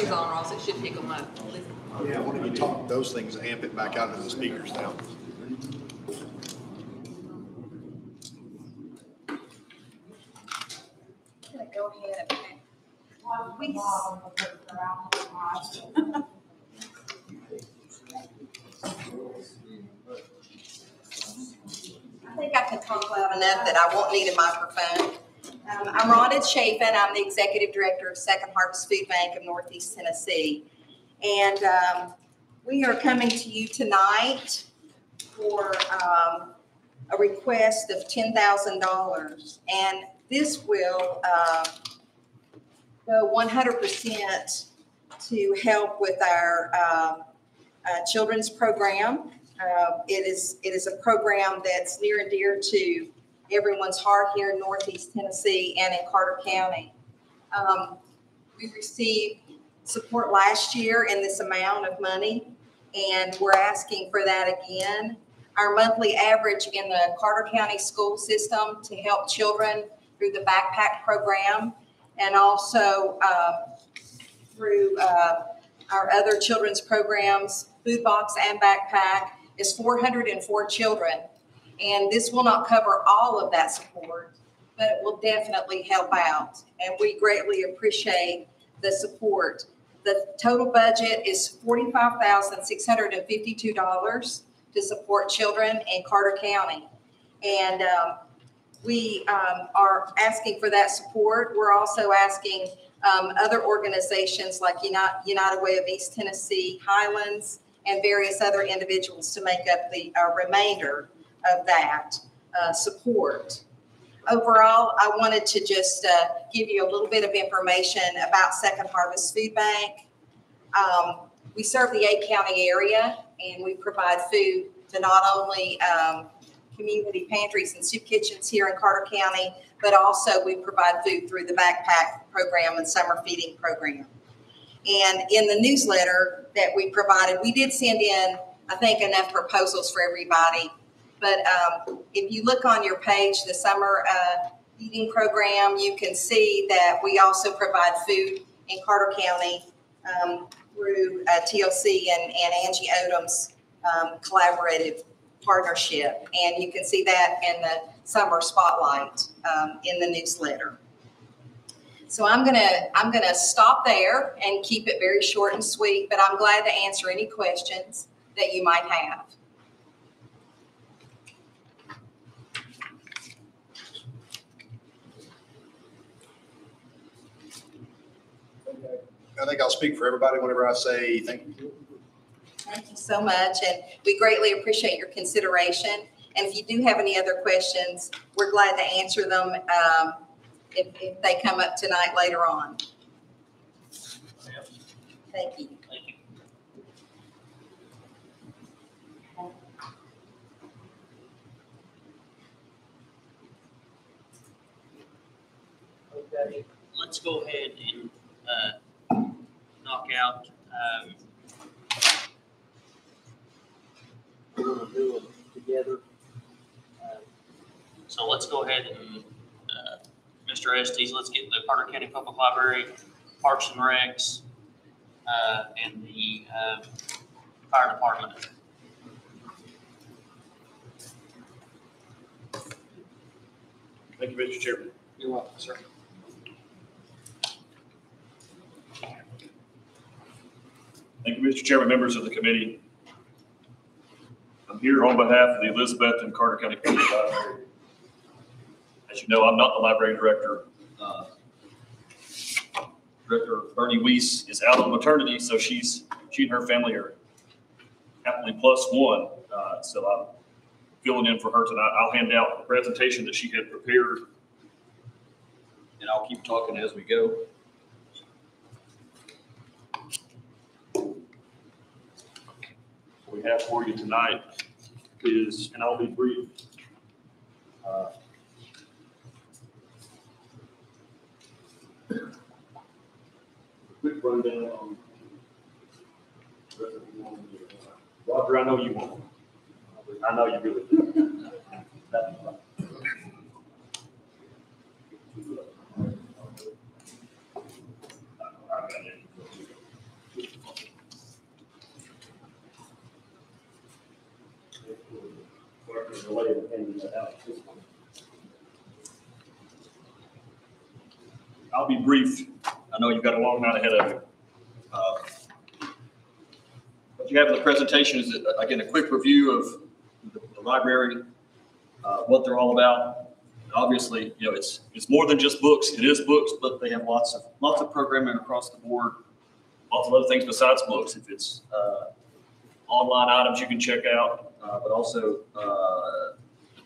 With a lot of strings on, Ross, it should pick them up. Yeah, when you talk those things, amp it back out into the speakers now. Gonna go ahead and. Well, we- I think I can talk loud enough that I won't need a microphone. Um, I'm Rhonda Chafin. I'm the Executive Director of Second Harvest Food Bank of Northeast Tennessee. And um, we are coming to you tonight for um, a request of $10,000. And this will uh, go 100% to help with our uh, uh, children's program. Uh, It is, it is a program that's near and dear to everyone's heart here in Northeast Tennessee and in Carter County. Um, We received support last year in this amount of money, and we're asking for that again. Our monthly average in the Carter County school system to help children through the backpack program and also uh, through uh, our other children's programs, food box and backpack, is 404 children. And this will not cover all of that support, but it will definitely help out. And we greatly appreciate the support. The total budget is $45,652 to support children in Carter County. And um, we um, are asking for that support. We're also asking um, other organizations like United, United Way of East Tennessee, Highlands, and various other individuals to make up the uh, remainder of that uh, support. Overall, I wanted to just uh, give you a little bit of information about Second Harvest Food Bank. Um, we serve the eight county area and we provide food to not only um, community pantries and soup kitchens here in Carter County, but also we provide food through the backpack program and summer feeding program. And in the newsletter that we provided, we did send in, I think, enough proposals for everybody. But um, if you look on your page, the summer uh, feeding program, you can see that we also provide food in Carter County um, through uh, TLC and, and Angie Odom's um, collaborative partnership. And you can see that in the summer spotlight um, in the newsletter. So I'm gonna I'm gonna stop there and keep it very short and sweet, but I'm glad to answer any questions that you might have. I think I'll speak for everybody whenever I say thank you. Thank you so much, and we greatly appreciate your consideration. And if you do have any other questions, we're glad to answer them um, if, if they come up tonight later on. Thank you. thank you. Okay, let's go ahead and, uh, knock out, um, we're gonna do them together. So let's go ahead and, uh, Mr. Estes, let's get the Carter County Public Library, Parks and Recs, uh, and the, uh, fire department. Thank you, Mr. Chairman. You're welcome, sir. Thank you, Mr. Chairman, members of the committee. I'm here on behalf of the Elizabethton Carter County Public Library. As you know, I'm not the library director. Uh, Director Bernie Weiss is out on maternity, so she's, she and her family are happily plus one. Uh, So I'm filling in for her tonight. I'll hand out the presentation that she had prepared. And I'll keep talking as we go. Have for you tonight is, and I'll be brief. uh, Quick rundown on. Roger, I know you won't. I know you really do. that out. I'll be brief. I know you've got a long night ahead of you. Uh, What you have in the presentation is, uh, again, a quick review of the the library, uh, what they're all about. Obviously, you know, it's, it's more than just books. It is books, but they have lots of, lots of programming across the board. Lots of other things besides books. If it's uh, online items you can check out, uh, but also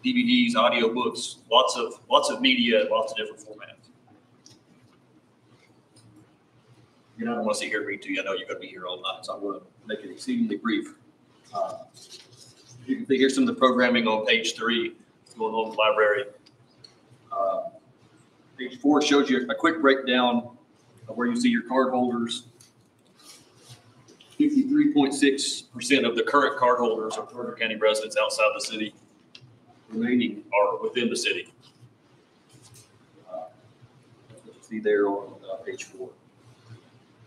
DVDs, audiobooks, lots of, lots of media, lots of different formats. You don't want to sit here and read to you. I know you're going to be here all night, so I'm going to make it exceedingly brief. Uh, You can see here's some of the programming on page three, going on the library. Uh, Page four shows you a quick breakdown of where you see your card holders. Fifty-three point six percent of the current card holders are Carter County residents outside the city. Remaining are within the city. Uh, See there on uh, page four.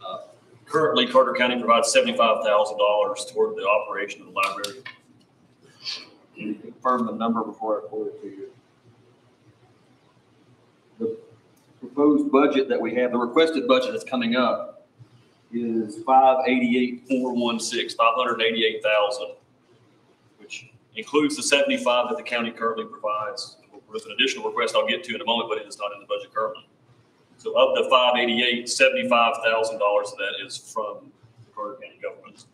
Uh, Currently, Carter County provides seventy-five thousand dollars toward the operation of the library. Can you Confirm the number before I quote it to you. The proposed budget that we have, the requested budget that's coming up is five eighty-eight, four one six, five hundred eighty-eight thousand, includes the seventy-five that the county currently provides. With an additional request I'll get to in a moment, but it is not in the budget currently. So of the 588, 75,000 dollars of that is from the Carter County government.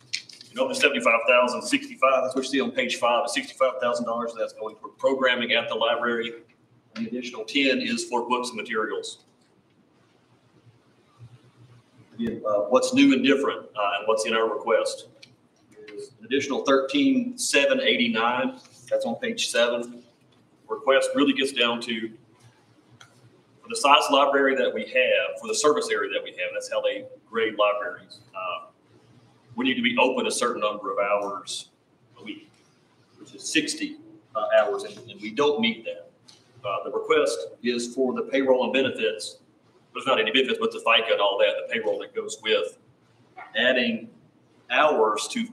You know, the 75,000, 65, that's what you see on page five, $65,000, that's going for programming at the library. The additional ten is for books and materials. Uh, what's new and different, uh, and what's in our request is additional thirteen, seven eighty-nine, that's on page seven. Request really gets down to for the size library that we have, for the service area that we have, that's how they grade libraries. uh, We need to be open a certain number of hours a week, which is sixty uh, hours, and, and we don't meet that. Uh, the request is for the payroll and benefits, there's not any benefits, but the FICA and all that, the payroll that goes with adding hours to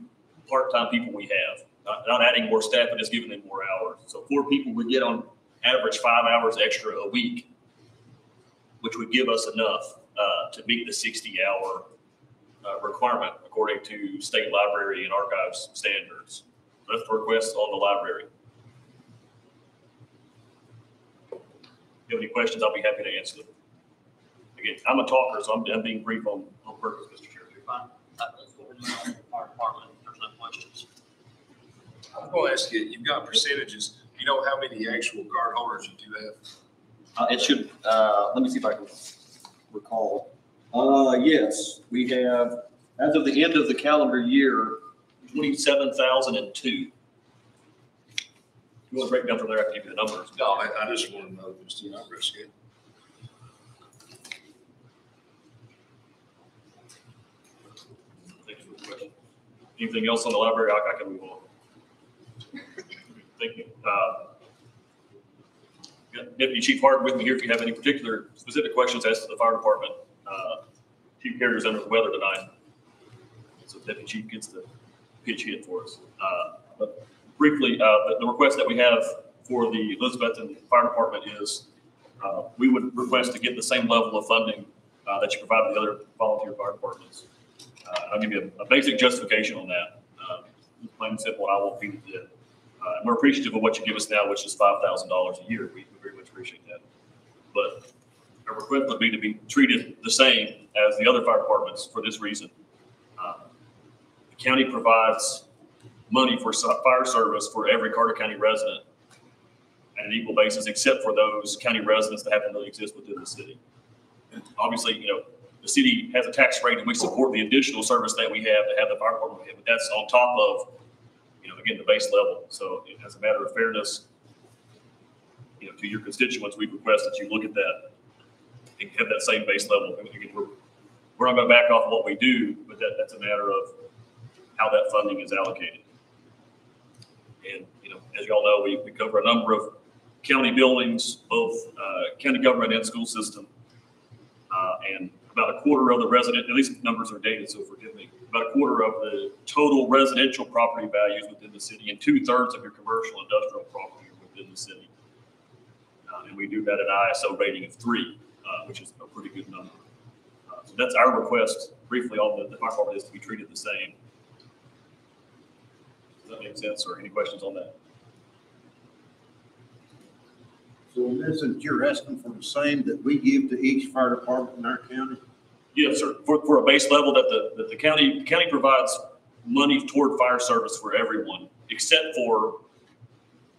part-time people we have, not, not adding more staff, but just giving them more hours. So four people would get on average five hours extra a week, which would give us enough uh, to meet the 60-hour uh, requirement according to state library and archives standards. That's the request on the library. If you have any questions, I'll be happy to answer them. Again, I'm a talker, so I'm, I'm being brief on, on purpose, Mr. Chairman. Fine. Uh, to department, if there's no questions. I'm gonna ask you, you've got percentages, you know how many actual card holders you do have? Uh, it should, uh, let me see if I can recall. Uh, yes, we have, as of the end of the calendar year, twenty-seven thousand and two. You want to break down from there, I can give you the numbers. No, I, I just wanna know, just, you know, risk it. Thank you for the question. Anything else on the library, I, I can move on. Thank you. Uh, Deputy Chief Hart with me here if you have any particular specific questions as to the fire department. Uh, Chief Carrier's under the weather tonight. So Deputy Chief gets the pitch hit for us. Uh, But briefly, uh, the, the request that we have for the Elizabethton Fire Department is uh, we would request to get the same level of funding uh, that you provide to the other volunteer fire departments. I'll give you a, a basic justification on that. Plain and simple, I won't beat it. Uh, and we're appreciative of what you give us now, which is five thousand dollars a year. We very much appreciate that. But our request would be to be treated the same as the other fire departments for this reason. Uh, The county provides money for fire service for every Carter County resident at an equal basis, except for those county residents that happen to exist within the city. Obviously, you know, the city has a tax rate and we support the additional service that we have to have the fire department, but that's on top of, again, the base level. So as a matter of fairness, you know, to your constituents, we request that you look at that and have that same base level. And again, we're, we're not going to back off what we do, but that, that's a matter of how that funding is allocated. And, you know, as y'all know, we, we cover a number of county buildings, both, uh, county government and school system. Uh, and about a quarter of the resident, at least numbers are dated, so forgive me, about a quarter of the total residential property values within the city and two thirds of your commercial industrial property within the city. Uh, And we do that at an ISO rating of three, uh, which is a pretty good number. Uh, So that's our request, briefly, all the, the fire department is to be treated the same. Does that make sense, or any questions on that? So essence, you're asking for the same that we give to each fire department in our county? Yes, sir. For, for a base level that the, that the county, county provides money toward fire service for everyone, except for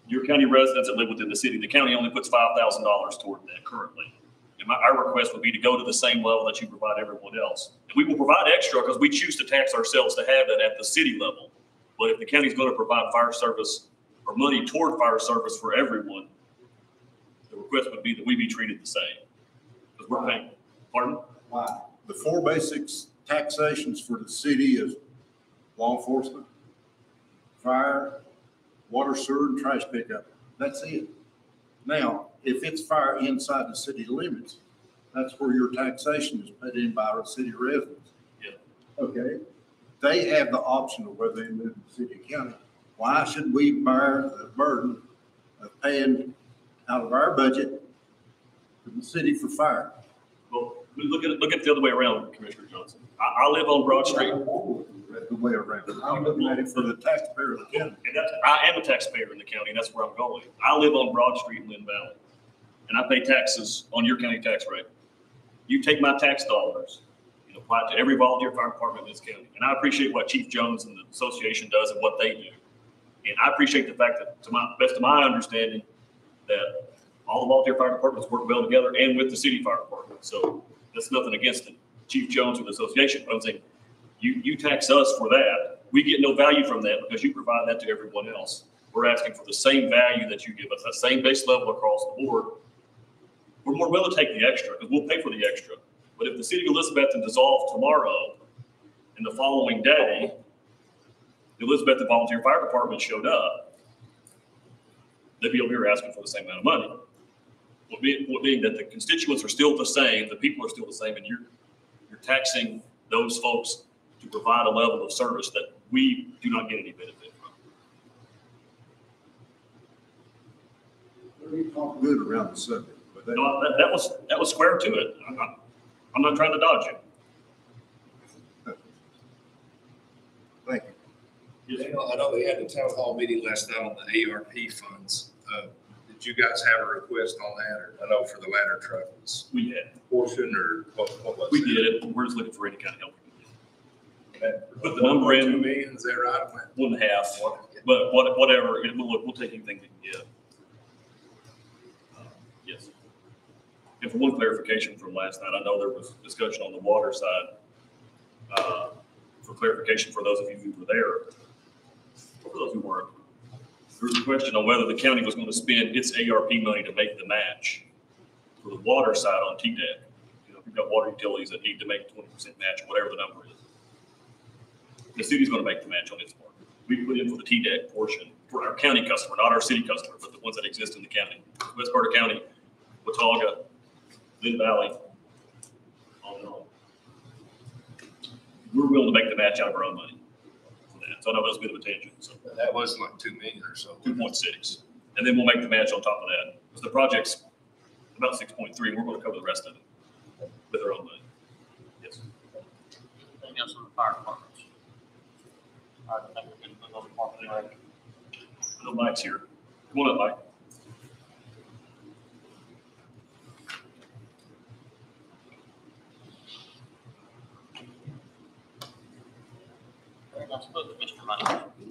your county residents that live within the city. The county only puts five thousand dollars toward that currently. And my, our request would be to go to the same level that you provide everyone else. And we will provide extra because we choose to tax ourselves to have that at the city level. But if the county's going to provide fire service or money toward fire service for everyone, the request would be that we be treated the same. Because we're paying, pardon? Why? The four basics taxations for the city is law enforcement, fire, water, sewer, and trash pickup. That's it. Now, if it's fire inside the city limits, that's where your taxation is put in by our city residents. Yeah. Okay? They have the option of whether they live in the city or county. Why should we bear the burden of paying out of our budget to the city for fire? Look at it, look at it the other way around, Commissioner Johnson. I, I live on Broad Street, The way around. I'm looking at it for the taxpayer of the county. that's, I am a taxpayer in the county, and that's where I'm going. I live on Broad Street in Lynn Valley, and I pay taxes on your county tax rate. You take my tax dollars and apply it to every volunteer fire department in this county. And I appreciate what Chief Jones and the association does and what they do. And I appreciate the fact that, to my, best of my understanding, that all the volunteer fire departments work well together and with the city fire department. So that's nothing against it, Chief Jones or the association, but I'm saying, you, you tax us for that. We get no value from that because you provide that to everyone else. We're asking for the same value that you give us, that same base level across the board. We're more willing to take the extra because we'll pay for the extra. But if the city of Elizabethton dissolved tomorrow and the following day, the Elizabethton Volunteer Fire Department showed up, they'd be over here asking for the same amount of money. What being, what being that the constituents are still the same, the people are still the same, and you're, you're taxing those folks to provide a level of service that we do not get any benefit from. We talk good around the subject, but that, No, that, that was, that was square to it. I'm not, I'm not trying to dodge you. thank you. You know, I know they had the town hall meeting last night on the ARP funds. Uh, Did you guys have a request on that, or I know for the ladder truck was We did. portion, or what, what was it? We did it. We're just looking for any kind of help. That- Put the number in. Two million, is that right? One and a half, but what, whatever, it- we'll, look, we'll take anything we can get. Uh, Yes. And for one clarification from last night, I know there was discussion on the water side. uh, For clarification for those of you who were there, for those who weren't, there was a question on whether the county was going to spend its ARP money to make the match for the water side on TDEC. You know, if you've got water utilities that need to make twenty percent match, whatever the number is. The city's going to make the match on its part. We put in for the TDEC portion for our county customer, not our city customer, but the ones that exist in the county. West Carter County, Watauga, Lynn Valley, on and on. We're willing to make the match out of our own money. For that. was I a bit of a tangent, so That was like two million or so. two point six. And then we'll make the match on top of that. Because the project's about six point three, and we're going to cover the rest of it with our own money. Yes. Anything else on the fire departments? All right, I think we're good with those departments, all right? I know Mike's here. Come on up, Mike.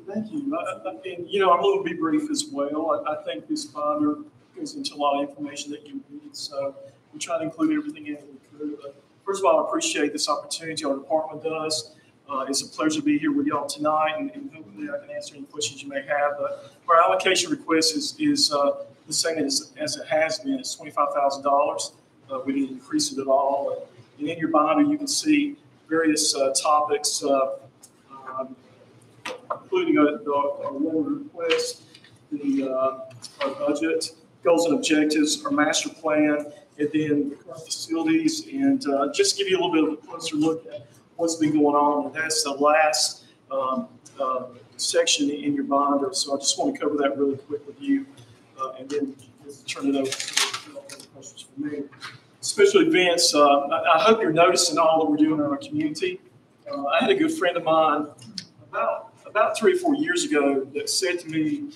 Thank you. I- And, you know, I'm going to be brief as well. I, I think this binder goes into a lot of information that you need, so we try to include everything in we could. But First of all, I appreciate this opportunity our department does. Uh, It's a pleasure to be here with y'all tonight, and and hopefully I can answer any questions you may have. But our allocation request is, is uh, the same as, as it has been. It's twenty-five thousand dollars. Uh, We didn't increase it at all. And in your binder, you can see various uh, topics, uh, including a, the, our loan request, the, uh, our budget, goals and objectives, our master plan, and then the current facilities, and, uh, just give you a little bit of a closer look at what's been going on. And that's the last, um, uh, section in your binder, so I just want to cover that really quick with you. uh, and then just turn it over to questions for me. Special events, uh, I, I hope you're noticing all that we're doing in our community. Uh, I had a good friend of mine about, about three or four years ago that said to me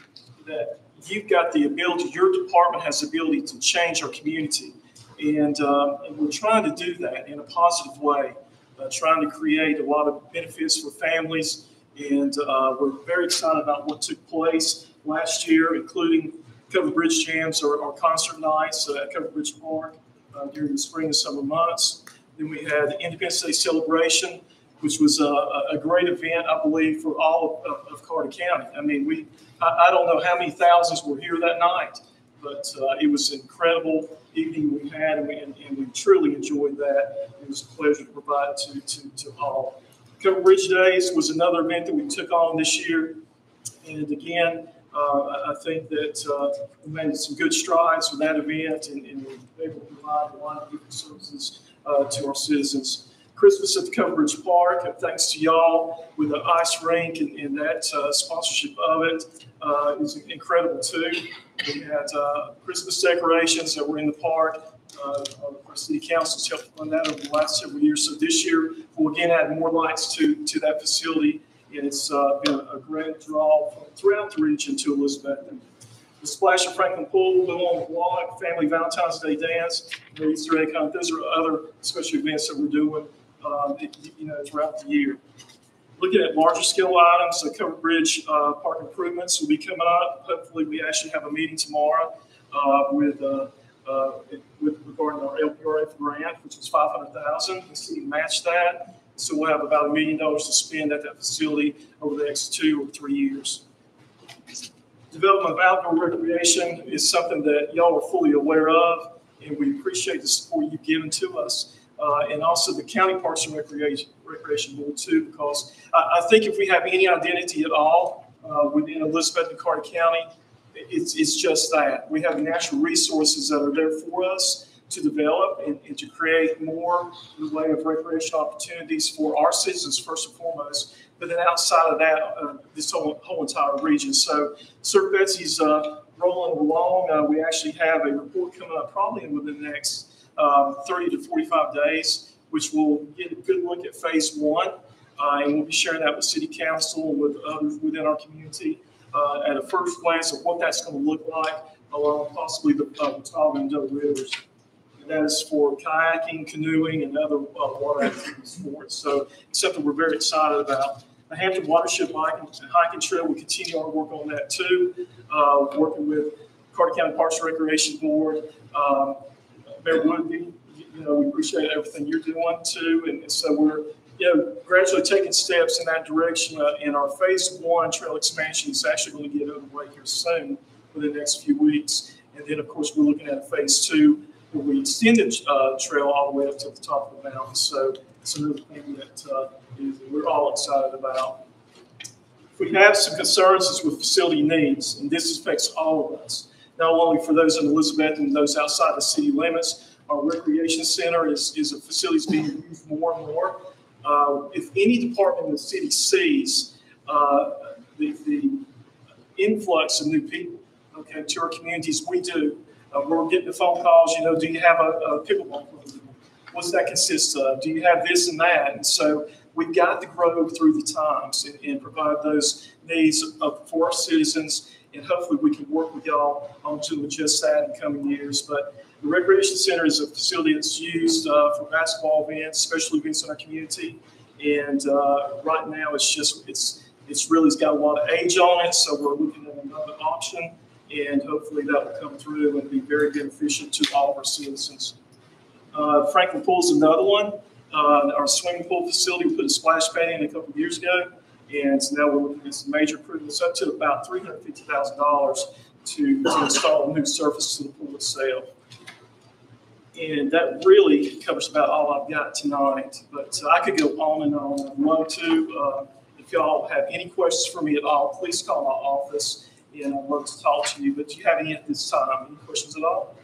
that you've got the ability, your department has the ability to change our community. And, uh, and we're trying to do that in a positive way, uh, trying to create a lot of benefits for families. And uh, we're very excited about what took place last year, including Covered Bridge Jams or, concert nights at Covered Bridge Park uh, during the spring and summer months. Then we had the Independence Day celebration, which was a, a- great event, I believe, for all of, of- Carter County. I mean, we, I, I don't know how many thousands were here that night, but uh, it was an incredible evening we had, and we, and and we truly enjoyed that. It was a pleasure to provide to, to, to all. Covered Bridge Days was another event that we took on this year. And again, uh, I I think that uh, we made some good strides with that event and and we were able to provide a lot of different services uh, to our citizens. Christmas at the Covered Park, and thanks to y'all with the ice rink and and that uh, sponsorship of it, uh, incredible too. We had uh, Christmas decorations that were in the park. Uh, Our city council's helped fund that over the last several years. So this year, we'll again add more lights to, to that facility. And it's uh, been a great draw throughout the region to Elizabeth. The Splash of Franklin Pool, the Block, Family Valentine's Day Dance, the Easter egg hunt. Those are other special events that we're doing, um, you know, throughout the year. Looking at larger scale items, the Covered Bridge uh, Park improvements will be coming up. Hopefully, we actually have a meeting tomorrow uh, with, uh, uh, with regarding our LPRF grant, which is five hundred thousand. The city matched that, so we'll have about a million dollars to spend at that facility over the next two or three years. Development of outdoor recreation is something that y'all are fully aware of, and we appreciate the support you've given to us. Uh, and also the county parks and recreation, recreation board too, because I, I think if we have any identity at all, uh, within Elizabethton Carter County, it's, it's just that. We have natural resources that are there for us to develop and, and to create more in the way of recreational opportunities for our citizens first and foremost. But then outside of that, uh, this whole, whole entire region. So Surf Betsy's, uh, rolling along. Uh, we actually have a report coming up probably within the next, um, thirty to forty-five days, which will get a good look at phase one. Uh, and we'll be sharing that with city council and with others within our community uh, at a first glance of what that's going to look like along possibly the uh, and Doe rivers. And that is for kayaking, canoeing, and other uh, water sports. So it's something we're very excited about. The Hampton Watershed Hiking, Hiking Trail, we continue our work on that too, uh, working with Carter County Parks and Recreation Board, um, Mayor Woodby. You know, we appreciate everything you're doing too. And so we're, you know, gradually taking steps in that direction. Uh, and our phase one trail expansion is actually going to get underway here soon within the next few weeks. And then, of course, we're looking at phase two, where we extend the uh, trail all the way up to the top of the mountain. So it's another thing that uh, we're all excited about. We have some concerns, with facility needs, and this affects all of us. Not only for those in Elizabeth and those outside the city limits, our recreation center is, is a facility that's being used more and more. Uh, if any department in the city sees, uh, the, the influx of new people, okay, to our communities, we do. Uh, we're getting the phone calls, you know, do you have a, a pickleball program? What's that consist of? Do you have this and that? And so we've got to grow through the times and, and provide those needs of, for our citizens. And hopefully we can work with y'all on to just that in coming years. But the Recreation Center is a facility that's used uh, for basketball events, special events in our community. And uh, right now it's just, it's, it's really it's got a lot of age on it. So we're looking at another option. And hopefully that will come through and be very beneficial to all of our citizens. Uh, Franklin Pool is another one. Uh, our swimming pool facility, we put a splash pad in a couple years ago. And so now we're looking at some major improvements up to about $350,000 to, install a new surface to the pool itself. And that really covers about all I've got tonight. But uh, I could go on and on. I'd love to. Uh, if y'all have any questions for me at all, please call my office and I'd love to talk to you. But do you have any at this time? Any questions at all?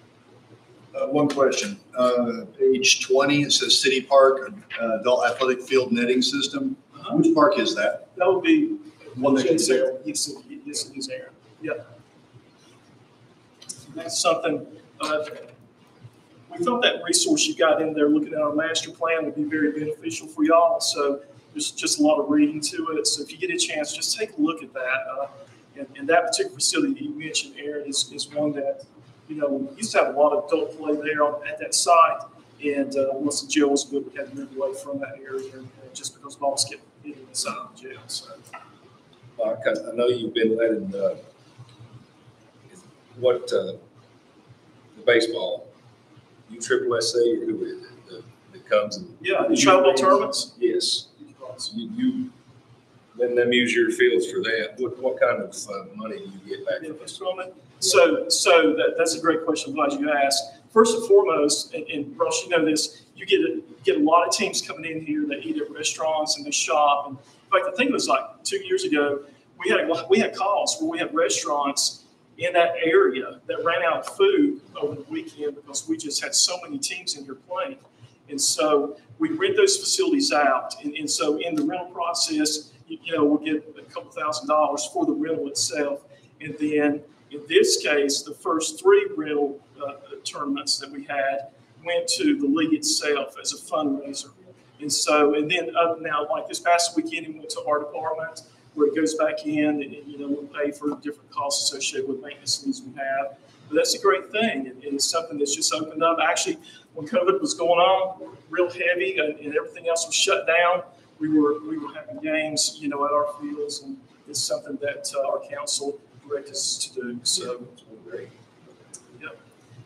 Uh, one question, uh, page twenty, it says City Park, uh, Adult Athletic Field Netting System. Which park is that? That would be One that you said. sir. Yes, it- yes, it is, Aaron. Yeah. That's something, uh, we thought that resource you got in there, looking at our master plan would be very beneficial for y'all. So there's just a lot of reading to it. So if you get a chance, just take a look at that. Uh, And, and that particular facility that you mentioned, Aaron, is, is one that, you know, we used to have a lot of adult play there on, at that site. And, uh, once the jail was built, we had to move away from that area, and just because balls kept the of the jail, so. Mark, I I know you've been letting, uh, what, uh, the baseball, you triple SC or who is it that- that comes and? Yeah, the travel tournaments. Yes. So You, you, letting them use your fields for that. What, what kind of, uh, money do you get back from this? from it. So, so that, that's a great question. I'm glad you asked. First and foremost, and, and Ross, you know this, you get, a- you get a lot of teams coming in here that eat at restaurants and they shop. And in fact, I think it was like two years ago, we had, we had calls where we had restaurants in that area that ran out of food over the weekend because we just had so many teams in here playing. And so we rent those facilities out. And, and so in the rental process, you, you know, we'll get a couple thousand dollars for the rental itself. And then in this case, the first three rental uh, tournaments that we had went to the league itself as a fundraiser. And so, and then up now, like this past weekend, it went to our department where it goes back in and, you know, we'll pay for different costs associated with maintenance needs we have. But that's a great thing. And, and it's something that's just opened up. Actually, when COVID was going on real heavy and, and everything else was shut down, we were, we were having games, you know, at our fields. And it's something that uh, our council directed us to do. So,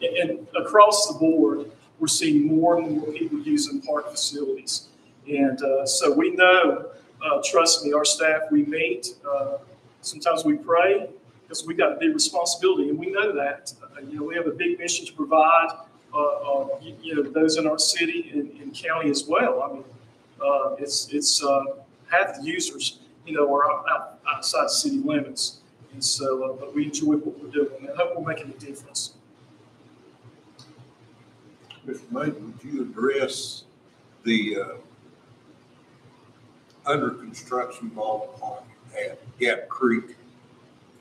and, and across the board, we're seeing more and more people using park facilities. And uh, so we know, uh, trust me, our staff, we meet, uh, sometimes we pray because we got a big responsibility and we know that. Uh, you know, we have a big mission to provide, uh, uh, you, you know, those in our city and, and county as well. I mean, it's, it's, half the users, you know, are out, out- outside city limits. And so, but we enjoy what we're doing and I hope we're making a difference. Mr. Mains, would you address the, uh, under construction ball ballpark at Gap Creek,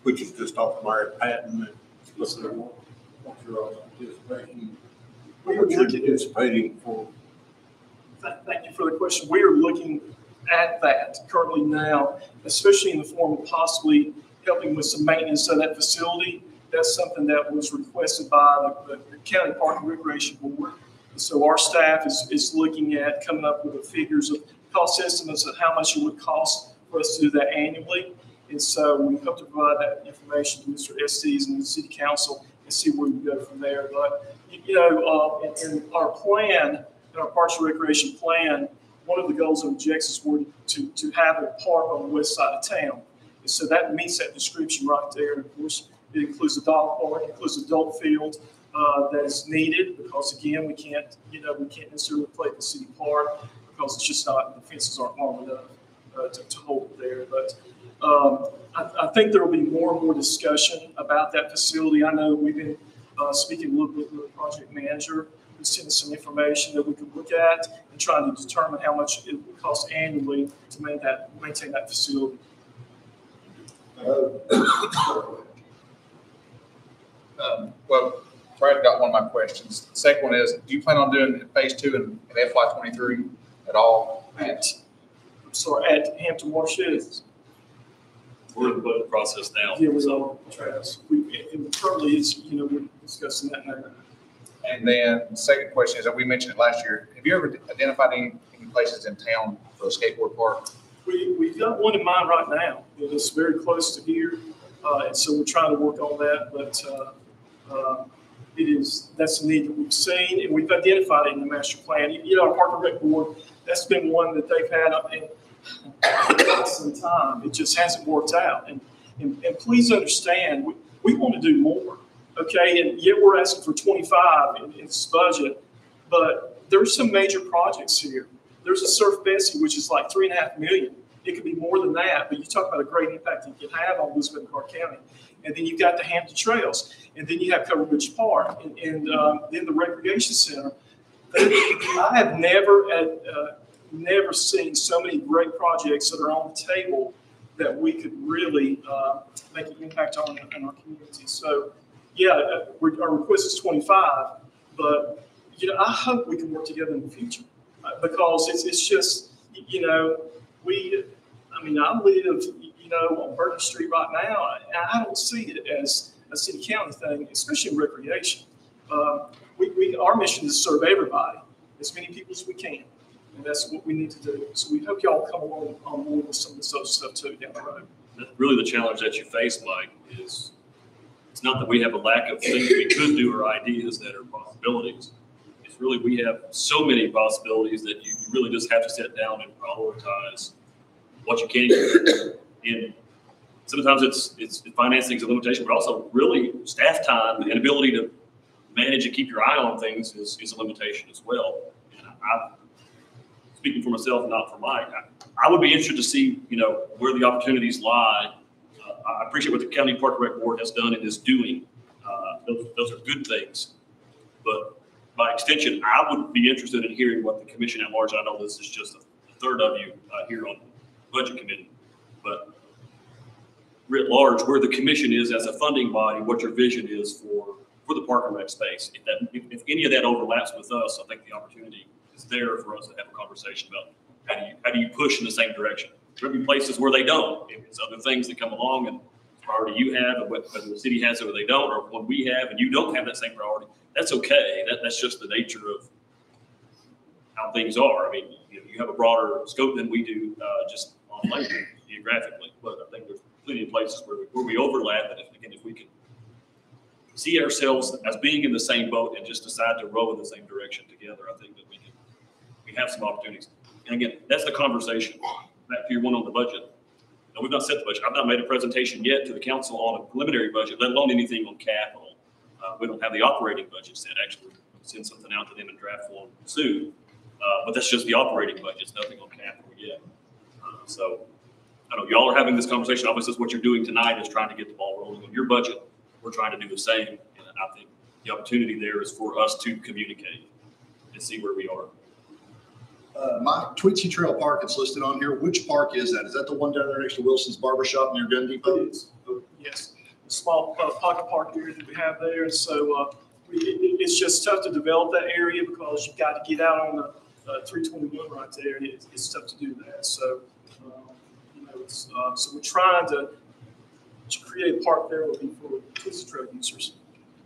which is just off Mary Patton? and What's your what's your anticipation? We are What you're looking, anticipating for, Th- Thank you for the question. We are looking at that currently now, especially in the form of possibly helping with some maintenance of that facility. That's something that was requested by the the County Park and Recreation Board. And So our staff is, is looking at coming up with the figures of cost estimates of how much it would cost for us to do that annually. And so we hope to provide that information to Mr. Estes and the city council and see where we go from there. But, you you know, uh, in, in our plan, in our Parks and Recreation plan, one of the goals and objectives were to, to have a park on the west side of town. And so that meets that description right there. Of course, it includes a dog park, it includes adult field uh, that is needed because again, we can't, you know, we can't necessarily play the city park because it's just not, the fences aren't long enough uh, to, to hold it there. But um, I, I think there will be more and more discussion about that facility. I know we've been uh, speaking a little bit with the project manager who's us some information that we could look at and trying to determine how much it would cost annually to maintain that, maintain that facility. Um, Well, Brad got one of my questions. The Second one is, do you plan on doing phase two in in FY twenty-three at all? At, sorry, at Hampton Watershed. We're in the budget process now. Yeah, we are, Travis. We, it currently is, you know, we're discussing that now. And then the second question is, that we mentioned it last year, have you ever identified any, any places in town for a skateboard park? We, we've got one in mind right now. It is very close to here. Uh, and so we're trying to work on that, but, uh, uh, it is, that's a need that we've seen and we've identified it in the master plan. You you know, our Park and Rec Board, that's been one that they've had up in quite some time. It just hasn't worked out. And, and, and please understand, we, we want to do more. Okay, and yet we're asking for twenty-five in, in this budget, but there's some major projects here. There's a Surf Betsy, which is like three and a half million. It could be more than that, but you talk about a great impact it can have on and Clark County. And then you've got the Hampton Trails, and then you have Covered Bridge Park, and, and um, then the Recreation Center. I have never, uh, never seen so many great projects that are on the table that we could really uh, make an impact on in our community. So yeah, uh, our request is twenty-five, but, you know, I hope we can work together in the future. uh, Because it's, it's just, you know, we, I mean, I live, you know, on Burton Street right now, and I don't see it as a city county thing, especially in recreation. Uh, We, we, our mission is to serve everybody, as many people as we can, and that's what we need to do. So we hope y'all come along on board with some of this other stuff too down the road. Really, the challenge that you face, Mike, is it's not that we have a lack of things we could do or ideas that are possibilities. It's really, we have so many possibilities that you you really just have to sit down and prioritize what you can do. And sometimes it's, it's financing is a limitation, but also really staff time and ability to manage and keep your eye on things is, is a limitation as well. And I, speaking for myself, not for Mike, I, I would be interested to see, you know, where the opportunities lie. Uh, I appreciate what the County Park Rec Board has done and is doing. Uh, those, those are good things. But by extension, I would be interested in hearing what the commission at large, I know this is just a third of you uh, here on Budget Committee, but writ large, where the commission is as a funding body, what your vision is for, for the Park and Rec space. If that, if, if any of that overlaps with us, I think the opportunity is there for us to have a conversation about how do you, how do you push in the same direction? There will be places where they don't. If it's other things that come along and priority you have, and whether the city has it or they don't, or what we have and you don't have that same priority, that's okay. That, that's just the nature of how things are. I mean, you know, you have a broader scope than we do, uh, just on land geographically. But I think there's plenty of places where we, where we overlap, and if, again, if we can see ourselves as being in the same boat and just decide to row in the same direction together, I think that we can, we have some opportunities. And again, that's the conversation. Back to your one on the budget. No, we've not set the budget. I've not made a presentation yet to the council on a preliminary budget, let alone anything on capital. Uh, we don't have the operating budget set, actually. We'll Send something out to them in draft form soon. Uh, but that's just the operating budgets, nothing on capital yet. Uh, So I know y'all are having this conversation. Obviously, what you're doing tonight is trying to get the ball rolling on your budget. We're trying to do the same. And I think the opportunity there is for us to communicate and see where we are. Uh, my Tweetsie Trail Park, it's listed on here. Which park is that? Is that the one down there next to Wilson's Barber Shop near Gun Depot? It is, yes, a small uh, pocket park area that we have there, and so uh, it- it- it's just tough to develop that area because you've got to get out on the uh, 321 right there, and it's it's tough to do that, so, it's, uh, so we're trying to to create a park be for Tweetsie Trail users.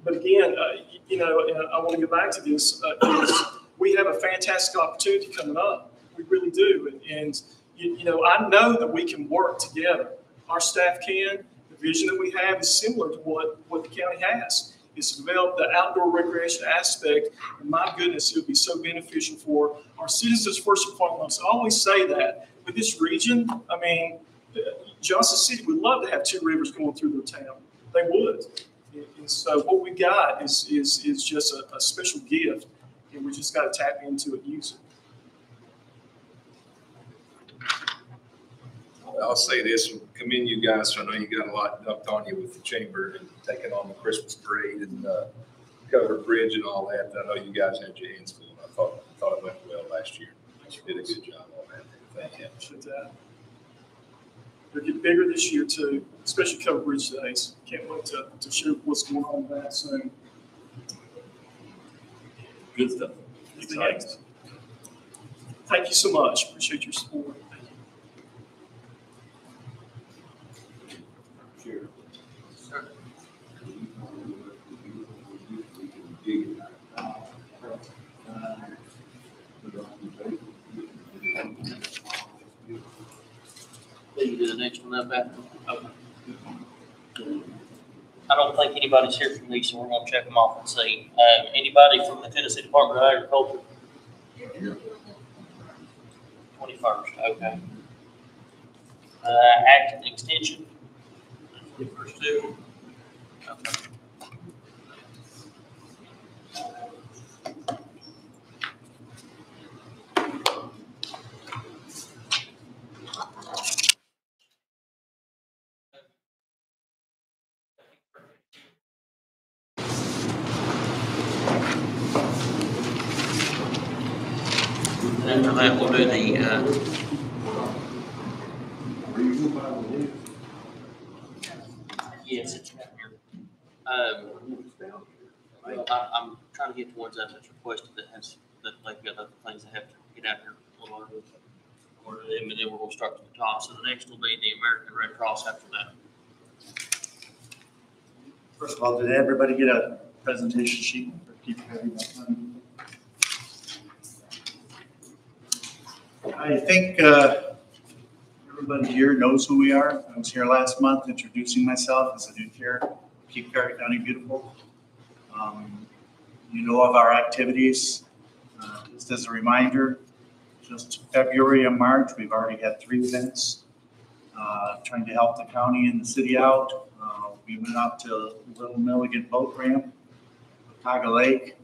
But again, uh, you know, I want to get back to this, uh, we have a fantastic opportunity coming up. We really do. And, and you, you know, I know that we can work together. Our staff can. The vision that we have is similar to what, what the county has, is to develop the outdoor recreation aspect. And my goodness, it would be so beneficial for our citizens first and foremost. I always say that but this region, I mean, Johnson City would love to have two rivers going through their town. They would. And- And so what we got is, is, is just a, a special gift, and we just got to tap into it, use it. I'll say this, commend you guys, I know you got a lot dumped on you with the chamber and taking on the Christmas parade and, uh, covered bridge and all that. I know you guys had your hands full. I thought, thought it went well last year. You did a good job on that. Thank you. They're getting bigger this year too, especially covered bridge days. Can't wait to, to share what's going on with that soon. Good stuff. Thank you so much. Appreciate your support. Thank you. Then you do the next one up after. Okay. I don't think anybody's here from these, so we're gonna check them off and see. Um, anybody from the Tennessee Department of Agriculture? Twenty-first, okay. Uh, Acton Extension? First two. Okay. And after that, we'll do the, uh, yes, it's right here. Um, I, I'm trying to get towards that that's requested that has, that they've got other things they have to get out here a little early. Or them, and then we're gonna start from the top, so the next will be the American Red Cross after that. First of all, did everybody get a presentation sheet for keep having that one? I think uh, everybody here knows who we are. I was here last month introducing myself as a new chair, Keep Carter County Beautiful. Um, You know of our activities. Uh, Just as a reminder, just February and March, we've already had three events uh, trying to help the county and the city out. Uh, We went out to Little Milligan Boat Ramp, Watauga Lake,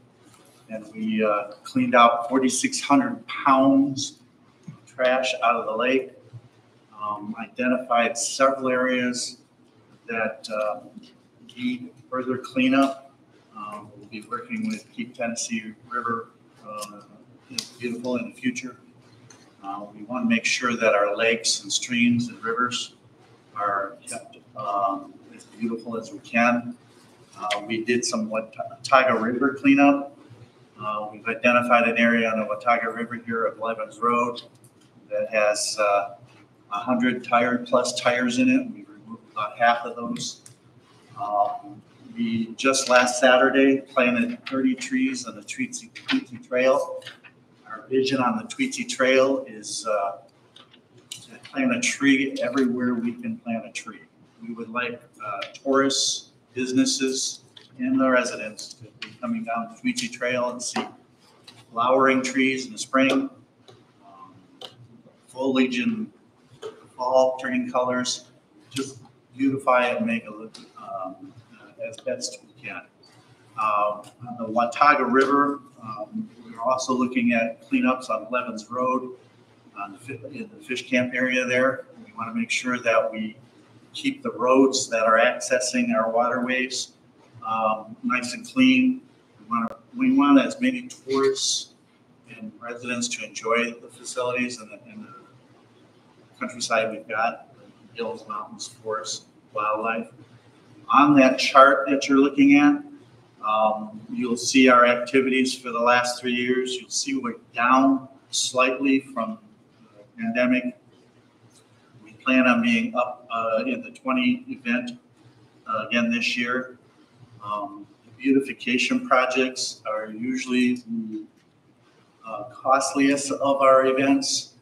and we uh, cleaned out 4,600 pounds trash out of the lake. Um, Identified several areas that uh, need further cleanup. Um, We'll be working with Keep Tennessee River uh, Beautiful in the future. Uh, We want to make sure that our lakes and streams and rivers are kept um, as beautiful as we can. Uh, We did some Watauga River cleanup. Uh, We've identified an area on the Watauga River here at Blevins Road that has uh, 100 tire plus tires in it. We removed about half of those. Um, We, just last Saturday, planted 30 trees on the Tweetsie Tweetsie Trail. Our vision on the Tweetsie Trail is uh, to plant a tree everywhere we can plant a tree. We would like uh, tourists, businesses, and the residents to be coming down the Tweetsie Trail and see flowering trees in the spring, foliage in fall turning colors, just beautify it and make it look um, as best we can. Uh, On the Watauga River, um, we're also looking at cleanups on Blevins Road, the, in the fish camp area there. We want to make sure that we keep the roads that are accessing our waterways um, nice and clean. We want, we want as many tourists and residents to enjoy the facilities and the, and the countryside we've got, hills, mountains, forests, wildlife. On that chart that you're looking at, um, you'll see our activities for the last three years. You'll see we're down slightly from the pandemic. We plan on being up uh, in the 20 event uh, again this year. Um, Beautification projects are usually the uh, costliest of our events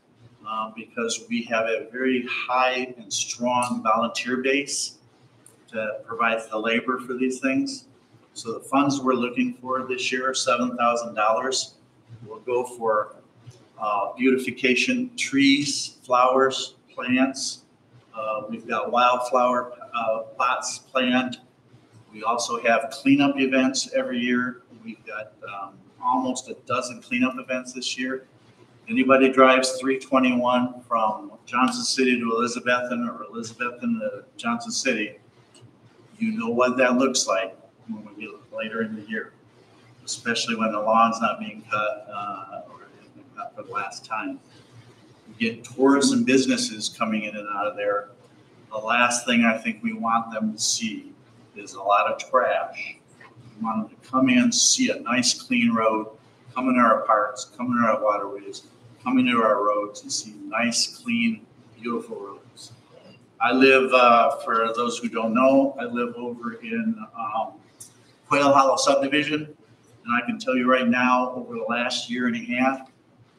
uh, because we have a very high and strong volunteer base that provides the labor for these things. So the funds we're looking for this year seven thousand dollars. We'll go for uh, beautification, trees, flowers, plants. Uh, We've got wildflower uh, plots planned. We also have cleanup events every year. We've got um, almost a dozen cleanup events this year. Anybody drives 321 from Johnson City to Elizabethton or Elizabethton to Johnson City, you know what that looks like when we get later in the year, especially when the lawn's not being cut uh, or cut for the last time. We get tourists and businesses coming in and out of there. The last thing I think we want them to see is a lot of trash. We want them to come in, see a nice clean road, come into our parks, come into our waterways, come into our roads and see nice, clean, beautiful roads. I live, uh, for those who don't know, I live over in, um, Quail Hollow subdivision. And I can tell you right now, over the last year and a half,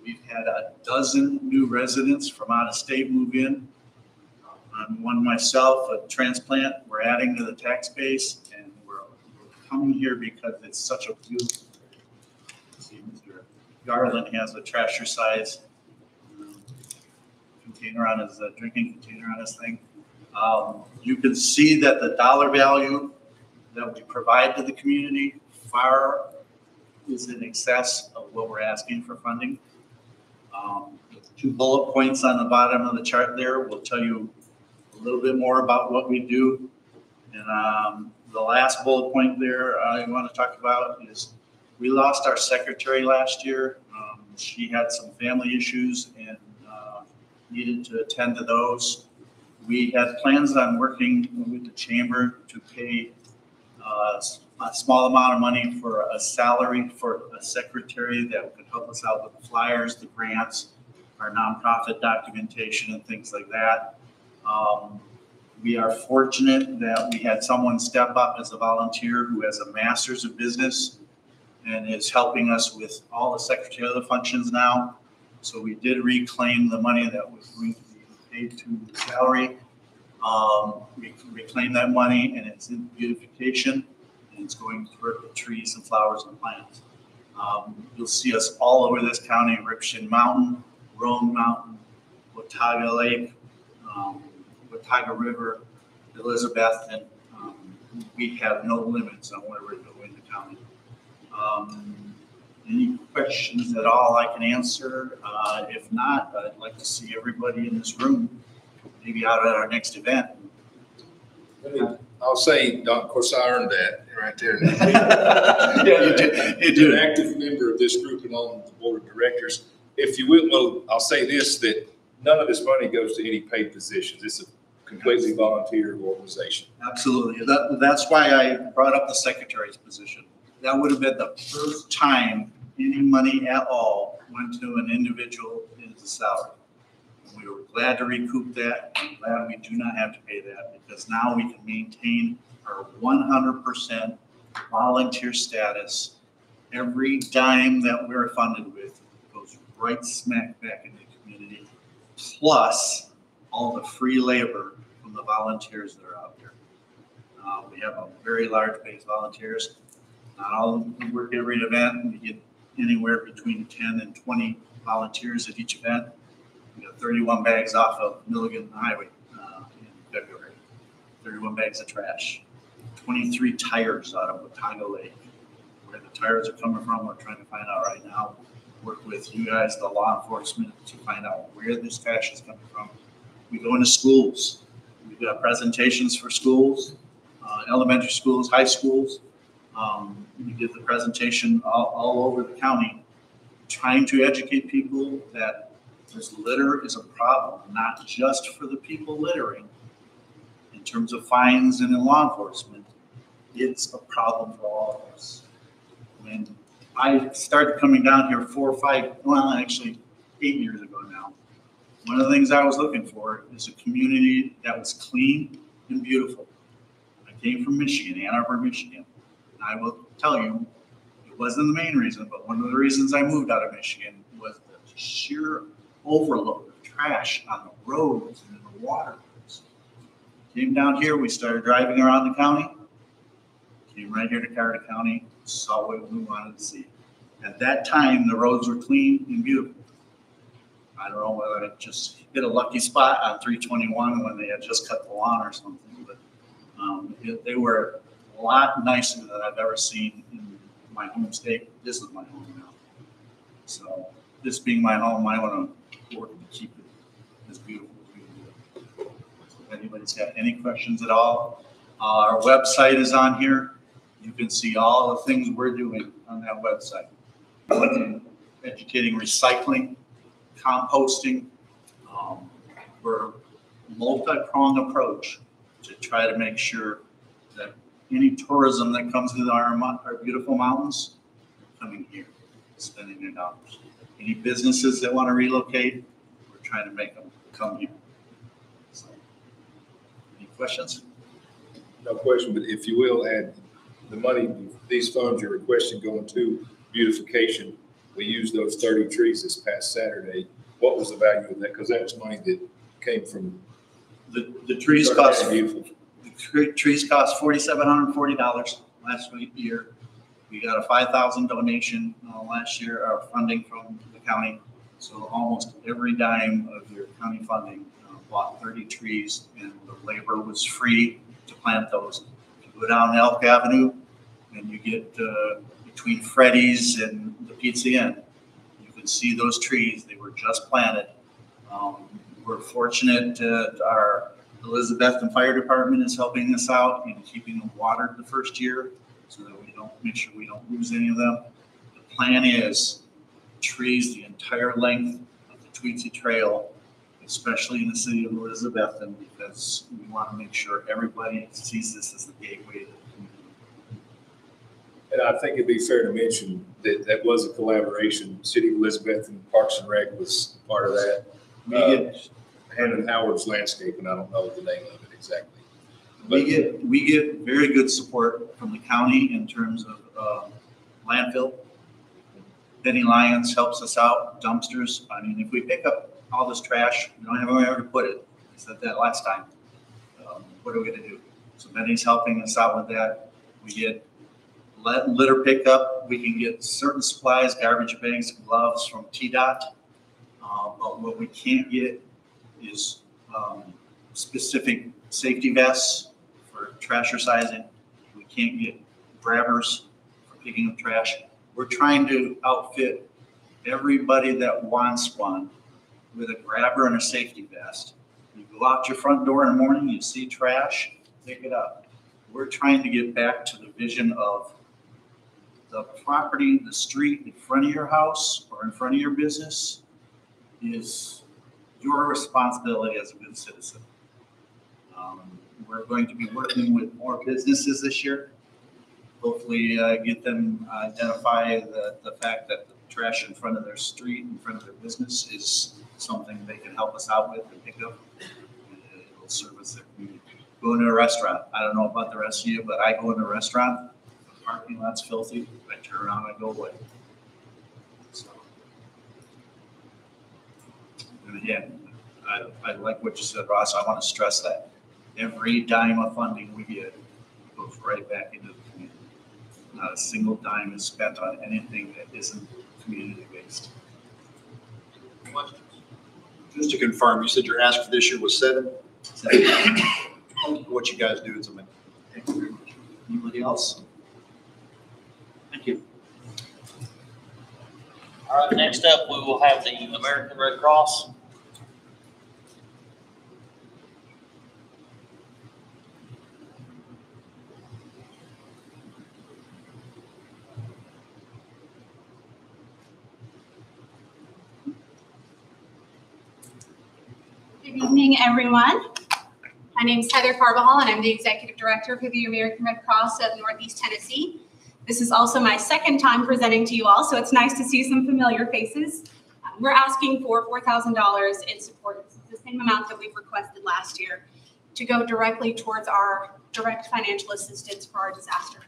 we've had a dozen new residents from out of state move in. I'm one myself, a transplant. We're adding to the tax base and we're we're coming here because it's such a beautiful. Garland has a trasher size um, container on his, uh, drinking container on his thing. Um, You can see that the dollar value that we provide to the community far is in excess of what we're asking for funding. Um, Two bullet points on the bottom of the chart there will tell you a little bit more about what we do. And um, the last bullet point there I want to talk about is we lost our secretary last year. Um, She had some family issues and uh, needed to attend to those. We had plans on working with the chamber to pay uh, a small amount of money for a salary for a secretary that could help us out with the flyers, the grants, our nonprofit documentation and things like that. Um, We are fortunate that we had someone step up as a volunteer who has a master's of business and is helping us with all the secretarial functions now. So we did reclaim the money that was going to be paid to the salary. Um, we reclaimed that money and it's in beautification and it's going toward the trees and flowers and plants. Um, you'll see us all over this county, Ripshin Mountain, Roan Mountain, Watauga Lake, um, Watauga River, Elizabeth, and, um, we have no limits on where we're going in the county. Um, any questions at all I can answer? Uh, if not, I'd like to see everybody in this room, maybe out at our next event. I'll say, Don, of course, I earned that right there. Yeah, you did, you You're did. an active member of this group and on the board of directors. If you will, well, I'll say this, that none of this money goes to any paid positions. It's a completely volunteer organization. Absolutely. That, that's why I brought up the secretary's position. That would have been the first time any money at all went to an individual as a salary. We were glad to recoup that. I'm glad we do not have to pay that because now we can maintain our one hundred percent volunteer status. Every dime that we're funded with goes right smack back in the community, plus all the free labor from the volunteers that are out there. Uh, we have a very large base of volunteers. Not all of them work every event. We get anywhere between ten and twenty volunteers at each event. We got thirty-one bags off of Milligan Highway, uh, in February. Thirty-one bags of trash. Twenty-three tires out of Watauga Lake. Where the tires are coming from, we're trying to find out right now. Work with you guys, the law enforcement, to find out where this trash is coming from. We go into schools. We've got presentations for schools, uh, elementary schools, high schools. Um, we did the presentation all, all over the county, trying to educate people that this litter is a problem, not just for the people littering. In terms of fines and in law enforcement, it's a problem for all of us. When I started coming down here four or five, well, actually eight years ago now, one of the things I was looking for is a community that was clean and beautiful. I came from Michigan, Ann Arbor, Michigan. I will tell you, it wasn't the main reason, but one of the reasons I moved out of Michigan was the sheer overload of trash on the roads and in the water. Came down here, we started driving around the county. Came right here to Carter County, saw what we wanted to see. At that time, the roads were clean and beautiful. I don't know whether it just hit a lucky spot on three twenty-one when they had just cut the lawn or something, but, um, it- they were lot nicer than I've ever seen in my home state. This is my home now. So this being my home, I want to work to keep it as beautiful as we can do. So If anybody's got any questions at all, uh, our website is on here. You can see all the things we're doing on that website. Educating recycling, composting. Um, We're multi-pronged approach to try to make sure that any tourism that comes to our, our beautiful mountains, coming here, spending their dollars. Any businesses that want to relocate, we're trying to make them come here. So, Any questions? No question, but if you will add the money, these funds you're requesting going to beautification, we used those thirty trees this past Saturday. What was the value of that? Because that was money that came from. The, the trees cost, Beautiful. Trees cost forty-seven hundred forty dollars last year. We got a five thousand donation, uh, last year, our funding from the county. So almost every dime of your county funding, uh, bought thirty trees and the labor was free to plant those. If you go down Elk Avenue and you get, uh, between Freddy's and the Pizza Inn, you can see those trees, they were just planted. Um, we're fortunate, uh, our Elizabethton Fire Department is helping us out in keeping them watered the first year so that we don't, make sure we don't lose any of them. The plan is trees the entire length of the Tweetsie Trail, especially in the city of Elizabethton, because we want to make sure everybody sees this as the gateway to the community. And I think it'd be fair to mention that that was a collaboration. City of Elizabethton Parks and Rec was part of that. Uh, Hannah Howard's landscape, and I don't know the name of it exactly. we get, we get very good support from the county in terms of uh, landfill. Benny Lyons helps us out, dumpsters. I mean, if we pick up all this trash, we don't have anywhere to put it. I said that last time. Um, What are we gonna do? So Benny's helping us out with that. We get lit- litter pickup. We can get certain supplies, garbage bags, gloves from TDOT. Uh, But what we can't get is um, specific safety vests for trash resizing. We can't get grabbers for picking up trash. We're trying to outfit everybody that wants one with a grabber and a safety vest. You go out your front door in the morning, you see trash, pick it up. We're trying to get back to the vision of the property, the street in front of your house or in front of your business is your responsibility as a good citizen. Um, We're going to be working with more businesses this year. Hopefully, uh, get them identify the, the fact that the trash in front of their street, in front of their business is something they can help us out with and pick up. It'll service their community. Go into a restaurant. I don't know about the rest of you, but I go into a restaurant, the parking lot's filthy, I turn around and go away. And again, I, I like what you said, Ross. I want to stress that. Every dime of funding we get goes right back into the community. Not a single dime is spent on anything that isn't community-based. Questions? Just to confirm, you said your ask for this year was seven? What you guys do is amazing. Thank you very much. Anybody else? Thank you. All right, next up, we will have the American Red Cross. Good evening, everyone. My name is Heather Carbajal, and I'm the Executive Director for the American Red Cross of Northeast Tennessee. This is also my second time presenting to you all, so it's nice to see some familiar faces. Um, We're asking for $4,000 in support, the same amount that we've requested last year, to go directly towards our direct financial assistance for our disaster.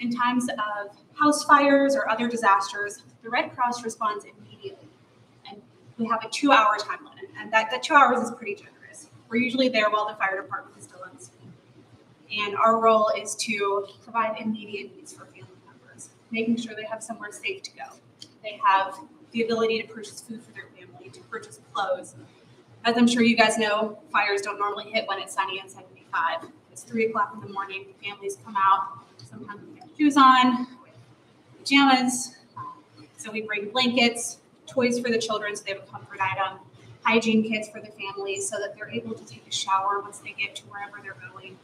In times of house fires or other disasters, the Red Cross responds immediately. And we have a two-hour time limit, and that, that two hours is pretty generous. We're usually there while the fire department is still on scene. And our role is to provide immediate needs for family members, making sure they have somewhere safe to go. They have the ability to purchase food for their family, to purchase clothes. As I'm sure you guys know, fires don't normally hit when it's sunny and 75. It's three o'clock in the morning, families come out, sometimes with their shoes on, pajamas. So we bring blankets, toys for the children, so they have a comfort item, hygiene kits for the families so that they're able to take a shower once they get to wherever they're going,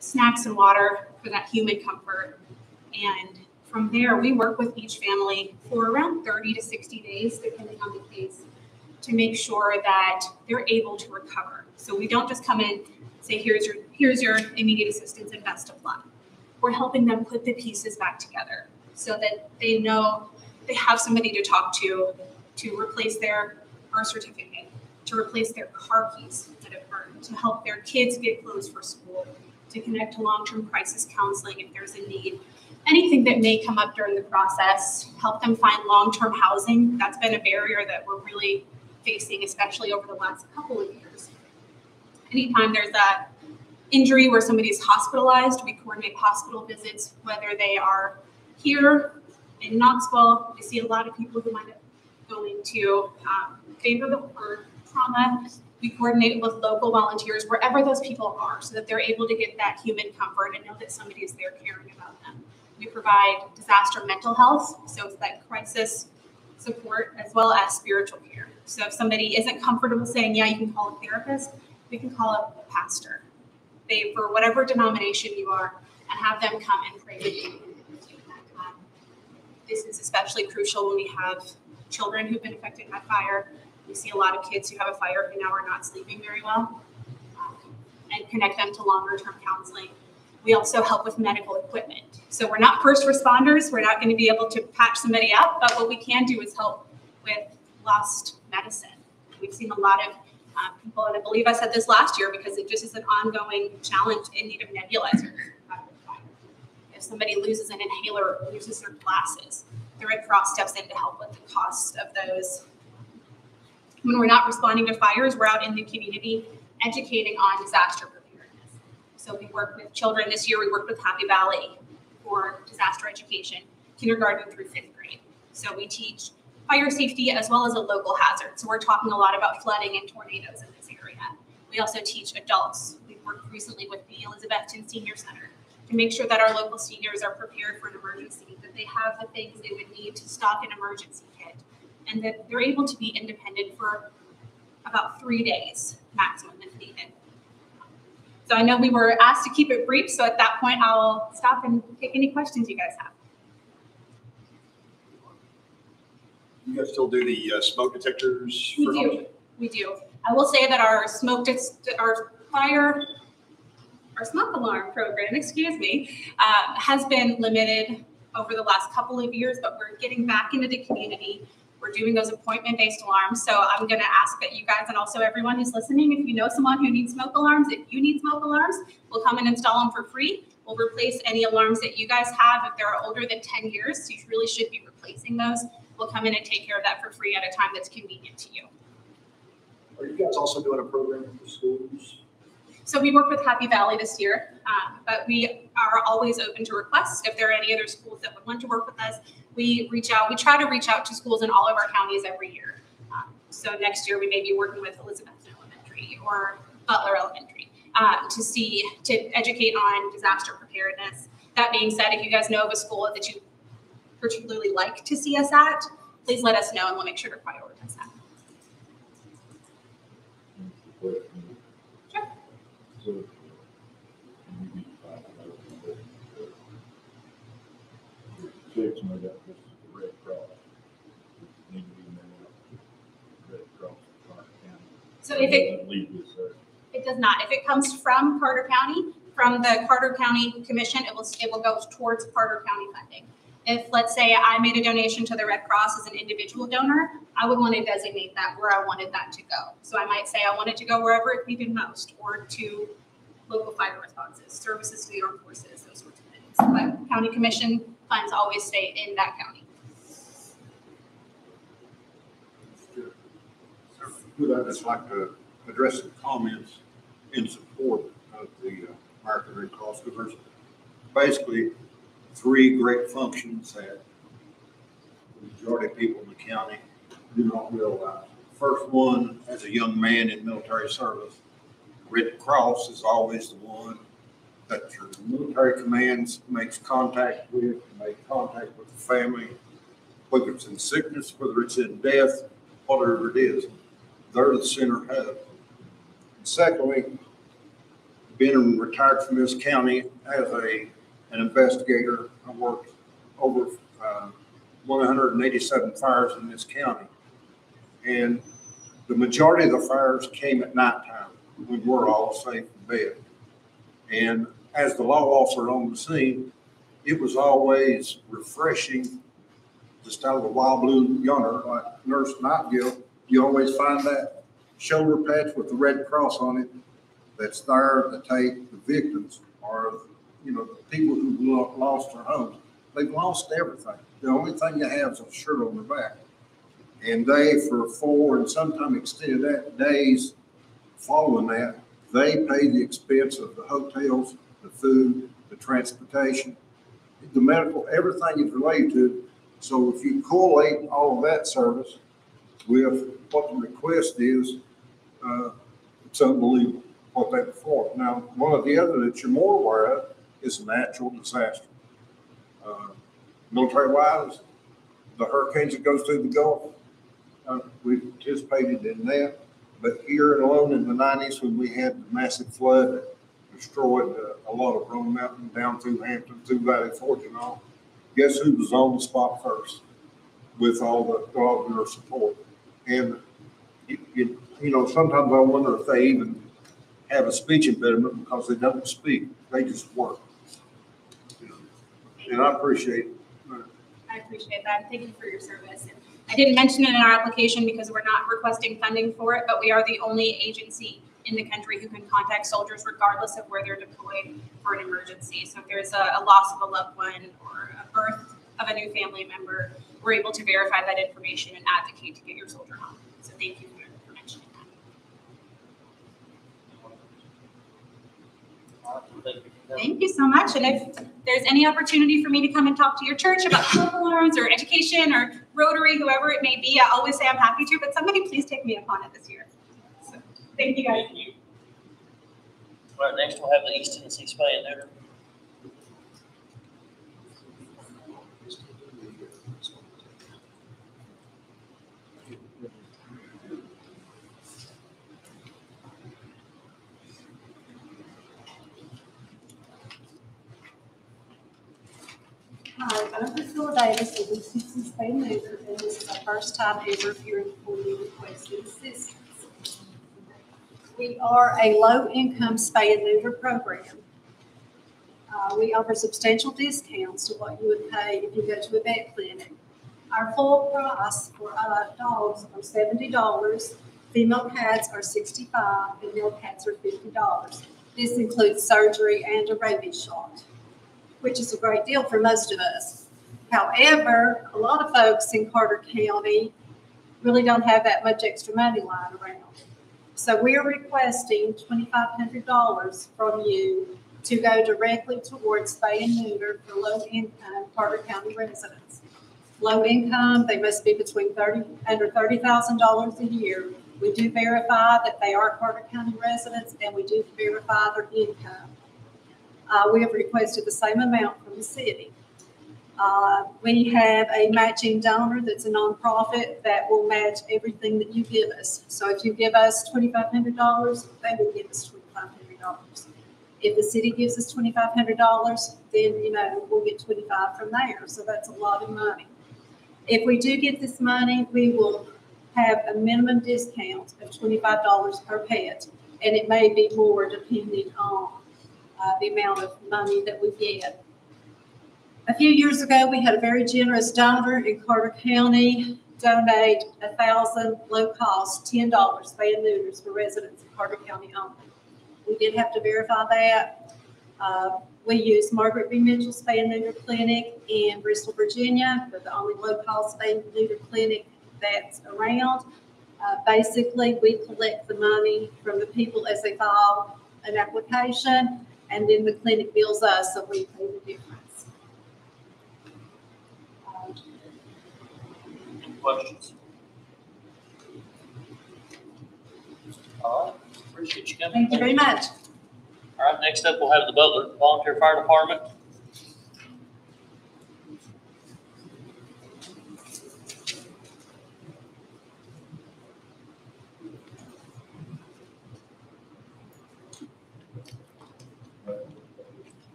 snacks and water for that human comfort. And from there, we work with each family for around 30 to 60 days, depending on the case, to make sure that they're able to recover. So we don't just come in, say, here's your here's your immediate assistance and best of luck. We're helping them put the pieces back together so that they know they have somebody to talk to to replace their birth certificate, to replace their car keys that have burned, to help their kids get clothes for school, to connect to long-term crisis counseling if there's a need. Anything that may come up during the process, help them find long-term housing. That's been a barrier that we're really facing, especially over the last couple of years. Anytime there's a injury where somebody's hospitalized, we coordinate hospital visits, whether they are here in Knoxville. We see a lot of people who might have going to um, For trauma. We coordinate with local volunteers wherever those people are so that they're able to get that human comfort and know that somebody is there caring about them. We provide disaster mental health, so it's that crisis support as well as spiritual care. So if somebody isn't comfortable saying, yeah, you can call a therapist, we can call a pastor. They, for whatever denomination you are, and have them come and pray with you. Um, This is especially crucial when we have children who've been affected by fire. We see a lot of kids who have a fire who now are not sleeping very well. um, And connect them to longer term counseling. We also help with medical equipment. So we're not first responders. We're not going to be able to patch somebody up, but what we can do is help with lost medicine. We've seen a lot of uh, people, and I believe I said this last year because it just is an ongoing challenge in need of nebulizer. If somebody loses an inhaler, or loses their glasses, the Red Cross steps in to help with the cost of those. When we're not responding to fires, we're out in the community educating on disaster preparedness. So we work with children. This year, we worked with Happy Valley for disaster education, kindergarten through fifth grade. So we teach fire safety as well as a local hazard. So we're talking a lot about flooding and tornadoes in this area. We also teach adults. We've worked recently with the Elizabethton Senior Center to make sure that our local seniors are prepared for an emergency, that they have the things they would need to stock an emergency and that they're able to be independent for about three days maximum if needed. So I know we were asked to keep it brief, so at that point, I'll stop and take any questions you guys have. You guys still do the uh, smoke detectors? We for do. homes? We do. I will say that our smoke, our fire, our smoke alarm program, excuse me, uh, has been limited over the last couple of years, but we're getting back into the community. We're doing those appointment-based alarms. So I'm going to ask that you guys and also everyone who's listening, if you know someone who needs smoke alarms, if you need smoke alarms, we'll come and install them for free. We'll replace any alarms that you guys have. If they're older than 10 years, so you really should be replacing those. We'll come in and take care of that for free at a time that's convenient to you. Are you guys also doing a program for the schools? So we work with Happy Valley this year, um, but we are always open to requests. If there are any other schools that would want to work with us, we reach out. We try to reach out to schools in all of our counties every year. Um, so next year we may be working with Elizabethton Elementary or Butler Elementary um, to see to educate on disaster preparedness. That being said, if you guys know of a school that you particularly like to see us at, please let us know and we'll make sure to prioritize that. Sure. Section of that, this is the Red Cross. Need to be made. Red Cross, Clark County. So if it Leave this there. It does not. If it comes from Carter County, from the Carter County Commission, it will, it will go towards Carter County funding. If, let's say, I made a donation to the Red Cross as an individual donor, I would want to designate that where I wanted that to go. So I might say I want it to go wherever it needed most, or to local fire responses, services to the armed forces, those sorts of things. But county commission funds always stay in that county. Would I just like to address some comments in support of the American Red Cross, because there's basically three great functions that the majority of people in the county do not realize. First one, as a young man in military service, Red Cross is always the one that your military commands makes contact with, make contact with the family, whether it's in sickness, whether it's in death, whatever it is they're the center hub. Secondly, being retired from this county as a, an investigator, I worked over, uh, one hundred and eighty-seven fires in this county. And the majority of the fires came at nighttime when we're all safe in bed. And as the law officer on the scene, it was always refreshing, just out of the wild blue yonder, like Nurse Nightingale, you always find that shoulder patch with the red cross on it that's there to take the victims or, you know, the people who lo- lost their homes. They've lost everything. The only thing you have is a shirt on their back. And they, for four and sometimes extended that days following that, they pay the expense of the hotels, the food, the transportation, the medical, everything is related to. it. So if you correlate all of that service with what the request is, uh, it's unbelievable what they perform. Now, one of the other that you're more aware of is natural disaster. Uh, Military wise, the hurricanes that goes through the Gulf, uh, we participated in that. But here alone in the nineties, when we had the massive flood that destroyed uh, a lot of Roan Mountain down through Hampton, through Valley Forge and all, guess who was on the spot first with all the, their support? And you, you, you know, sometimes I wonder if they even have a speech impediment because they don't speak. They just work. and I appreciate I appreciate that. Thank you for your service. I didn't mention it in our application because we're not requesting funding for it, but we are the only agency in the country who can contact soldiers regardless of where they're deployed for an emergency. So if there's a, a loss of a loved one or a birth of a new family member, we're able to verify that information and advocate to get your soldier home. So thank you for, for mentioning that. Thank you so much. And if there's any opportunity for me to come and talk to your church about club alarms or education or Rotary, whoever it may be, I always say I'm happy to, but somebody please take me upon it this year. So, Thank you guys. Thank you. All right, next we'll have the East Tennessee Spay and. Hi, I'm Priscilla Davis of the Citizens Bay and this is our first time ever hearing for you requesting assistance. We are a low-income spay and neuter program. Uh, we offer substantial discounts to what you would pay if you go to a vet clinic. Our full price for, uh, dogs are seventy dollars, female cats are sixty-five, and male cats are fifty dollars. This includes surgery and a rabies shot which is a great deal for most of us. However, a lot of folks in Carter County really don't have that much extra money lying around. So we are requesting twenty-five hundred dollars from you to go directly towards spay and neuter for low-income Carter County residents. Low income, they must be between thirty, under thirty thousand dollars a year. We do verify that they are Carter County residents, and we do verify their income uh, we have requested the same amount from the city. Uh, we have a matching donor that's a nonprofit that will match everything that you give us. So if you give us twenty-five hundred dollars, they will give us twenty-five hundred dollars. If the city gives us twenty-five hundred dollars, then, you know, we'll get twenty-five from there. So that's a lot of money. If we do get this money, we will have a minimum discount of twenty-five dollars per pet. And it may be more depending on uh, the amount of money that we get. A few years ago, we had a very generous donor in Carter County donate a thousand low cost, ten dollars spay and neuters for residents of Carter County only. We did have to verify that. Uh, we use Margaret B. Mitchell Spay Neuter Clinic in Bristol, Virginia. The only low cost spay and neuter clinic that's around. Uh, basically, we collect the money from the people as they file an application and then the clinic bills us, so we pay the difference. Um, Any questions? All right, appreciate you coming. Thank you very much. All right, next up, we'll have the Butler Volunteer Fire Department.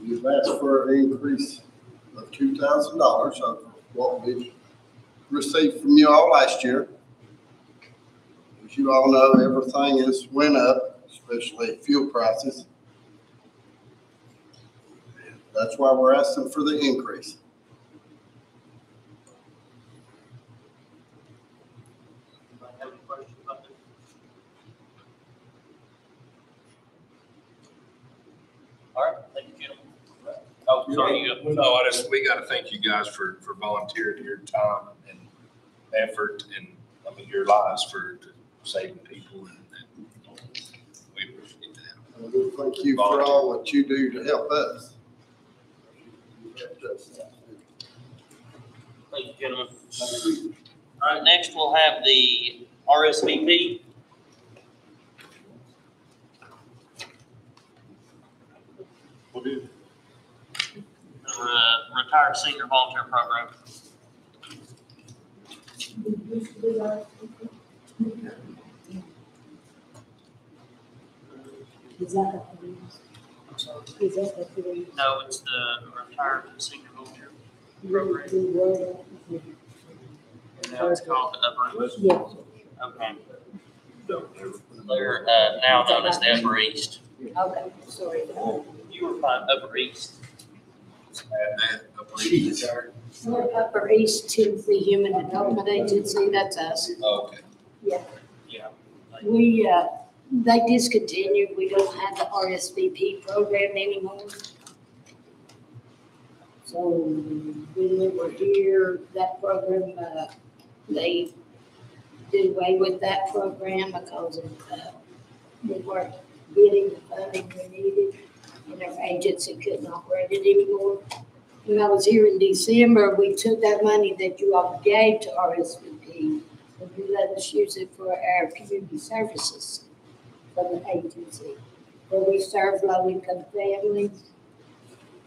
We've asked for an increase of two thousand dollars of what we received from you all last year. As you all know, everything has went up, especially fuel prices. That's why we're asking for the increase. Anybody have any questions about this? All right, thank you, gentlemen. Oh, sorry, No, I just, we gotta thank you guys for, for volunteering your time and effort and, I mean, your lives for saving people and, and we appreciate that. And we thank you for all that you do to help us. Us. thank you, gentlemen. All right, next we'll have the RSVP. We'll do. Retired Senior Volunteer Program. Is that what it is? I'm sorry. Is that what it is? No, it's the retired senior volunteer program. We were- Now it's called the Upper East. Yeah. Okay. They're, uh, now known as the Upper East. Okay, sorry. You were fine, Upper East. We're Upper East Tennessee Human Development Agency, that's us. Okay. Yeah. We, uh, they discontinued, we don't have the RSVP program anymore. So when we were here, that program, uh, they did away with that program because of, uh, we weren't getting the funding we needed and our agency couldn't operate it anymore. When I was here in December, we took that money that you all gave to RSVP and you let us use it for our community services from the agency, where we serve low-income families.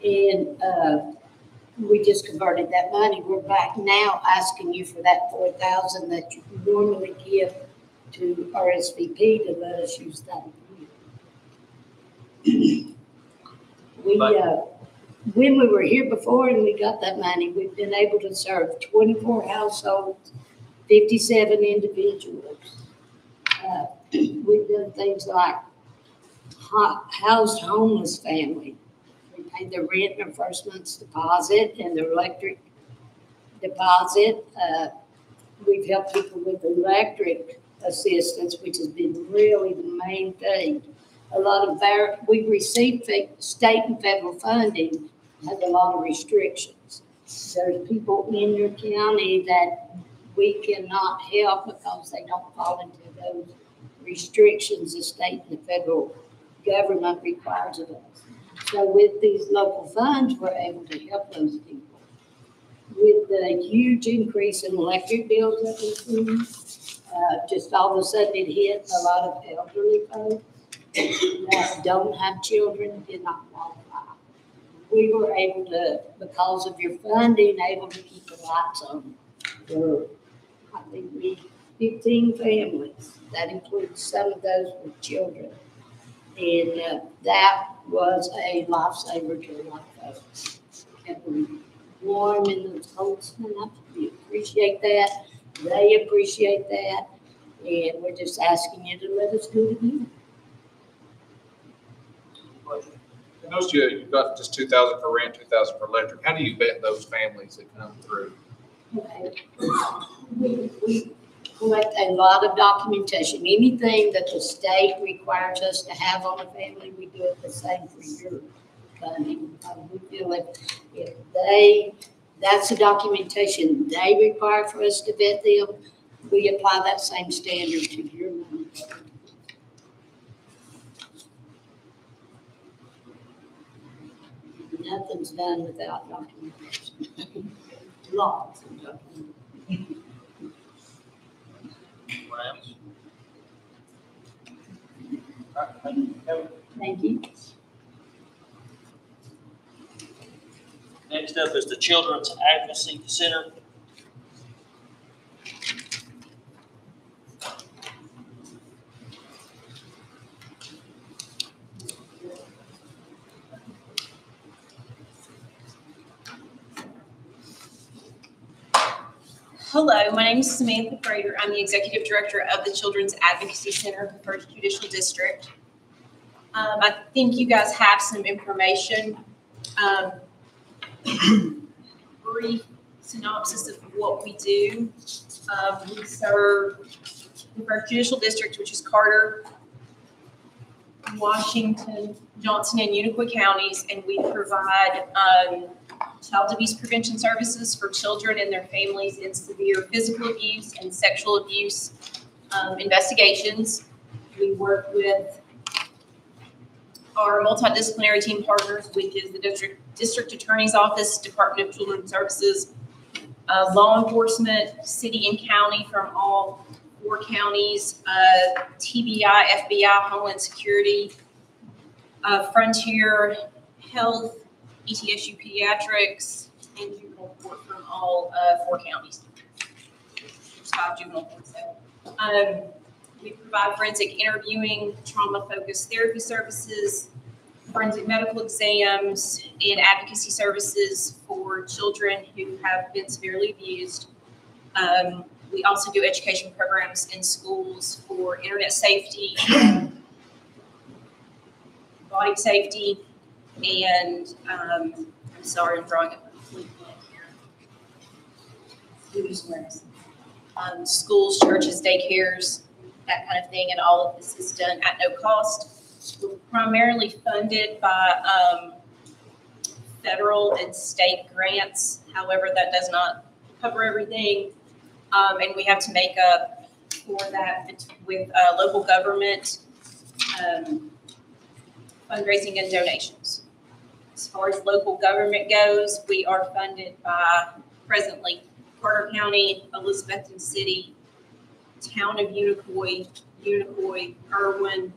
And, uh, we just converted that money. We're back now asking you for that four thousand that you normally give to RSVP to let us use that. We, uh, when we were here before and we got that money, we've been able to serve twenty-four households, fifty-seven individuals. Uh, We've done things like ho- housed homeless family. We paid their rent and their first month's deposit and their electric deposit. Uh, We've helped people with electric assistance, which has been really the main thing. A lot of we receive state and federal funding, has a lot of restrictions. There's people in your county that we cannot help because they don't fall into those restrictions the state and the federal government requires of us. So with these local funds, we're able to help those people. With the huge increase in electric bills that we've seen, uh, just all of a sudden it hit a lot of elderly folks that don't have children, did not qualify. We were able to, because of your funding, able to keep the lights on for, I think we, fifteen families. That includes some of those with children. And uh, that was a lifesaver to a lot of folks. Kept them warm in those cold snaps. We appreciate that. They appreciate that. And we're just asking you to let us do it again. Noticed you, you've got just two thousand for rent, two thousand for electric. How do you vet those families that come through? Okay. We, we collect a lot of documentation. Anything that the state requires us to have on a family, we do it the same for your funding. Um, We feel if, if they, that's the documentation they require for us to vet them, we apply that same standard to your money. Nothing's done without documentation. Lots of documentation. Thank you. Next up is the Children's Advocacy Center. Hello, my name is Samantha Prater. I'm the Executive Director of the Children's Advocacy Center the First Judicial District. Um, I think you guys have some information. Um, brief synopsis of what we do. Um, we serve the First Judicial District, which is Carter, Washington, Johnson, and Unicoi counties, and we provide, um, child abuse prevention services for children and their families in severe physical abuse and sexual abuse um, investigations. We work with our multidisciplinary team partners, which is the district district attorney's office, Department of Children's Services, uh, law enforcement, city and county from all four counties, uh, TBI, FBI, Homeland Security, uh, Frontier Health, ETSU Pediatrics, and juvenile court from all uh, four counties. There's five juvenile courts there. Um, We provide forensic interviewing, trauma-focused therapy services, forensic medical exams, and advocacy services for children who have been severely abused. Um, we also do education programs in schools for internet safety, body safety, and, um, I'm sorry, I'm drawing a complete blank here. Um, schools, churches, daycares, that kind of thing, and all of this is done at no cost. We're primarily funded by, um, federal and state grants. However, that does not cover everything. Um, and we have to make up for that with, uh, local government, um, fundraising and donations. As far as local government goes, we are funded by presently Carter County, Elizabethton City, Town of Unicoi, Unicoi, Erwin,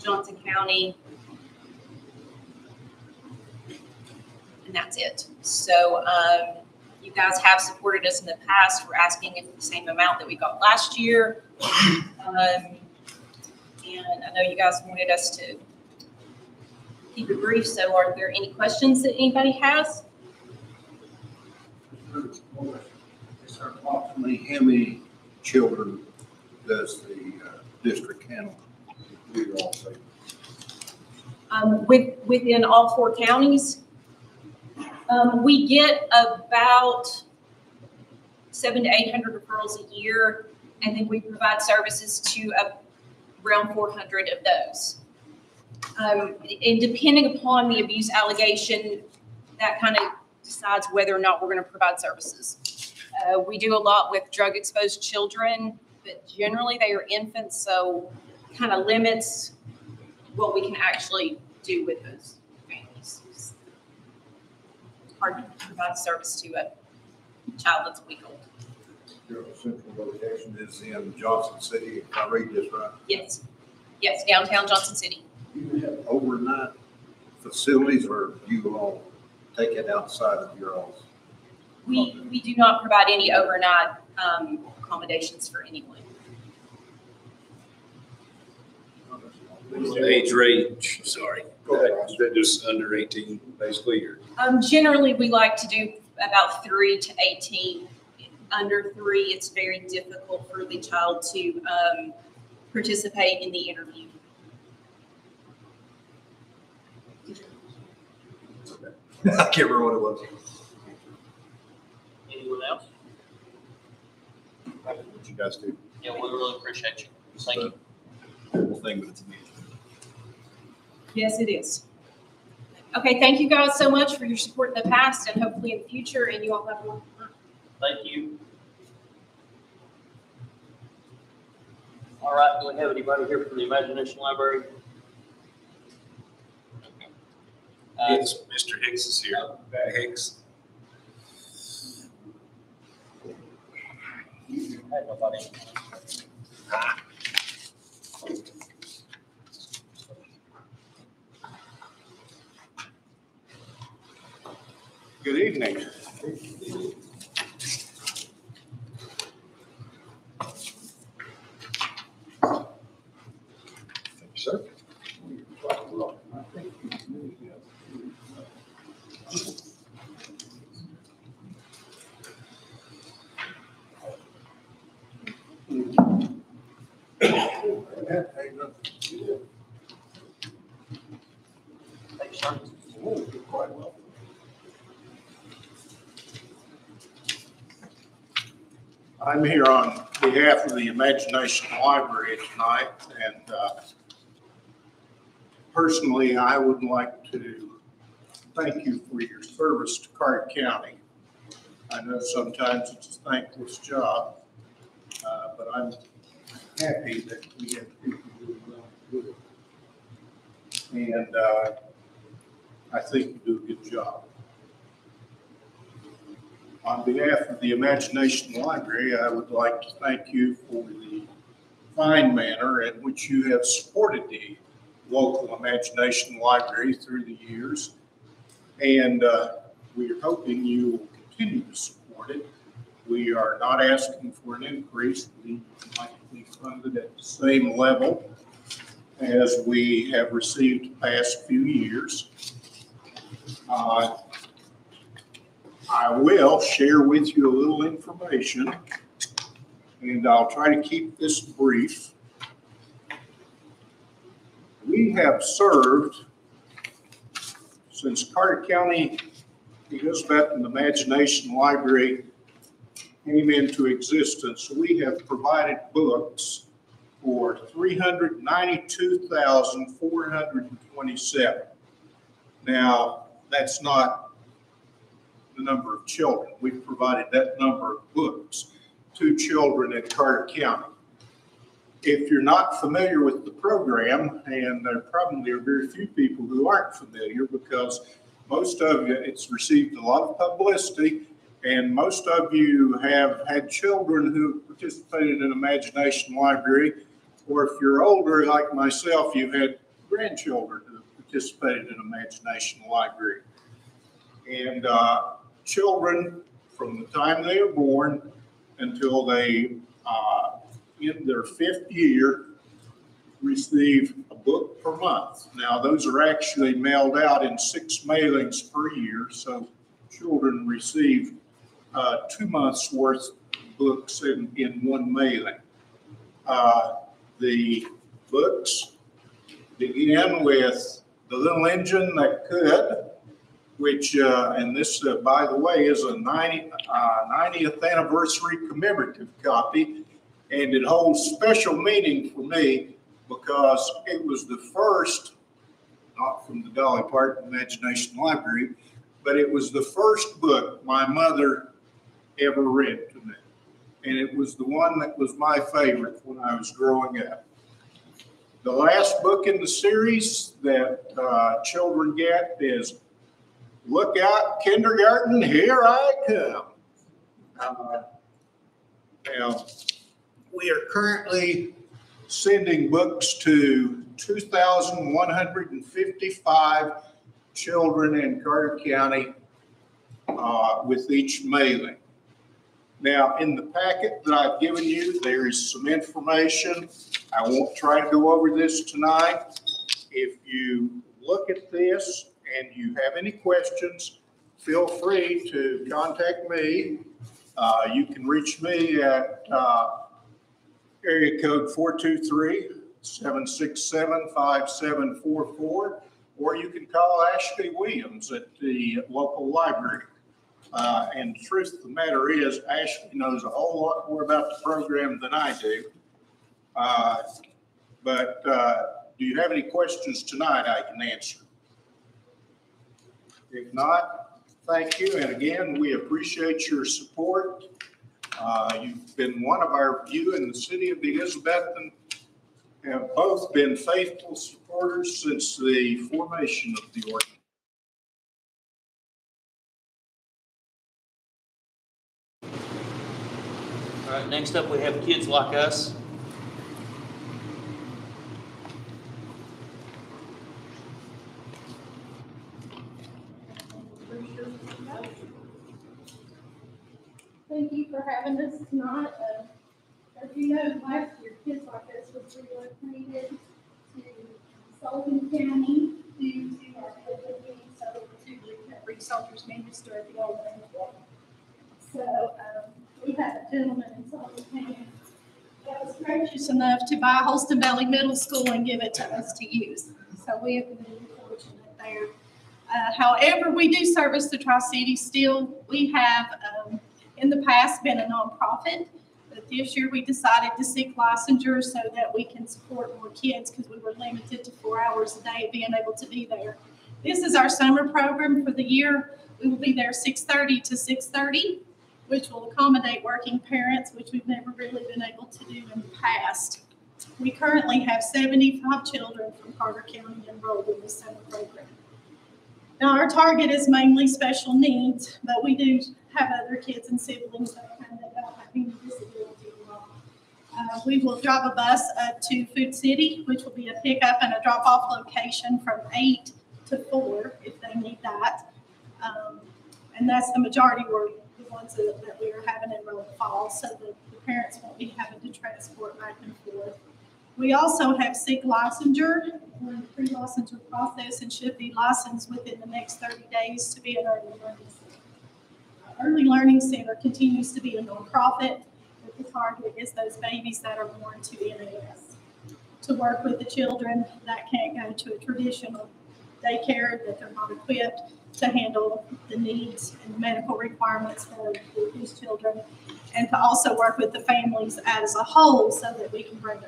Johnson County. And that's it. So, um, you guys have supported us in the past. We're asking the same amount that we got last year. Um, and I know you guys wanted us to keep it brief, so are there any questions that anybody has? Approximately how many children does the uh, district handle? We. Um, with, within all four counties, um, we get about seven to eight hundred referrals a year, and then we provide services to around four hundred of those. Um, and depending upon the abuse allegation, that kind of decides whether or not we're going to provide services. Uh, we do a lot with drug exposed children, but generally they are infants, so kind of limits what we can actually do with those families. It's hard to provide service to a child that's a week old. Your central location is in Johnson City, if I read this right. Yes, yes, downtown Johnson City. You have overnight facilities or you all take it outside of your own? We, we do not provide any overnight um, accommodations for anyone. Age range, sorry. Go ahead. Is that just under eighteen, basically, or? Um, generally, we like to do about three to eighteen. Under three, it's very difficult for the child to um, participate in the interview. I can't remember what it was. Anyone else? What you guys do. Yeah, we really appreciate you. Thank you. Terrible thing, but it's amazing. Yes, it is. Okay, thank you guys so much for your support in the past and hopefully in the future, and you all have a wonderful time. Thank you. All right, do we have anybody here from the Imagination Library? Uh, Mr. Hicks is here. Pat Hicks. had nobody. Good evening. I'm here on behalf of the Imagination Library tonight, and uh, personally, I would like to thank you for your service to Carter County. I know sometimes it's a thankless job, uh, but I'm happy that we have people who are willing do it. And uh, I think you do a good job. On behalf of the Imagination Library, I would like to thank you for the fine manner in which you have supported the local Imagination Library through the years. And uh, we are hoping you will continue to support it. We are not asking for an increase. We might be funded at the same level as we have received the past few years. Uh, I will share with you a little information, and I'll try to keep this brief. We have served since Carter County Elizabethton Imagination Library came into existence, we have provided books for three hundred ninety-two thousand, four hundred and twenty-seven. Now, that's not the number of children. We've provided that number of books to children in Carter County. If you're not familiar with the program, and there probably are very few people who aren't familiar because most of you, it's received a lot of publicity, and most of you have had children who participated in Imagination Library, or if you're older, like myself, you've had grandchildren who participated in Imagination Library. And uh, children, from the time they are born until they, uh, in their fifth year, receive a book per month. Now, those are actually mailed out in six mailings per year, so children receive uh, two months' worth of books in, in one mailing. Uh, the books begin with The Little Engine That Could, which, uh, and this, uh, by the way, is a 90, uh, 90th anniversary commemorative copy, and it holds special meaning for me because it was the first, not from the Dolly Parton Imagination Library, but it was the first book my mother ever read to me. And it was the one that was my favorite when I was growing up. The last book in the series that uh, children get is Look Out Kindergarten, Here I Come. Uh, now, we are currently sending books to 2,155 children in Carter County uh, with each mailing. Now, in the packet that I've given you, there is some information. I won't try to go over this tonight. If you look at this and you have any questions, feel free to contact me. Uh, You can reach me at uh, area code 423-767-5744, or you can call Ashley Williams at the local library. Uh, And the truth of the matter is, Ashley knows a whole lot more about the program than I do. Uh, But uh, do you have any questions tonight I can answer? If not, thank you. And again, we appreciate your support. Uh, You've been one of our, you and the city of Elizabethton have both been faithful supporters since the formation of the ordinance. All right, next up, we have Kids Like Us. For having us tonight. Uh, As you know, last year, Kids Like was relocated to Sullivan County due to our COVID being so to recovery soldiers minister at the old landfill. So, um, we had a gentleman in Sullivan County that was gracious enough to buy Holston Valley Middle School and give it to us to use. So we have been fortunate there. Uh, however, we do service the Tri-City still. We have, um, in the past been a nonprofit, but this year we decided to seek licensure so that we can support more kids because we were limited to four hours a day being able to be there. This is our summer program for the year. We will be there six thirty to six thirty, which will accommodate working parents, which we've never really been able to do in the past. We currently have seventy-five children from Carter County enrolled in this summer program. Now, our target is mainly special needs, but we do have other kids and siblings that kind of don't have any disability. Uh, we will drive a bus up to Food City, which will be a pickup and a drop-off location from eight to four if they need that. Um, and that's the majority were the ones that, that we are having the fall so that the parents won't be having to transport back and forth. We also have SIG licensure, we're in the pre-licensure process and should be licensed within the next thirty days to be an early Early Learning Center continues to be a nonprofit, but the target is those babies that are born to NAS. To work with the children that can't go to a traditional daycare, that they're not equipped to handle the needs and medical requirements for these children, and to also work with the families as a whole so that we can bring a,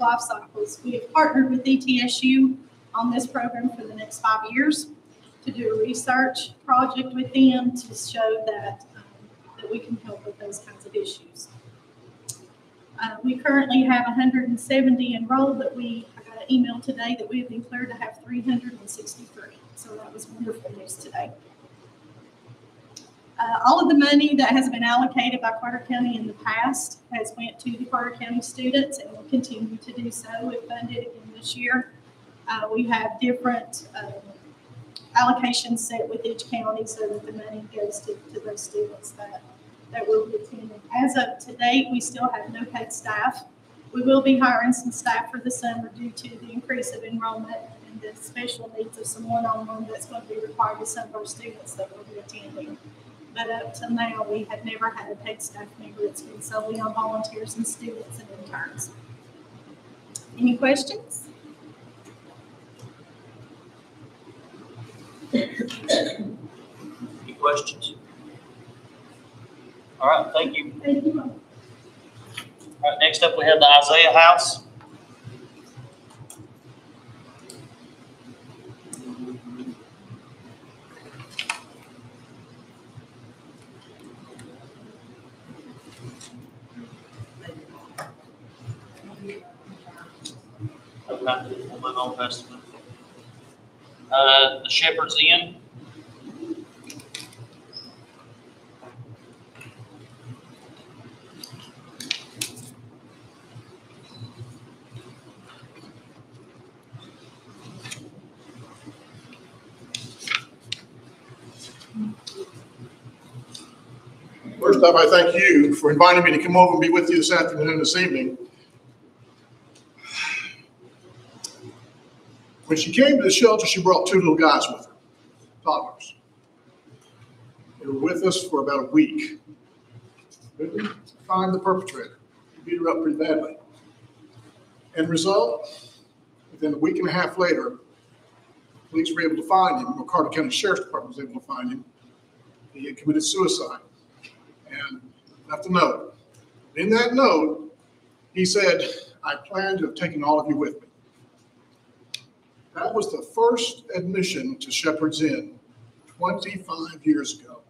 life cycles. We have partnered with ETSU on this program for the next five years to do a research project with them to show that, um, that we can help with those kinds of issues. Uh, we currently have hundred and seventy enrolled, but we, got an email today that we have been cleared to have three hundred and sixty-three. So that was wonderful news today. Uh, all of the money that has been allocated by Carter County in the past has went to the Carter County students and will continue to do so if funded again this year. Uh, we have different, um, allocations set with each county so that the money goes to, to those students that, that will be attending. As of to date, we still have no paid staff. We will be hiring some staff for the summer due to the increase of enrollment and the special needs of some one-on-one that's going to be required with some of our students that will be attending. But up to now, we have never had a paid staff member. It's been solely on volunteers and students and interns. Any questions? Any questions? All right, thank you. Thank you. All right, next up, we have the Isaiah House. Okay, we'll move on past them. Uh, the Shepherd's Inn. First off, I thank you for inviting me to come over and be with you this afternoon and this evening. When she came to the shelter, she brought two little guys with her, toddlers. They were with us for about a week. Couldn't find the perpetrator. Beat her up pretty badly. End result, within a week and a half later, police were able to find him, or County Sheriff's Department was able to find him. He had committed suicide and left a note. In that note, he said, I plan to have taken all of you with me. That was the first admission to Shepherd's Inn 25 years ago.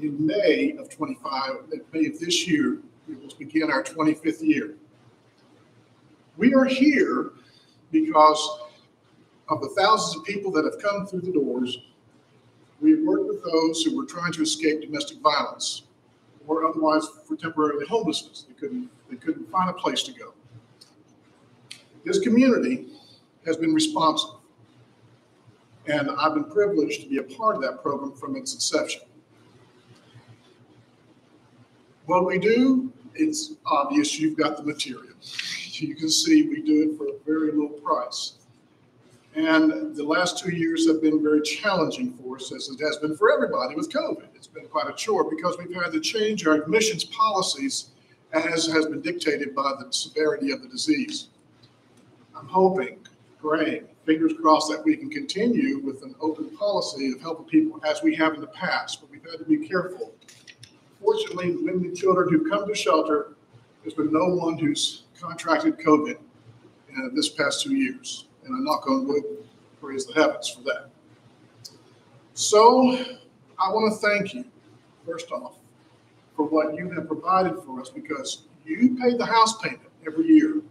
In May of 25, in May of this year, we will begin our 25th year. We are here because of the thousands of people that have come through the doors We've worked with those who were trying to escape domestic violence or otherwise for temporarily homelessness. They couldn't, they couldn't find a place to go. This community has been responsive. And I've been privileged to be a part of that program from its inception. What we do, it's obvious you've got the material. You can see we do it for a very low price. And the last two years have been very challenging for us, as it has been for everybody with COVID. It's been quite a chore because we've had to change our admissions policies as has been dictated by the severity of the disease. I'm hoping, praying, fingers crossed that we can continue with an open policy of helping people as we have in the past, but we've had to be careful. Fortunately, women and children who come to shelter, there's been no one who's contracted COVID uh, this past two years and I knock on wood, praise the heavens for that. So I want to thank you, first off, for what you have provided for us because you pay the house payment every year.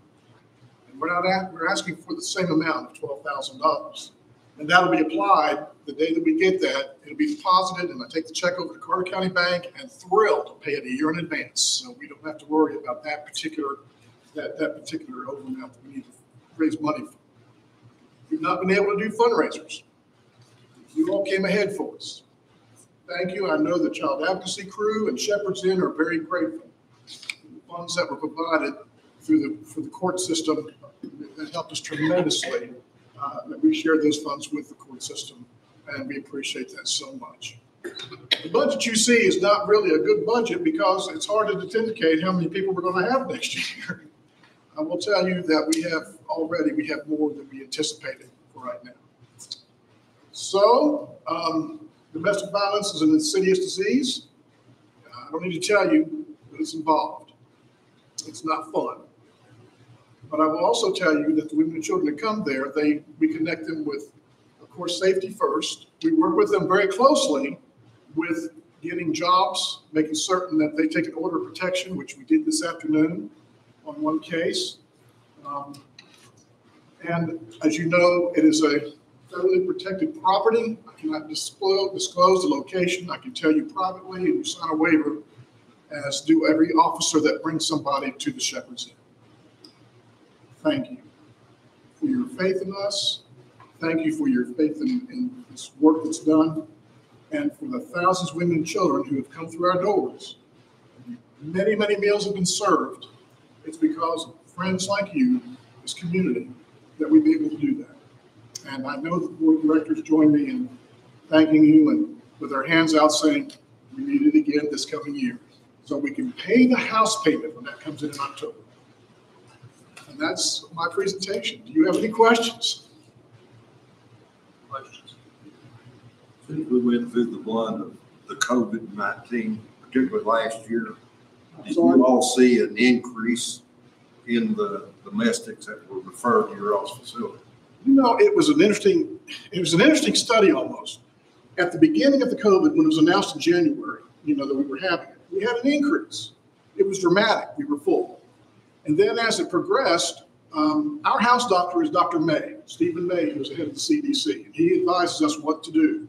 We're not at, we're asking for the same amount of twelve thousand dollars. And that'll be applied the day that we get that. It'll be deposited and I take the check over to Carter County Bank and thrilled to pay it a year in advance. So we don't have to worry about that particular, that, that particular over amount that we need to raise money for. We've not been able to do fundraisers. You all came ahead for us. Thank you. I know the Child Advocacy Crew and Shepherd's Inn are very grateful. The Funds that were provided through the, for the court system, that helped us tremendously, uh, we share those funds with the court system, and we appreciate that so much. The budget you see is not really a good budget because it's hard to indicate how many people we're gonna have next year. I will tell you that we have, already, we have more than we anticipated for right now. So, um, domestic violence is an insidious disease. I don't need to tell you that it's involved. It's not fun. But I will also tell you that the women and children that come there, they, we connect them with, of course, safety first. We work with them very closely with getting jobs, making certain that they take an order of protection, which we did this afternoon on one case. Um, And as you know, it is a federally protected property. I cannot disclose, disclose the location. I can tell you privately, and you sign a waiver, as do every officer that brings somebody to the Shepherd's Inn. Thank you for your faith in us. Thank you for your faith in, in this work that's done. And for the thousands of women and children who have come through our doors. Many, many meals have been served. It's because of friends like you, this community, that we've been able to do that. And I know the board of directors join me in thanking you and with their hands out saying, we need it again this coming year. So we can pay the house payment when that comes in in October. And that's my presentation. Do you have any questions? Questions? Since we went through the blood of the COVID-19, particularly last year, did you all see an increase in the domestics that were referred to your all's facility? You know, it was an interesting, it was an interesting study almost. At the beginning of the COVID, when it was announced in January, you know, that we were having it, we had an increase. It was dramatic. We were full. And then as it progressed, um, our house doctor is Dr. May, Stephen May, who's the head of the CDC. And he advises us what to do,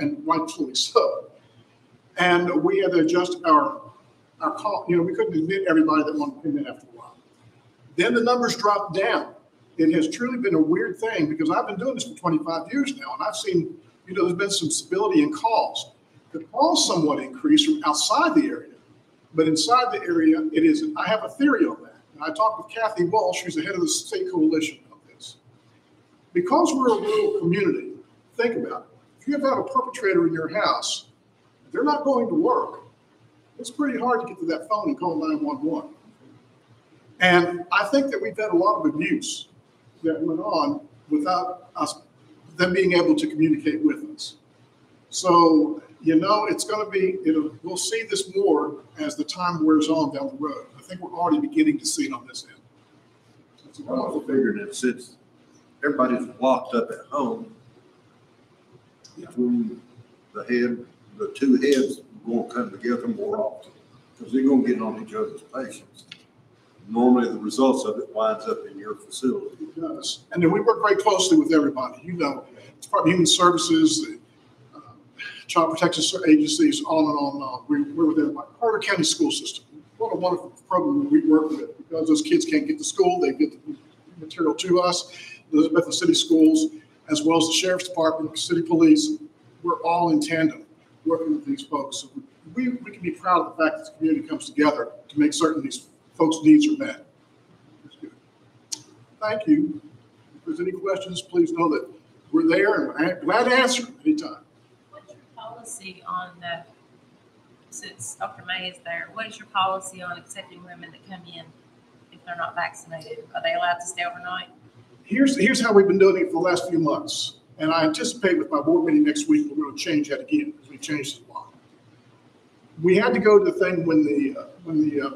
and rightfully so. And we had to adjust our, our call, you know, we couldn't admit everybody that wanted to come in after a while. Then the numbers dropped down. It has truly been a weird thing because I've been doing this for 25 years now, and I've seen, you know, there's been some stability in calls. The calls somewhat increased from outside the area, but inside the area, it isn't. I have a theory on that. And I talked with Kathy Walsh, who's the head of the state coalition of this. Because we're a rural community, think about it. If you have a perpetrator in your house, they're not going to work. It's pretty hard to get to that phone and call 911. And I think that we've had a lot of abuse that went on without us, them being able to communicate with us. So, you know, it's going to be, it'll, we'll see this more as the time wears on down the road. I think we're already beginning to see it on this end. That's I also figured that since everybody's locked up at home, between the head, the two heads won't come together more often, because they're gonna get on each other's patients. Normally, the results of it winds up in your facility. It does. And then we work very closely with everybody. You know, Department of Human Services, Child Protection Agencies, on and on and on. We, we're within like Carter County School System. What a wonderful program we work with because those kids can't get to school. They get the material to us. Elizabethton City Schools, as well as the Sheriff's Department, City Police, we're all in tandem working with these folks. So we, we can be proud of the fact that the community comes together to make certain these folks' needs are met. Thank you. If there's any questions, please know that we're there and I'm glad to answer them anytime. Policy on the, since Dr. May is there, what is your policy on accepting women that come in if they're not vaccinated? Are they allowed to stay overnight? Here's, here's how we've been doing it for the last few months. And I anticipate with my board meeting next week, we're going to change that again, because we changed it a lot. We had to go to the thing when the, uh, when the, uh,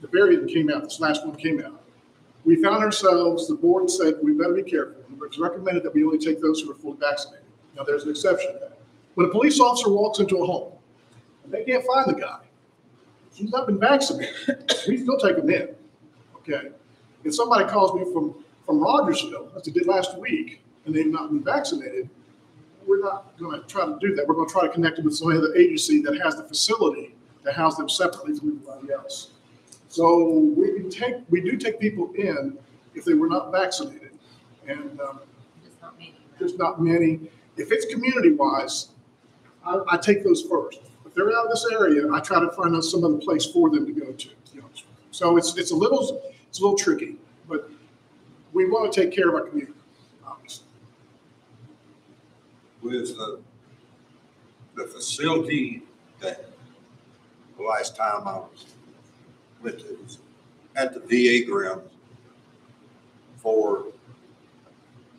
the variant came out, this last one came out. We found ourselves, the board said, we better be careful. It's recommended that we only take those who are fully vaccinated. Now, there's an exception to that. When a police officer walks into a home, and they can't find the guy, he's not been vaccinated, we still take him in, okay? If somebody calls me from, from Rogersville, as they did last week, and they've not been vaccinated, we're not going to try to do that. We're going to try to connect them with some other agency that has the facility to house them separately from everybody else. So we can take, we do take people in if they were not vaccinated, and um, Just not many. there's not many. If it's community-wise, I, I take those first. If they're out of this area, I try to find out some other place for them to go to. So it's, it's a little, it's a little tricky, but we want to take care of our community, obviously. with the, the facility that the last time I was with it was at the VA grounds for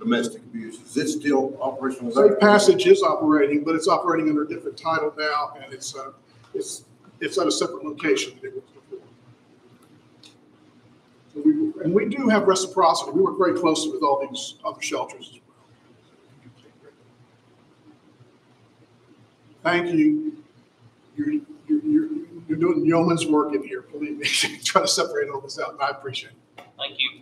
domestic abuse. Is it still operational? Safe Passage is operating, but it's operating under a different title now, and it's, uh, it's, it's at a separate location than it was before. So we- And we do have reciprocity. We work very closely with all these other shelters as well. Thank you. You're, you're, you're, you're doing yeoman's work in here, believe me, trying to separate all this out, and I appreciate it. Thank you.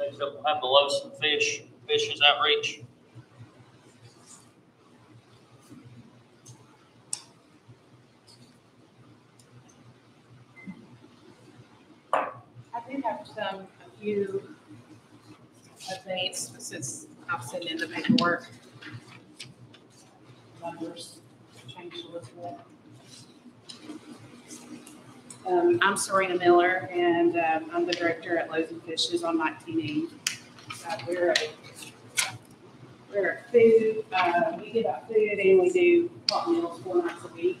Next up, we'll have the Loaves and Fish, Fishes Outreach. I do have some, a few updates since I've sent in the paperwork. Numbers changed a little bit. Um, I'm Serena Miller and, um, I'm the director at Loaves and Fishes on nineteen eighty. Uh, we're a, we're a food, uh, we give out food and we do hot meals four nights a week.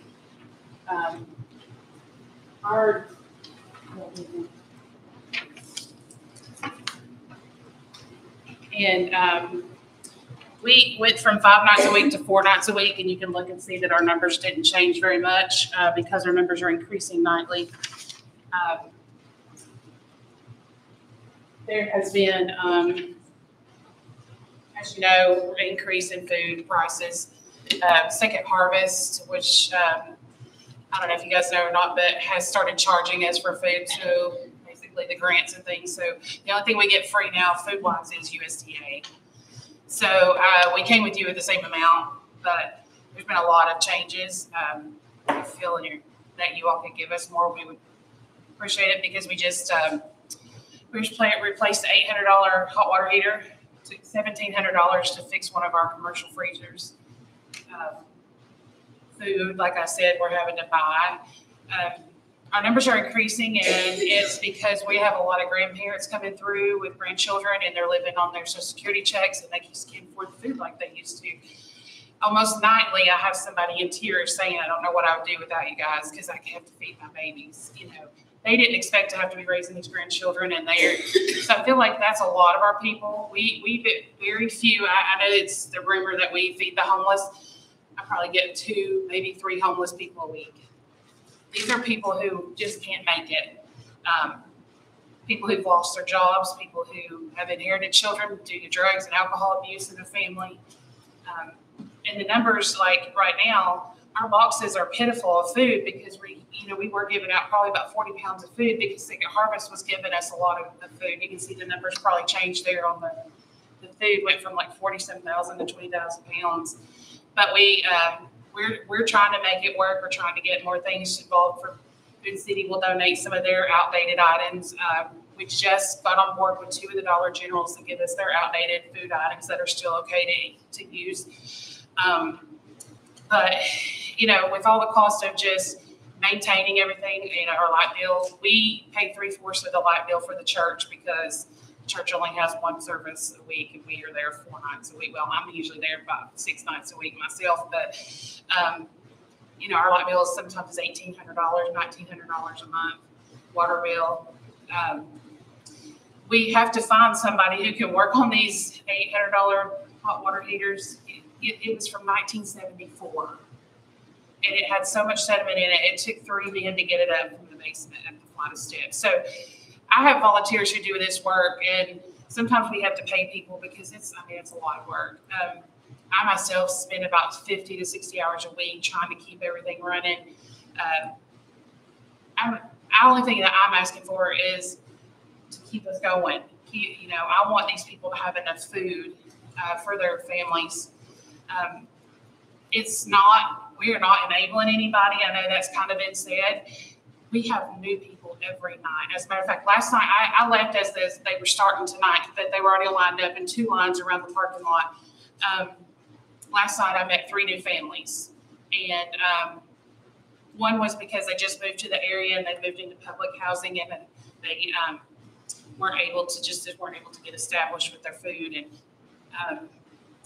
Um, our, And um, we went from five nights a week to four nights a week, and you can look and see that our numbers didn't change very much uh, because our numbers are increasing nightly. Um, There has been, um, as you know, increase in food prices. Uh, Second Harvest, which um, I don't know if you guys know or not, but has started charging us for food too, basically the grants and things. So the only thing we get free now, food wise, is USDA. So uh, we came with you with the same amount, but there's been a lot of changes. Um, I feel that you all could give us more, we would appreciate it because we just, um, we just play, replaced the eight hundred dollar hot water heater, to seventeen hundred dollars to fix one of our commercial freezers. Um, Food, like I said, we're having to buy. Um, our numbers are increasing and it's because we have a lot of grandparents coming through with grandchildren and they're living on their social security checks and they just can't afford the food like they used to. Almost nightly, I have somebody in tears saying, I don't know what I would do without you guys because I have to feed my babies, you know. They didn't expect to have to be raising these grandchildren and they're, so I feel like that's a lot of our people. We, we, very few, I, I know it's the rumor that we feed the homeless. I probably get two, maybe three homeless people a week these are people who just can't make it. Um, people who've lost their jobs, people who have inherited children due to drugs and alcohol abuse in their family. Um, and the numbers, like right now, our boxes are pitiful of food because we, you know, we were giving out probably about 40 pounds of food because Second Harvest was giving us a lot of the food. You can see the numbers probably changed there on the, the food went from like 47,000 to 20,000 pounds. But we, um, we're, we're trying to make it work. We're trying to get more things involved for Food City will donate some of their outdated items. Um, we just got on board with two of the Dollar Generals to give us their outdated food items that are still okay to, to use. Um, but, you know, with all the cost of just maintaining everything, you know, our light bill, we pay three fourths of the light bill for the church because church only has one service a week and we are there four nights a week. Well, I'm usually there about six nights a week myself, but, um, you know, our light bill is sometimes eighteen hundred dollars, nineteen hundred dollars a month, water bill. Um, we have to find somebody who can work on these eight hundred dollar hot water heaters. It, it, it was from nineteen seventy-four. And it had so much sediment in it, it took three men to get it up from the basement at the flight of steps. So I have volunteers who do this work and sometimes we have to pay people because it's, I mean, it's a lot of work. Um, I myself spend about fifty to sixty hours a week trying to keep everything running. Um, I'm, the only thing that I'm asking for is to keep us going. Keep, you know, I want these people to have enough food uh, for their families. Um, it's not, we are not enabling anybody. I know that's kind of been said. we have new people every night. As a matter of fact, last night, I, I left as this, they were starting tonight, but they were already lined up in two lines around the parking lot. Um, last night I met three new families and, um, one was because they just moved to the area and they moved into public housing and they, um, weren't able to, just weren't able to get established with their food and, um,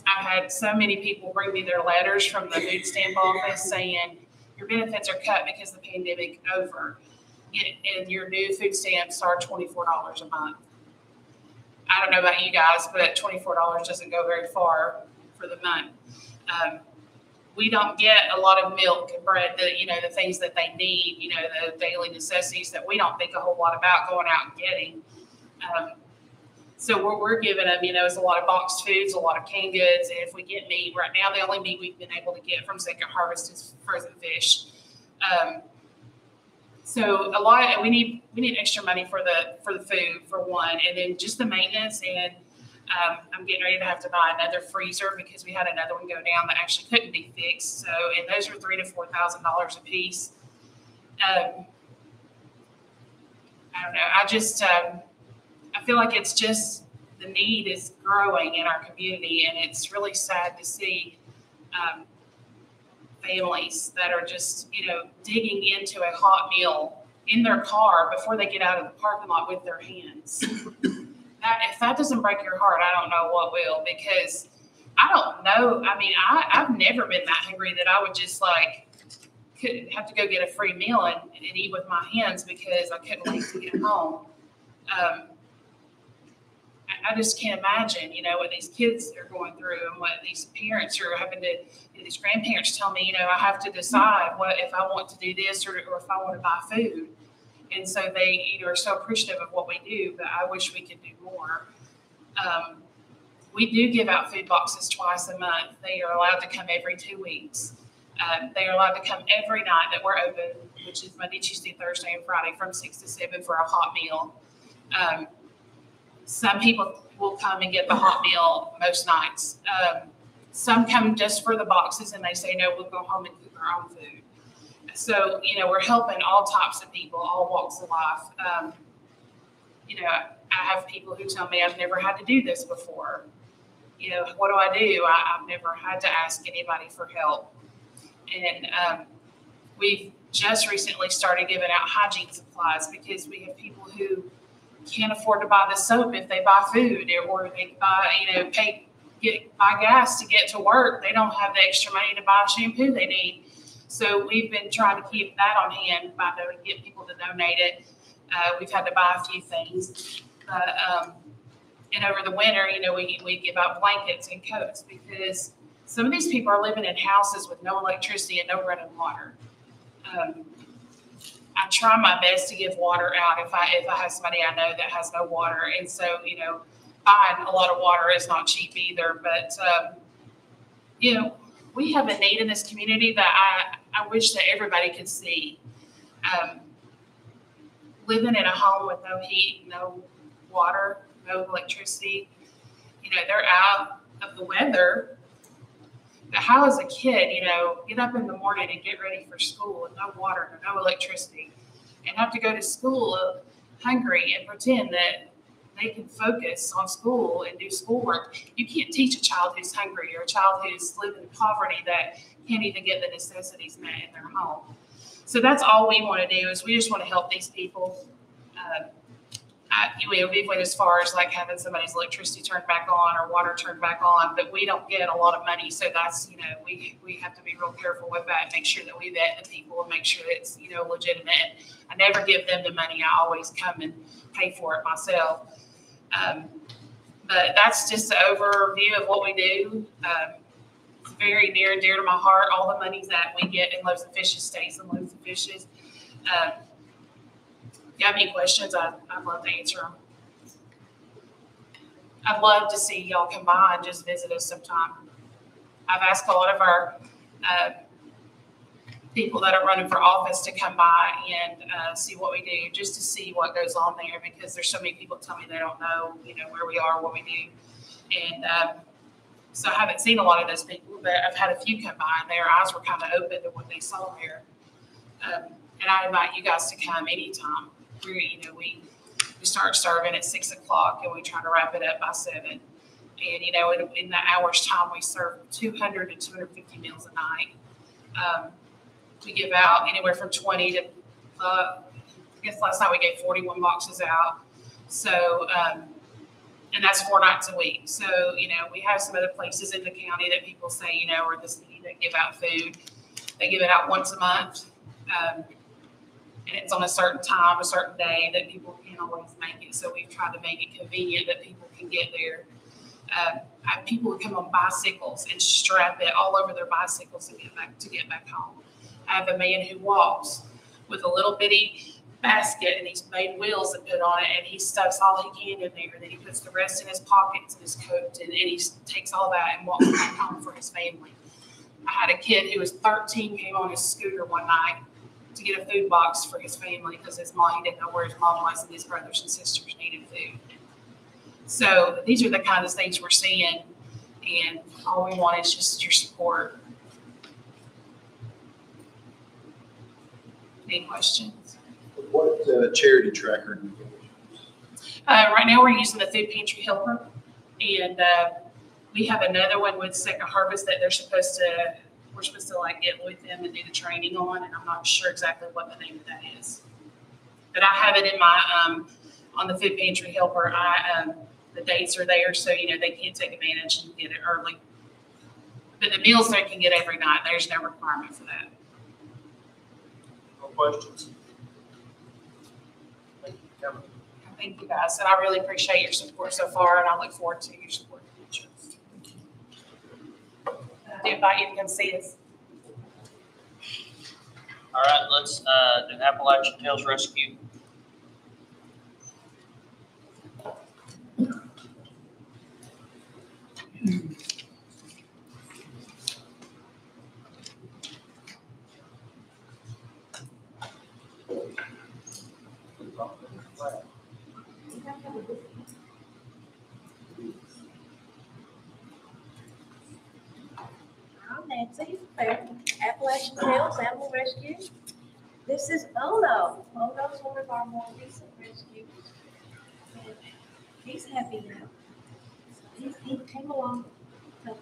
I've had so many people bring me their letters from the food stamp office saying, your benefits are cut because the pandemic over. And, your new food stamps are twenty-four dollars a month. I don't know about you guys, but twenty-four dollars doesn't go very far for the month. Um, we don't get a lot of milk and bread, the, you know, the things that they need, you know, the daily necessities that we don't think a whole lot about going out and getting. Um, so what we're giving them, you know, is a lot of boxed foods, a lot of canned goods, and if we get meat, right now, the only meat we've been able to get from Second Harvest is frozen fish. Um, so a lot, we need, we need extra money for the, for the food, for one, and then just the maintenance, and um, I'm getting ready to have to buy another freezer because we had another one go down that actually couldn't be fixed, so, and those are three to four thousand dollars a piece. Um, I don't know, I just, um, I feel like it's just the need is growing in our community, and it's really sad to see um, families that are just you know digging into a hot meal in their car before they get out of the parking lot with their hands. that if that doesn't break your heart, I don't know what will because I don't know. I mean, I, I've never been that hungry that I would just like could have to go get a free meal and, and eat with my hands because I couldn't wait to get home. Um, I, just can't imagine, you know, what these kids are going through and what these parents are having to, these grandparents tell me, you know, I have to decide what if I want to do this or, or if I want to buy food. And so they you know, are so appreciative of what we do, but I wish we could do more. Um, we do give out food boxes twice a month. They are allowed to come every two weeks. Um, they are allowed to come every night that we're open, which is Monday, Tuesday, Thursday, and Friday from six to seven for a hot meal. Um, some people will come and get the hot meal most nights. Um, some come just for the boxes and they say, no, we'll go home and cook our own food. So, you know, we're helping all types of people, all walks of life. Um, you know, I have people who tell me I've never had to do this before. You know, what do I do? I, have never had to ask anybody for help. And um, we've just recently started giving out hygiene supplies because we have people who can't afford to buy the soap if they buy food or they buy, you know, pay get buy gas to get to work. They don't have the extra money to buy shampoo they need. So we've been trying to keep that on hand by to get people to donate it. Uh, we've had to buy a few things, um, and over the winter, you know, we we give out blankets and coats because some of these people are living in houses with no electricity and no running water. Um, I try my best to give water out if I if I have somebody I know that has no water, and so you know, buying a lot of water is not cheap either. But um, you know, we have a need in this community that I I wish that everybody could see. Um, living in a home with no heat, no water, no electricity, you know, they're out of the weather how as a kid, you know, get up in the morning and get ready for school and no water and no electricity and have to go to school hungry and pretend that they can focus on school and do schoolwork. You can't teach a child who's hungry or a child who's living in poverty that can't even get the necessities met in their home. So that's all we want to do is we just want to help these people. Uh, I, we, we went as far as like having somebody's electricity turned back on or water turned back on, but we don't get a lot of money. So that's, you know, we, we have to be real careful with that and make sure that we vet the people and make sure it's, you know, legitimate. I never give them the money. I always come and pay for it myself. Um, but that's just an overview of what we do. Um, very near and dear to my heart. All the money that we get in Loaves and Fishes stays in Loaves and Fishes. Um, you have any questions, I, I'd love to answer them. I'd love to see y'all come by and just visit us sometime. I've asked a lot of our uh, people that are running for office to come by and uh, see what we do, just to see what goes on there, because there's so many people tell me they don't know, you know, where we are, what we do, and um, so I haven't seen a lot of those people, but I've had a few come by, and their eyes were kind of open to what they saw there. Um, And I invite you guys to come anytime. We, you know, we, we start serving at six o'clock and we try to wrap it up by seven. And, you know, in, in the hour's time, we serve two hundred to two hundred fifty meals a night. Um, we give out anywhere from twenty to, uh, I guess last night we gave forty-one boxes out. So, um, and that's four nights a week. So, you know, we have some other places in the county that people say, you know, or this, that give out food. They give it out once a month. Um, and it's on a certain time, a certain day that people can't always make it. So we've tried to make it convenient that people can get there. Uh, people who come on bicycles and strap it all over their bicycles to get back to get back home. I have a man who walks with a little bitty basket and he's made wheels that put on it and he stuffs all he can in there and then he puts the rest in his pockets and his coat and, and he takes all that and walks back home for his family. I had a kid who was 13 came on his scooter one night to get a food box for his family because his mom he didn't know where his mom was and his brothers and sisters needed food. So these are the kind of things we're seeing and all we want is just your support. Any questions? What uh, charity tracker do you use? Uh, right now, we're using the Food Pantry Helper, and uh, we have another one with Second Harvest that they're supposed to, we're supposed to like get with them and do the training on, and I'm not sure exactly what the name of that is. But I have it in my, um, on the Food Pantry Helper, I, um, the dates are there, so, you know, they can take advantage and get it early. But the meals they can get every night, there's no requirement for that. No questions? Thank you coming. Thank you guys, and I really appreciate your support so far, and I look forward to your support in the future. Do invite you to see us. All right, let's, uh, do Appalachian Tails Rescue. Tails Animal Rescue. This is Ono. Ono's one of our more recent rescues. And He's happy now. He's, he came along to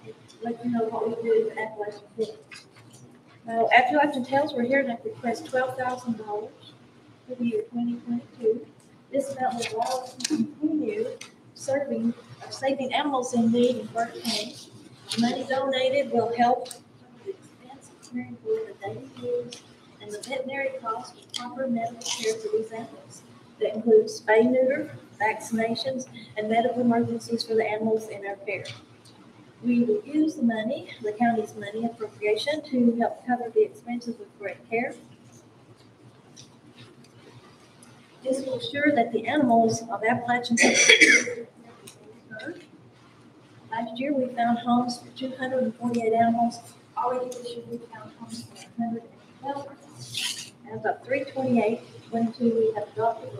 let you know what we do with Appalachian Tails. Now, Appalachian Tails, we're here to request twelve thousand dollars for the year twenty twenty-two. This amount will allow us to continue serving, uh, saving animals in need in Burke County. Money donated will help cover the expense of caring for the daily use and the veterinary cost of proper medical care for these animals. That includes spay neuter, vaccinations, and medical emergencies for the animals in our care. We will use the money, the county's money appropriation, to help cover the expenses of great care. This will ensure that the animals of Appalachian. Last year, we found homes for two hundred and forty-eight animals. Already this year, we found homes for hundred and twelve. As of three twenty-eight, twenty-two, we have adopted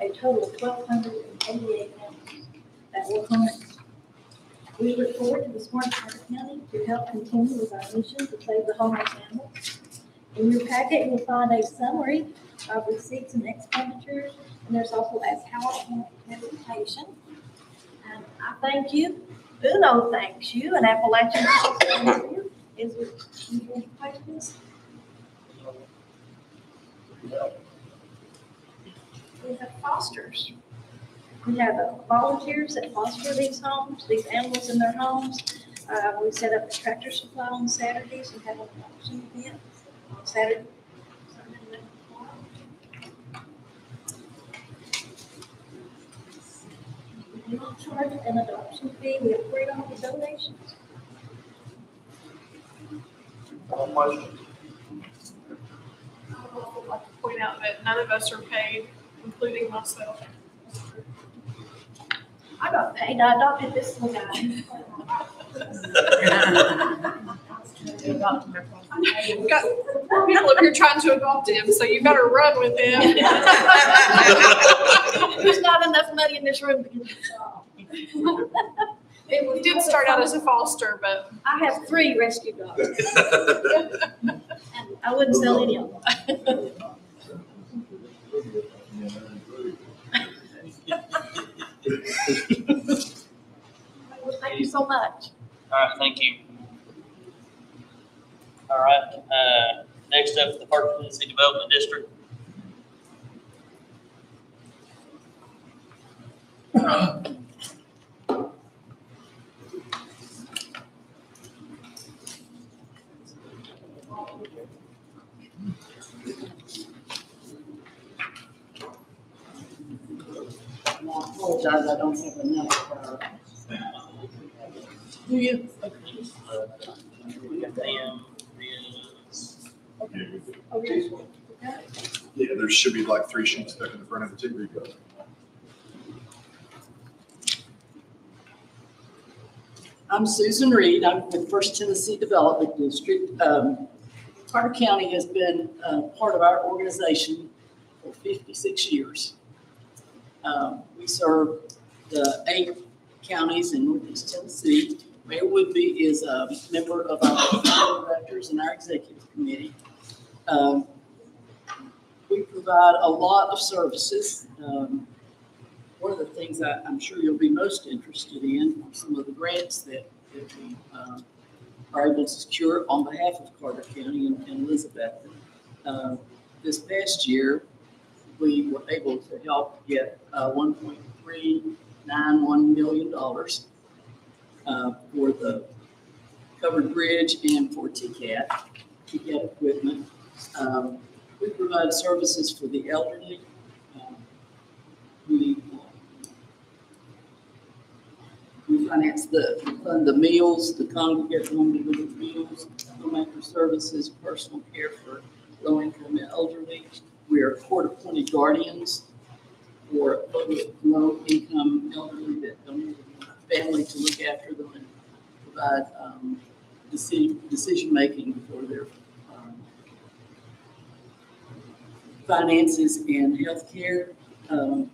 a total of twelve hundred and eighty-eight that were homeless. We look forward to the Smart Carter County to help continue with our mission to save the homeless animals. In your packet, you'll find a summary of receipts and expenditures, and there's also a PowerPoint presentation. And I thank you. Uno thanks you, and Appalachian thanks you. Is there any questions? We have fosters. We have uh, volunteers that foster these homes, these animals in their homes. Uh, we set up a tractor supply on Saturdays and have an auction event on Saturday. We do not charge an adoption fee. We have freedom of donations. No questions? I would like to point out that none of us are paid, including myself. I got paid. I adopted this little guy. We've got four people up here trying to adopt him, so you better run with him. There's not enough money in this room to get this job. It did start out as a foster, but I have three rescue dogs. I wouldn't sell any of them. thank you so much. All right, thank you. All right, uh, next up, the Park City Development District. Uh. apologize, I don't have enough. uh, Do you? Them is, Okay. Yeah, there should be like three sheets stuck in the front of the TV. I'm Susan Reed. I'm with First Tennessee Development District. Um, Carter County has been uh, part of our organization for 56 years. Um, We serve the eight counties in northeast Tennessee. Mayor Woodby is a member of our board of directors and our executive committee. Um, We provide a lot of services. Um, one of the things I, I'm sure you'll be most interested in are some of the grants that, that we um, are able to secure on behalf of Carter County and and Elizabethton. Uh, This past year, we were able to help get uh, $1.391 million uh, for the covered bridge and for TCAT, TCAT equipment. Um, We provide services for the elderly. Um, We we finance the, fund the meals, the congregate home delivered meals, homemaker services, personal care for low-income and elderly. We are court-appointed guardians for low-income elderly that don't have a family to look after them and provide um, decision, decision-making for their um, finances and healthcare. Um,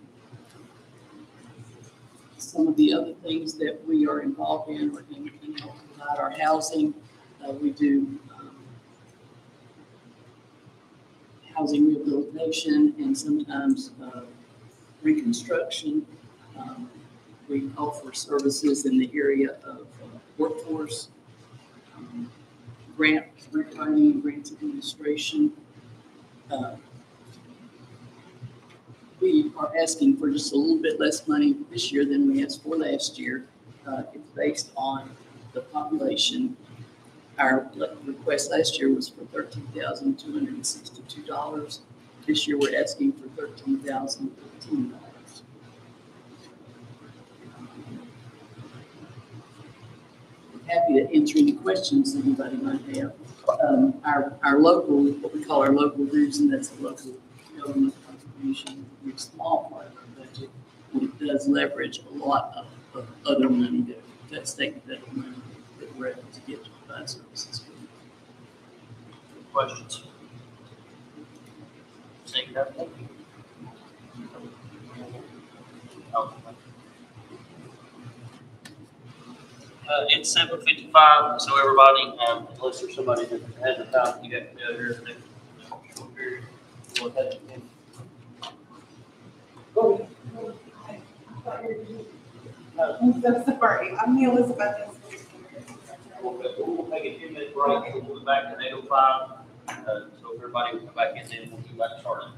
some of the other things that we are involved in in help provide our housing. Uh, we do um, housing rehabilitation and sometimes uh, reconstruction. Um, we offer services in the area of uh, workforce, um, grant, grant writing, grants administration. Uh, we are asking for just a little bit less money this year than we asked for last year. Uh, It's based on the population. Our request last year was for thirteen thousand two hundred and sixty-two dollars. This year, we're asking for thirteen thousand fifteen dollars. Happy to answer any questions anybody might have. Um, Our, our local, what we call our local dues, and that's a local government contribution, a small part of our budget, but it does leverage a lot of, of other money that, that state and federal money that we're able to get to provide services. questions? Thank you. Oh. Uh, it's seven fifty-five, so everybody, um, unless there's somebody that has a time, you have to go here short period. take it in. I'm so sorry. I'm the Elizabeth. We'll, take a ten-minute break, and we'll be back at eight oh five, uh, so everybody will come back in, then we'll be back started.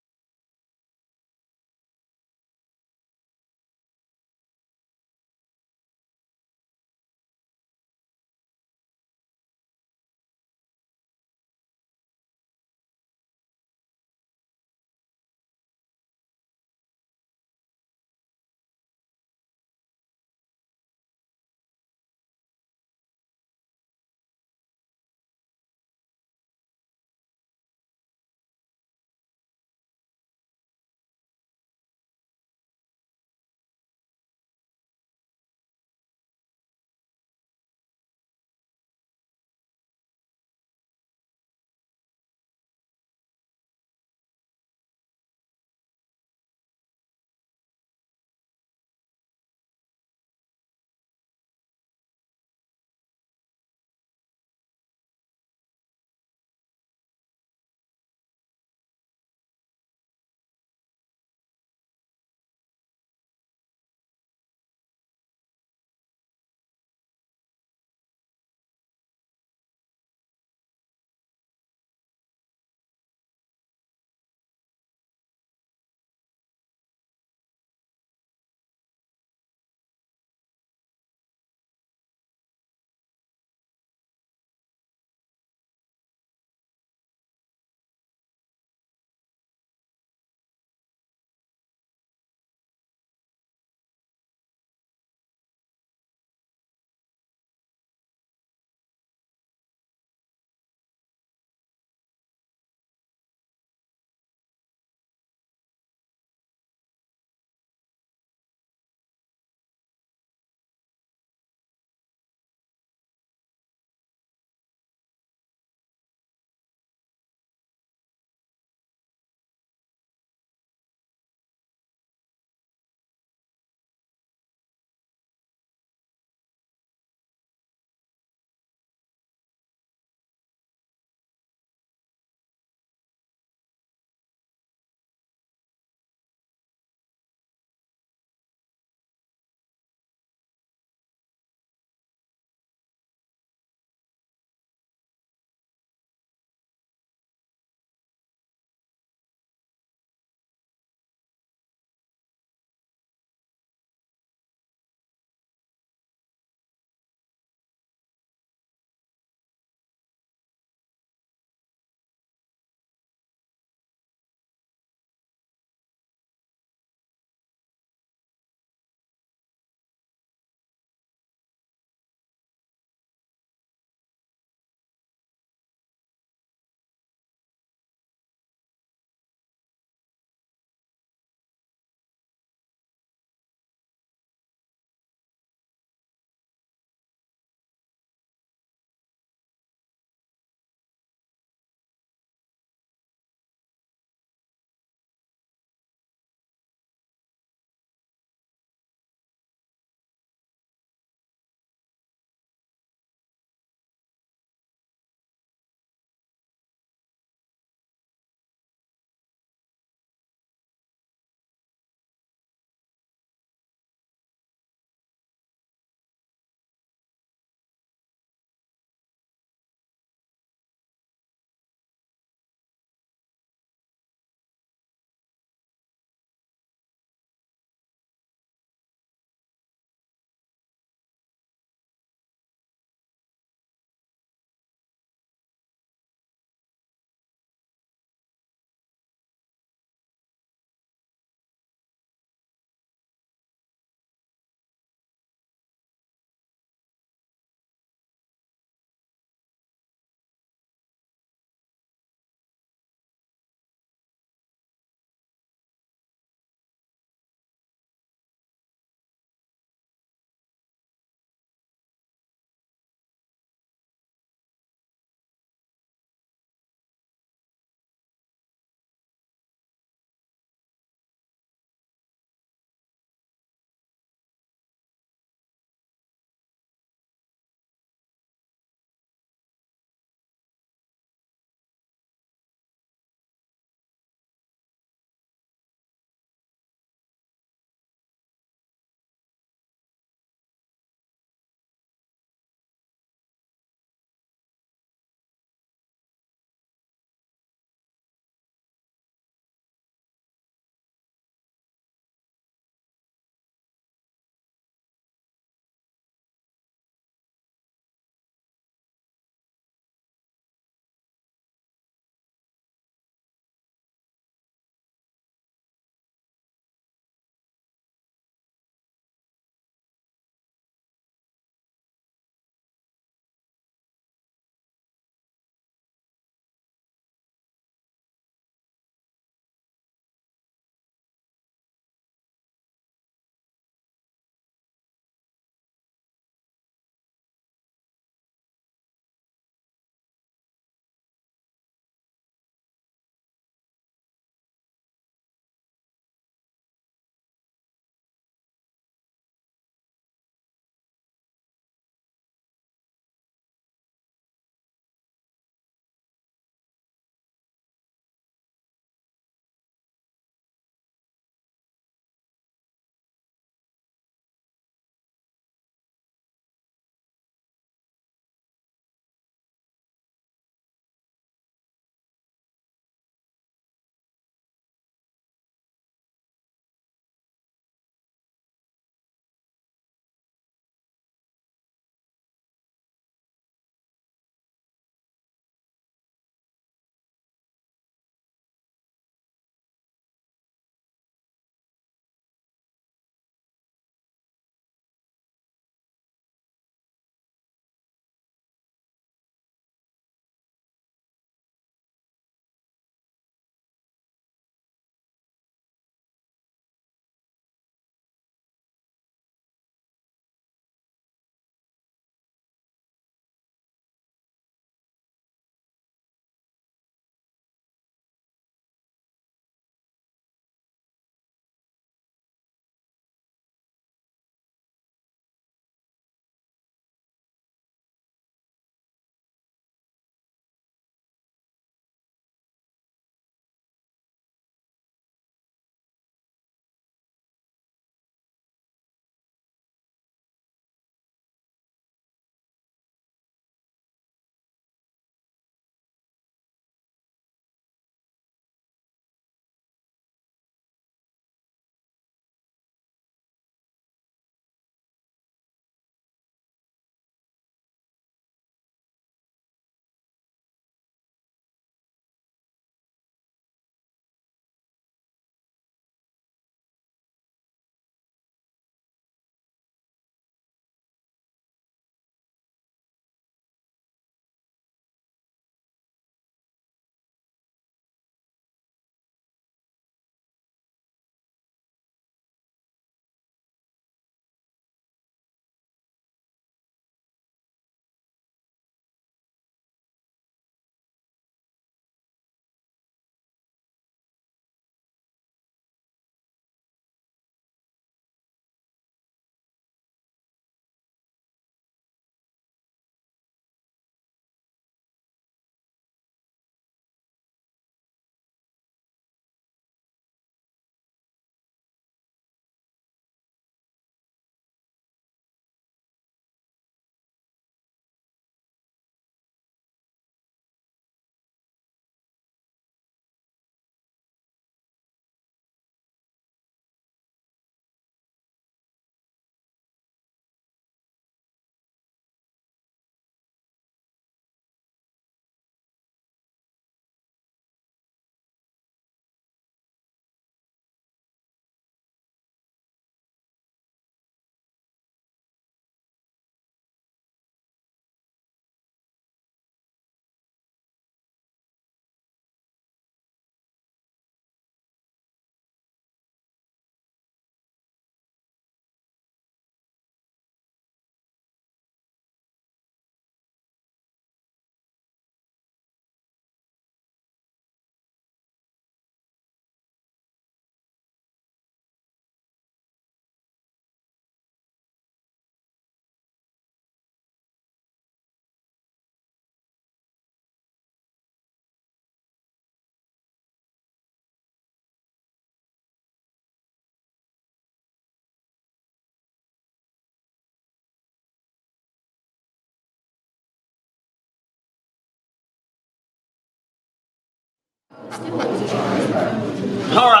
All right.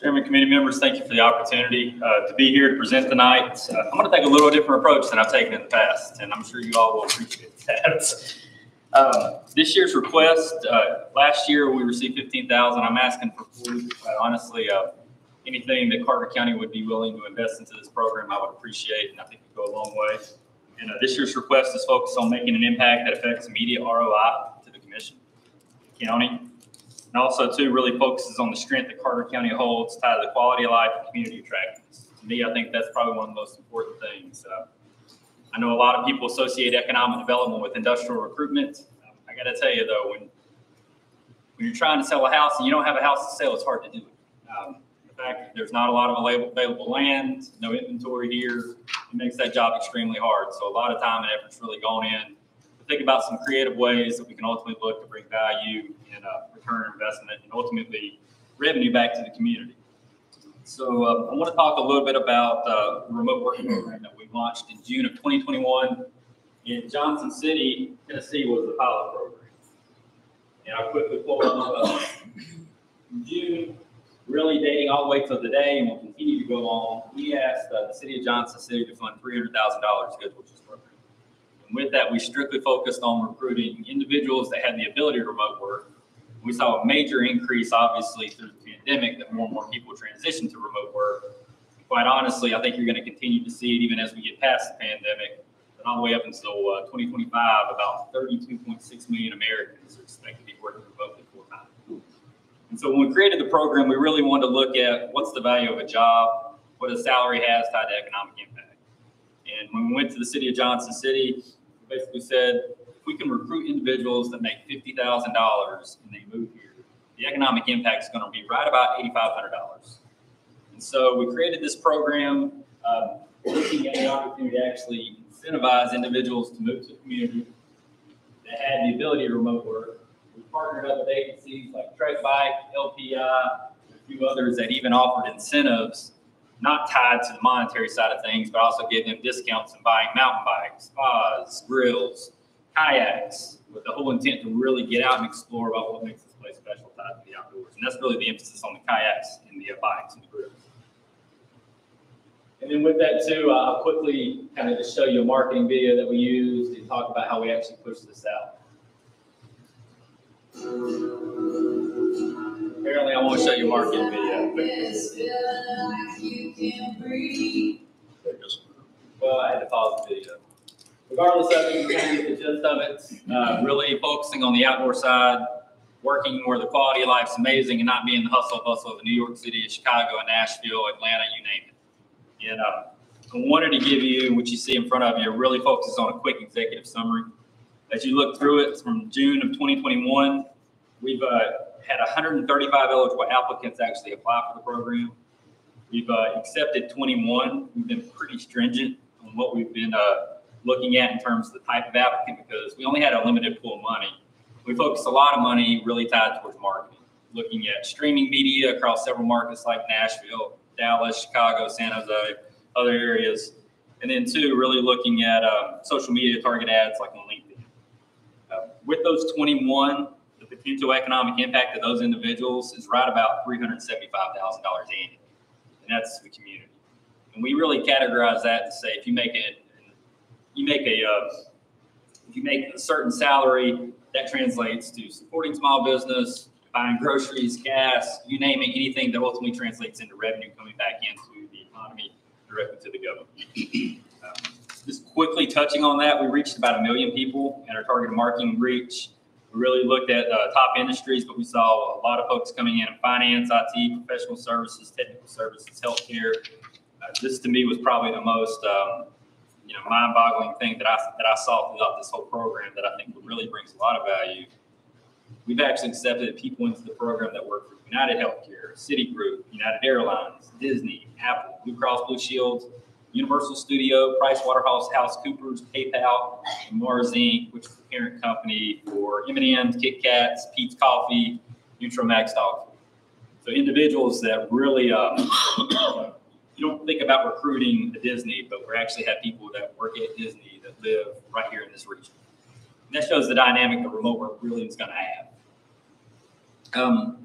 Chairman, committee members, thank you for the opportunity uh, to be here to present tonight. Uh, I'm going to take a little different approach than I've taken in the past, and I'm sure you all will appreciate that. Um, This year's request, uh, last year we received 15,000. I'm asking for, 40. Quite honestly, uh, anything that Carter County would be willing to invest into this program, I would appreciate, and I think it'd go a long way. And uh, this year's request is focused on making an impact that affects immediate ROI to the commission, the county, and also, too, really focuses on the strength that Carter County holds tied to the quality of life and community attractiveness. To me, I think that's probably one of the most important things. Uh, I know a lot of people associate economic development with industrial recruitment. I got to tell you, though, when when you're trying to sell a house and you don't have a house to sell, it's hard to do it. Um, the fact that there's not a lot of available, land, no inventory here, it makes that job extremely hard. So a lot of time and effort's really gone in to think about some creative ways that we can ultimately look to bring value and uh, return investment and ultimately revenue back to the community. So uh, I want to talk a little bit about uh, the remote working program that we launched in June of 2021 in Johnson City, Tennessee was the pilot program. And I'll quickly pull up uh, June, really dating all the way to the day and will continue to go on. We asked uh, the city of Johnson City to fund $300,000 to towards this program. And with that, we strictly focused on recruiting individuals that had the ability to remote work. We saw a major increase, obviously, through the pandemic, that more and more people transitioned to remote work. Quite honestly, I think you're going to continue to see it even as we get past the pandemic, and all the way up until uh, 2025, about 32.6 million Americans are expected to be working remotely full time. And so when we created the program, we really wanted to look at what's the value of a job, what a salary has tied to economic impact. And when we went to the city of Johnson City, basically said, we can recruit individuals that make fifty thousand dollars and they move here, the economic impact is going to be right about eighty-five hundred dollars. And so we created this program, um, looking at the opportunity to actually incentivize individuals to move to the community that had the ability to remote work. We partnered up with agencies like Trek Bike, LPI, a few others that even offered incentives not tied to the monetary side of things, but also giving them discounts in buying mountain bikes, spas, grills, kayaks, with the whole intent to really get out and explore about what makes this place special tied to the outdoors. And that's really the emphasis on the kayaks and the uh, bikes and the group. And then with that too, I'll quickly kind of just show you a marketing video that we used and talk about how we actually pushed this out. Apparently, I won't show you a marketing video. Well, I had to pause the video. Regardless of it, kind of the gist of it. Uh, really focusing on the outdoor side, working where the quality of life's amazing and not being the hustle bustle of New York City, Chicago, Nashville, Atlanta, you name it. And uh, I wanted to give you what you see in front of you, really focuses on a quick executive summary. As you look through it from June of 2021, we've uh, had 135 eligible applicants actually apply for the program. We've uh, accepted 21. We've been pretty stringent on what we've been uh, looking at in terms of the type of applicant because we only had a limited pool of money. We focused a lot of money really tied towards marketing, looking at streaming media across several markets like Nashville, Dallas, Chicago, San Jose, other areas. And then two, really looking at uh, social media target ads like on LinkedIn. Uh, with those 21, the potential economic impact of those individuals is right about $375,000 annually. and that's the community. And we really categorize that to say if you make it, you make a, uh, if you make a certain salary, that translates to supporting small business, buying groceries, gas, you name it, anything that ultimately translates into revenue coming back into the economy directly to the government. Um, Just quickly touching on that, we reached about a million people in our targeted marketing reach. We really looked at uh, top industries, but we saw a lot of folks coming in in finance, IT, professional services, technical services, healthcare. Uh, this to me was probably the most, um, you know, mind-boggling thing that I that I saw throughout this whole program that I think really brings a lot of value. We've actually accepted people into the program that work for United Healthcare, Citigroup, United Airlines, Disney, Apple, Blue Cross Blue Shield, Universal Studio, Price Waterhouse House Coopers, PayPal, and Mars Inc., which is the parent company for M&M's, Kit Kats, Peet's Coffee, Nutramax Dog Food. So individuals that really, um, you don't think about recruiting to Disney, but we actually have people that work at Disney that live right here in this region. And that shows the dynamic that remote work really is going to have. Um,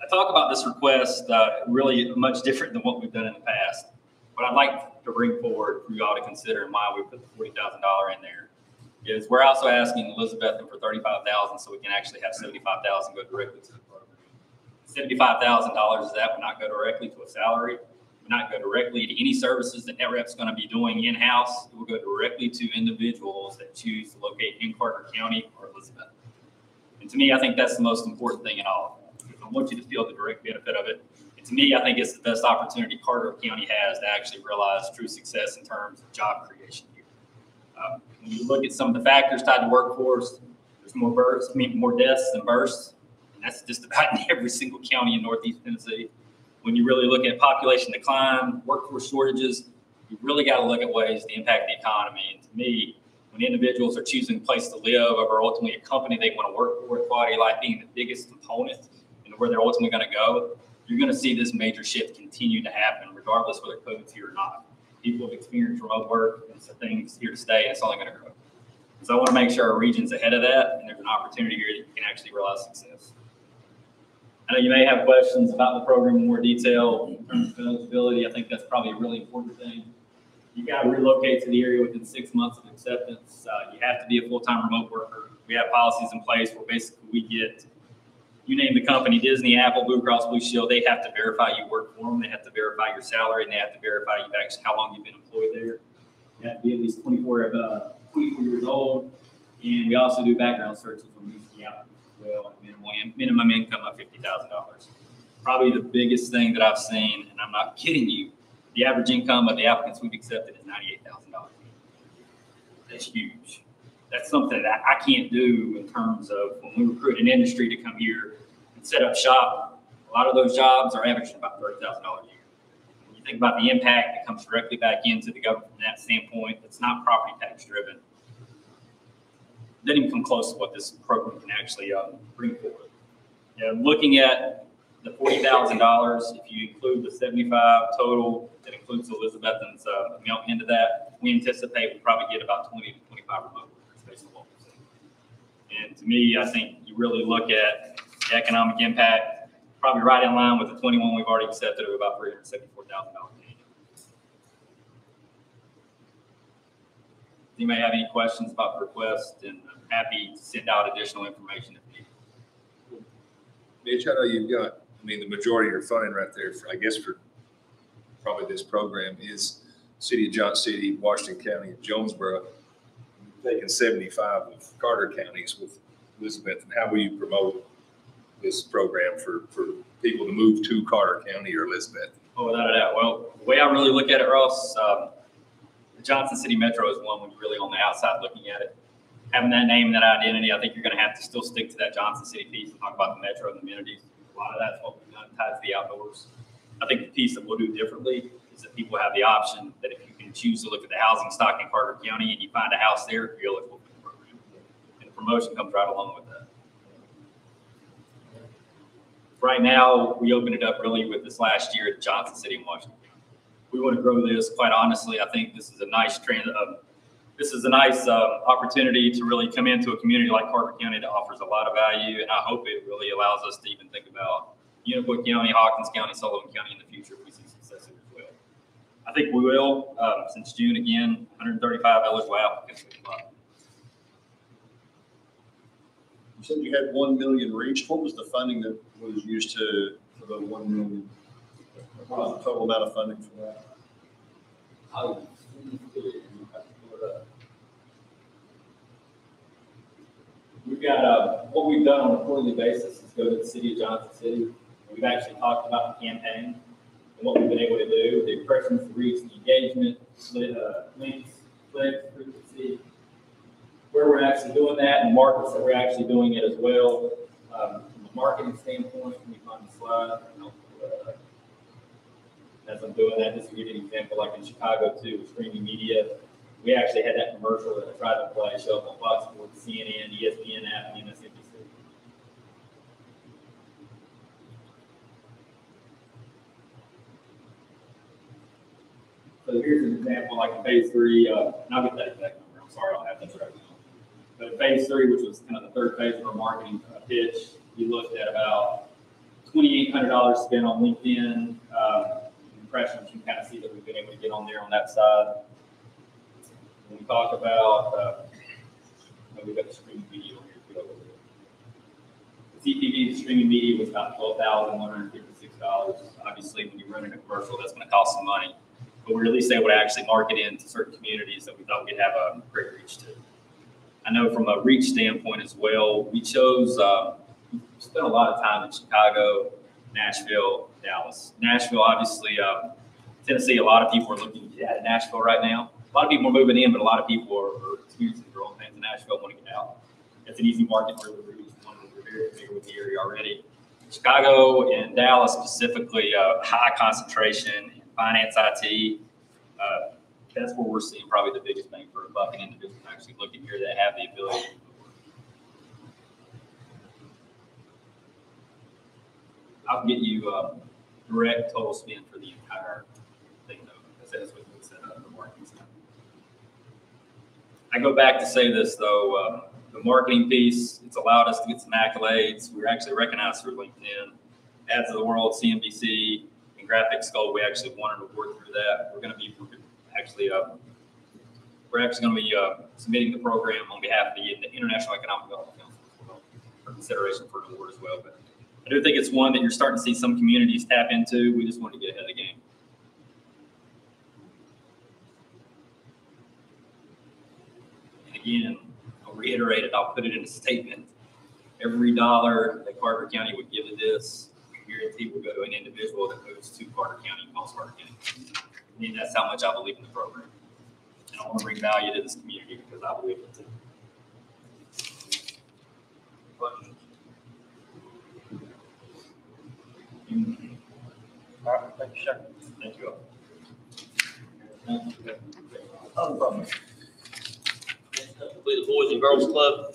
I talk about this request uh, really much different than what we've done in the past. What I'd like to bring forward for you all to consider and why we put the forty thousand dollar in there is we're also asking Elizabethton for thirty-five thousand so we can actually have seventy-five thousand go directly to the program. Seventy-five thousand dollars of that would not go directly to a salary, not go directly to any services that NetRep's going to be doing in-house. It will go directly to individuals that choose to locate in Carter County or Elizabethton. And to me, I think that's the most important thing in all. I want you to feel the direct benefit of it. And to me, I think it's the best opportunity Carter County has to actually realize true success in terms of job creation here. Um, when you look at some of the factors tied to workforce, there's more births, I mean, more deaths than births. And that's just about in every single county in Northeast Tennessee. When you really look at population decline, workforce shortages, you really got to look at ways to impact the economy. And to me, when individuals are choosing a place to live over ultimately a company they want to work for, quality of life being the biggest component and where they're ultimately going to go, you're going to see this major shift continue to happen, regardless whether COVID's here or not. People have experienced remote work, and it's a thing that's here to stay, and it's only going to grow. So I want to make sure our region's ahead of that, and there's an opportunity here that you can actually realize success. I know you may have questions about the program in more detail in terms of eligibility. I think that's probably a really important thing. You got to relocate to the area within six months of acceptance. Uh, you have to be a full-time remote worker. We have policies in place where basically we get, you name the company, Disney, Apple, Blue Cross Blue Shield, they have to verify you work for them. They have to verify your salary and they have to verify you actually how long you've been employed there. You have to be at least 24, uh, 24 years old. And we also do background searches when we see and minimum, minimum income of $50,000. Probably the biggest thing that I've seen, and I'm not kidding you, the average income of the applicants we've accepted is ninety-eight thousand dollars. That's huge. That's something that I can't do in terms of when we recruit an industry to come here and set up shop. A lot of those jobs are averaging about thirty thousand dollars a year. When you think about the impact that comes directly back into the government from that standpoint, it's not property tax driven. Doesn't even come close to what this program can actually um, bring forward. Yeah, looking at the forty thousand dollars, if you include the seventy-five total, that includes Elizabethton's uh, amount into that, we anticipate we'll probably get about twenty to twenty-five remote workers. And to me, I think you really look at the economic impact, probably right in line with the twenty-one we've already accepted of about three hundred seventy-four thousand dollars. You may have any questions about the request? And I'm happy to send out additional information if needed. Mitch, I know you've got, I mean, the majority of your funding right there, for I guess for probably this program is City of Johnson City, Washington County, and Jonesborough. You've Taken seventy-five of Carter counties with Elizabethton, and how will you promote this program for, for people to move to Carter County or Elizabethton? Oh, without a doubt. Well, the way I really look at it, Ross, um, Johnson City Metro is one when you're really on the outside looking at it. Having that name and that identity, I think you're going to have to still stick to that Johnson City piece and talk about the Metro and the amenities. A lot of that's what we've done tied to the outdoors. I think the piece that we'll do differently is that people have the option that if you can choose to look at the housing stock in Carter County and you find a house there, you're eligible for the program. And the promotion comes right along with that. Right now, we opened it up really with this last year at Johnson City in Washington. We want to grow this. Quite honestly, I think this is a nice trend. Um, this is a nice uh, opportunity to really come into a community like Carter County that offers a lot of value, and I hope it really allows us to even think about Unicoi County, Hawkins County, Sullivan County in the future if we see some I think we will, uh, since June again, hundred and thirty-five eligible applicants. You said you had one million reached. What was the funding that was used to, for the one million? What was the total amount of funding for that? We've got, uh, what we've done on a quarterly basis is go to the city of Johnson City. We've actually talked about the campaign and what we've been able to do, the impressions, the reach, the engagement, uh, links, clicks, frequency, where we're actually doing that and markets that we're actually doing it as well. Um, from a marketing standpoint, when you find the slide, uh, as I'm doing that, just to give you an example, like in Chicago too, with streaming media, we actually had that commercial that I tried to play, show up on Fox Sports, CNN, ESPN app, and MSNBC. So here's an example, like phase three, uh, I'll get that exact number, I'm sorry, I don't have that right now. But phase three, which was kind of the third phase of our marketing uh, pitch, we looked at about twenty-eight hundred dollars spent on LinkedIn, um, impressions, you kind of see that we've been able to get on there on that side. When we talk about, uh, we've got the streaming video here. if over there. The CTV, the streaming media was about twelve thousand one hundred fifty-six dollars. Obviously, when you're running a commercial, that's gonna cost some money. But we were at least able to actually market into certain communities that we thought we'd have a great reach to. I know from a reach standpoint as well, we chose, uh, we spent a lot of time in Chicago, Nashville, Dallas. Nashville, obviously, uh, Tennessee, a lot of people are looking to of Nashville right now. A lot of people are moving in, but a lot of people are, are experiencing growing pains in Nashville, want to get out. It's an easy market reach, one we're very familiar with the area already. Chicago and Dallas specifically, uh, high concentration in finance IT. Uh, that's where we're seeing probably the biggest bang for a buck in individuals actually looking here that have the ability. I'll get you, uh, direct total spend for the entire thing though, that's what we set up the marketing side. I go back to say this though, uh, the marketing piece, it's allowed us to get some accolades. We were actually recognized through LinkedIn, Ads of the World, CNBC, and Graphis Gold. We actually won an award through that. We're going to be actually, uh, we're actually going to be uh, submitting the program on behalf of the, International Economic Development Council for consideration for an award as well. But I do think it's one that you're starting to see some communities tap into. We just want to get ahead of the game. Again, I'll reiterate it, I'll put it in a statement. Every dollar that Carter County would give to this, guarantee will go to an individual that moves to Carter County, calls Carter County. I mean, that's how much I believe in the program. And I want to bring value to this community because I believe in it. Questions? All right, thank you, sir. Thank you all. Oh, no problem. The Boys and Girls Club.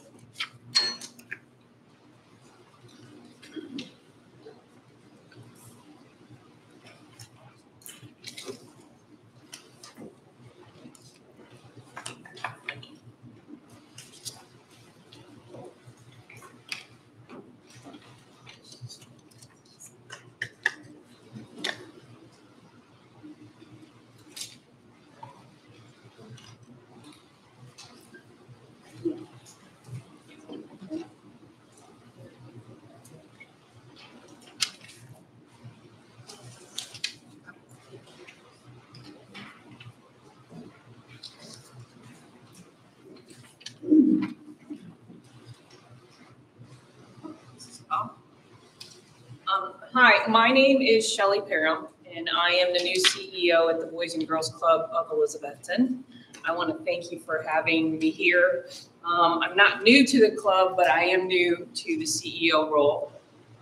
Um, Hi, my name is Shelley Parham, and I am the new CEO at the Boys and Girls Club of Elizabethton. I want to thank you for having me here. Um, I'm not new to the club, but I am new to the CEO role.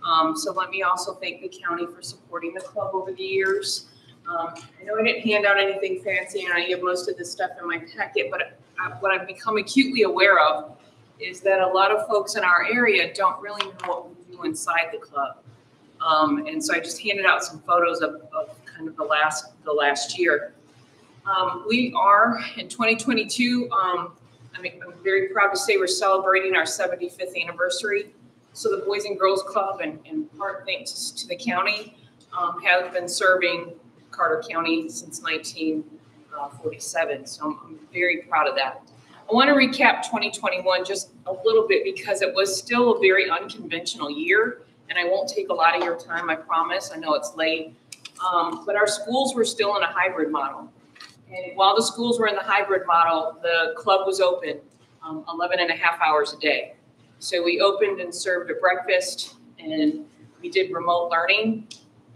Um, So let me also thank the county for supporting the club over the years. Um, I know I didn't hand out anything fancy, and I have most of this stuff in my packet, but I- what I've become acutely aware of is that a lot of folks in our area don't really know what we do inside the club. Um, and so I just handed out some photos of, of kind of the last, the last year. Um, we are in 2022, um, I mean, I'm very proud to say we're celebrating our 75th anniversary. So the Boys and Girls Club and, and part thanks to the county, um, have been serving Carter County since nineteen forty-seven, so I'm, very proud of that. I want to recap twenty twenty-one just a little bit because it was still a very unconventional year, and I won't take a lot of your time, I promise, I know it's late. Um, but our schools were still in a hybrid model. And while the schools were in the hybrid model, the club was open um, 11 and a half hours a day. So we opened and served a breakfast and we did remote learning.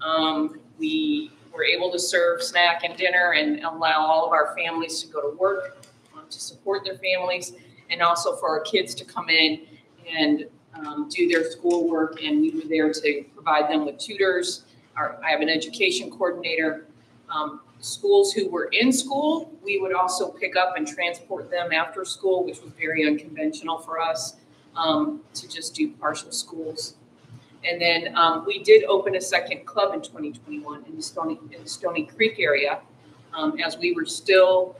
Um, we were able to serve snack and dinner and allow all of our families to go to work um, to support their families and also for our kids to come in and um, do their schoolwork. And we were there to provide them with tutors. Our, I have an education coordinator. Um, schools who were in school, we would also pick up and transport them after school, which was very unconventional for us um, to just do partial schools. And then um, we did open a second club in 2021 in the Stony, in the Stony Creek area um, as we were still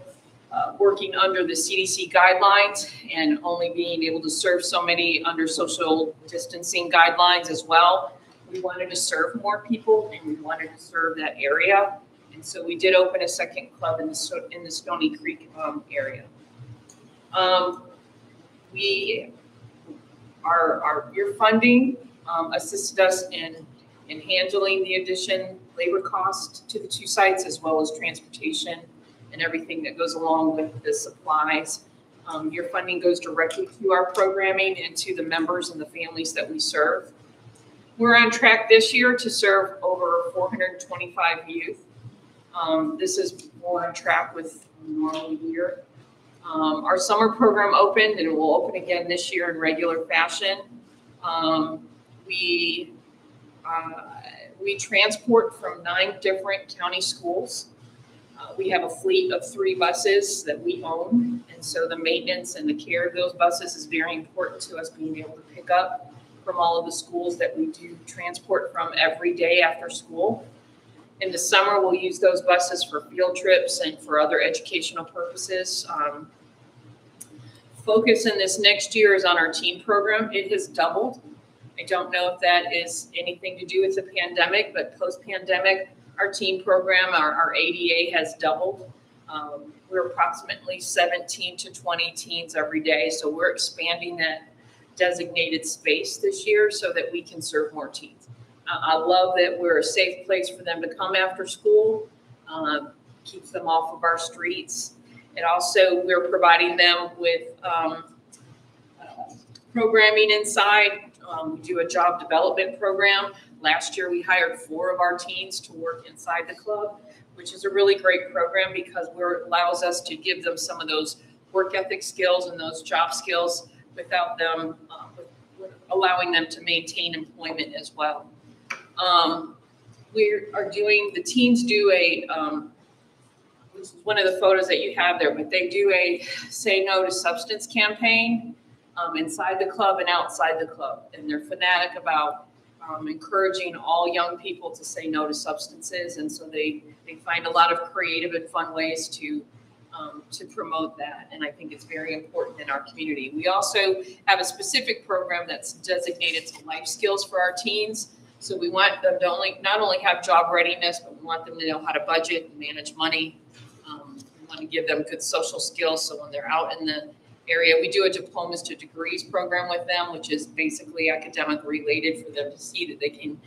uh, working under the CDC guidelines and only being able to serve so many under social distancing guidelines as well. We wanted to serve more people and we wanted to serve that area. And so we did open a second club in the, in the Stony Creek um, area. Um, we, our, our, your funding um, assisted us in, in handling the addition labor cost to the two sites as well as transportation and everything that goes along with the supplies. Um, your funding goes directly to our programming and to the members and the families that we serve. We're on track this year to serve over 425 youth. Um, this is more on track with normal year. Um, our summer program opened and will open again this year in regular fashion. Um, we uh, we transport from nine different county schools. Uh, we have a fleet of three buses that we own, and so the maintenance and the care of those buses is very important to us being able to pick up from all of the schools that we do transport from every day after school. In the summer, we'll use those buses for field trips and for other educational purposes. Um, focus in this next year is on our teen program. It has doubled. I don't know if that is anything to do with the pandemic, but post-pandemic, our teen program, our, our ADA has doubled. Um, we're approximately 17 to 20 teens every day, so we're expanding that designated space this year so that we can serve more teens. I love that we're a safe place for them to come after school, um, keeps them off of our streets. And also, we're providing them with um, uh, programming inside. Um, we do a job development program. Last year, we hired four of our teens to work inside the club, which is a really great program because it allows us to give them some of those work ethic skills and those job skills without them, uh, allowing them to maintain employment as well. Um, we are doing, the teens do a, um, this is one of the photos that you have there, but they do a say no to substance campaign um, inside the club and outside the club. And they're fanatic about um, encouraging all young people to say no to substances. And so they, they find a lot of creative and fun ways to um, to promote that. And I think it's very important in our community. We also have a specific program that's designated to life skills for our teens. So we want them to only not only have job readiness, but we want them to know how to budget and manage money. Um, we want to give them good social skills so when they're out in the area, we do a diplomas to degrees program with them, which is basically academic related for them to see that they can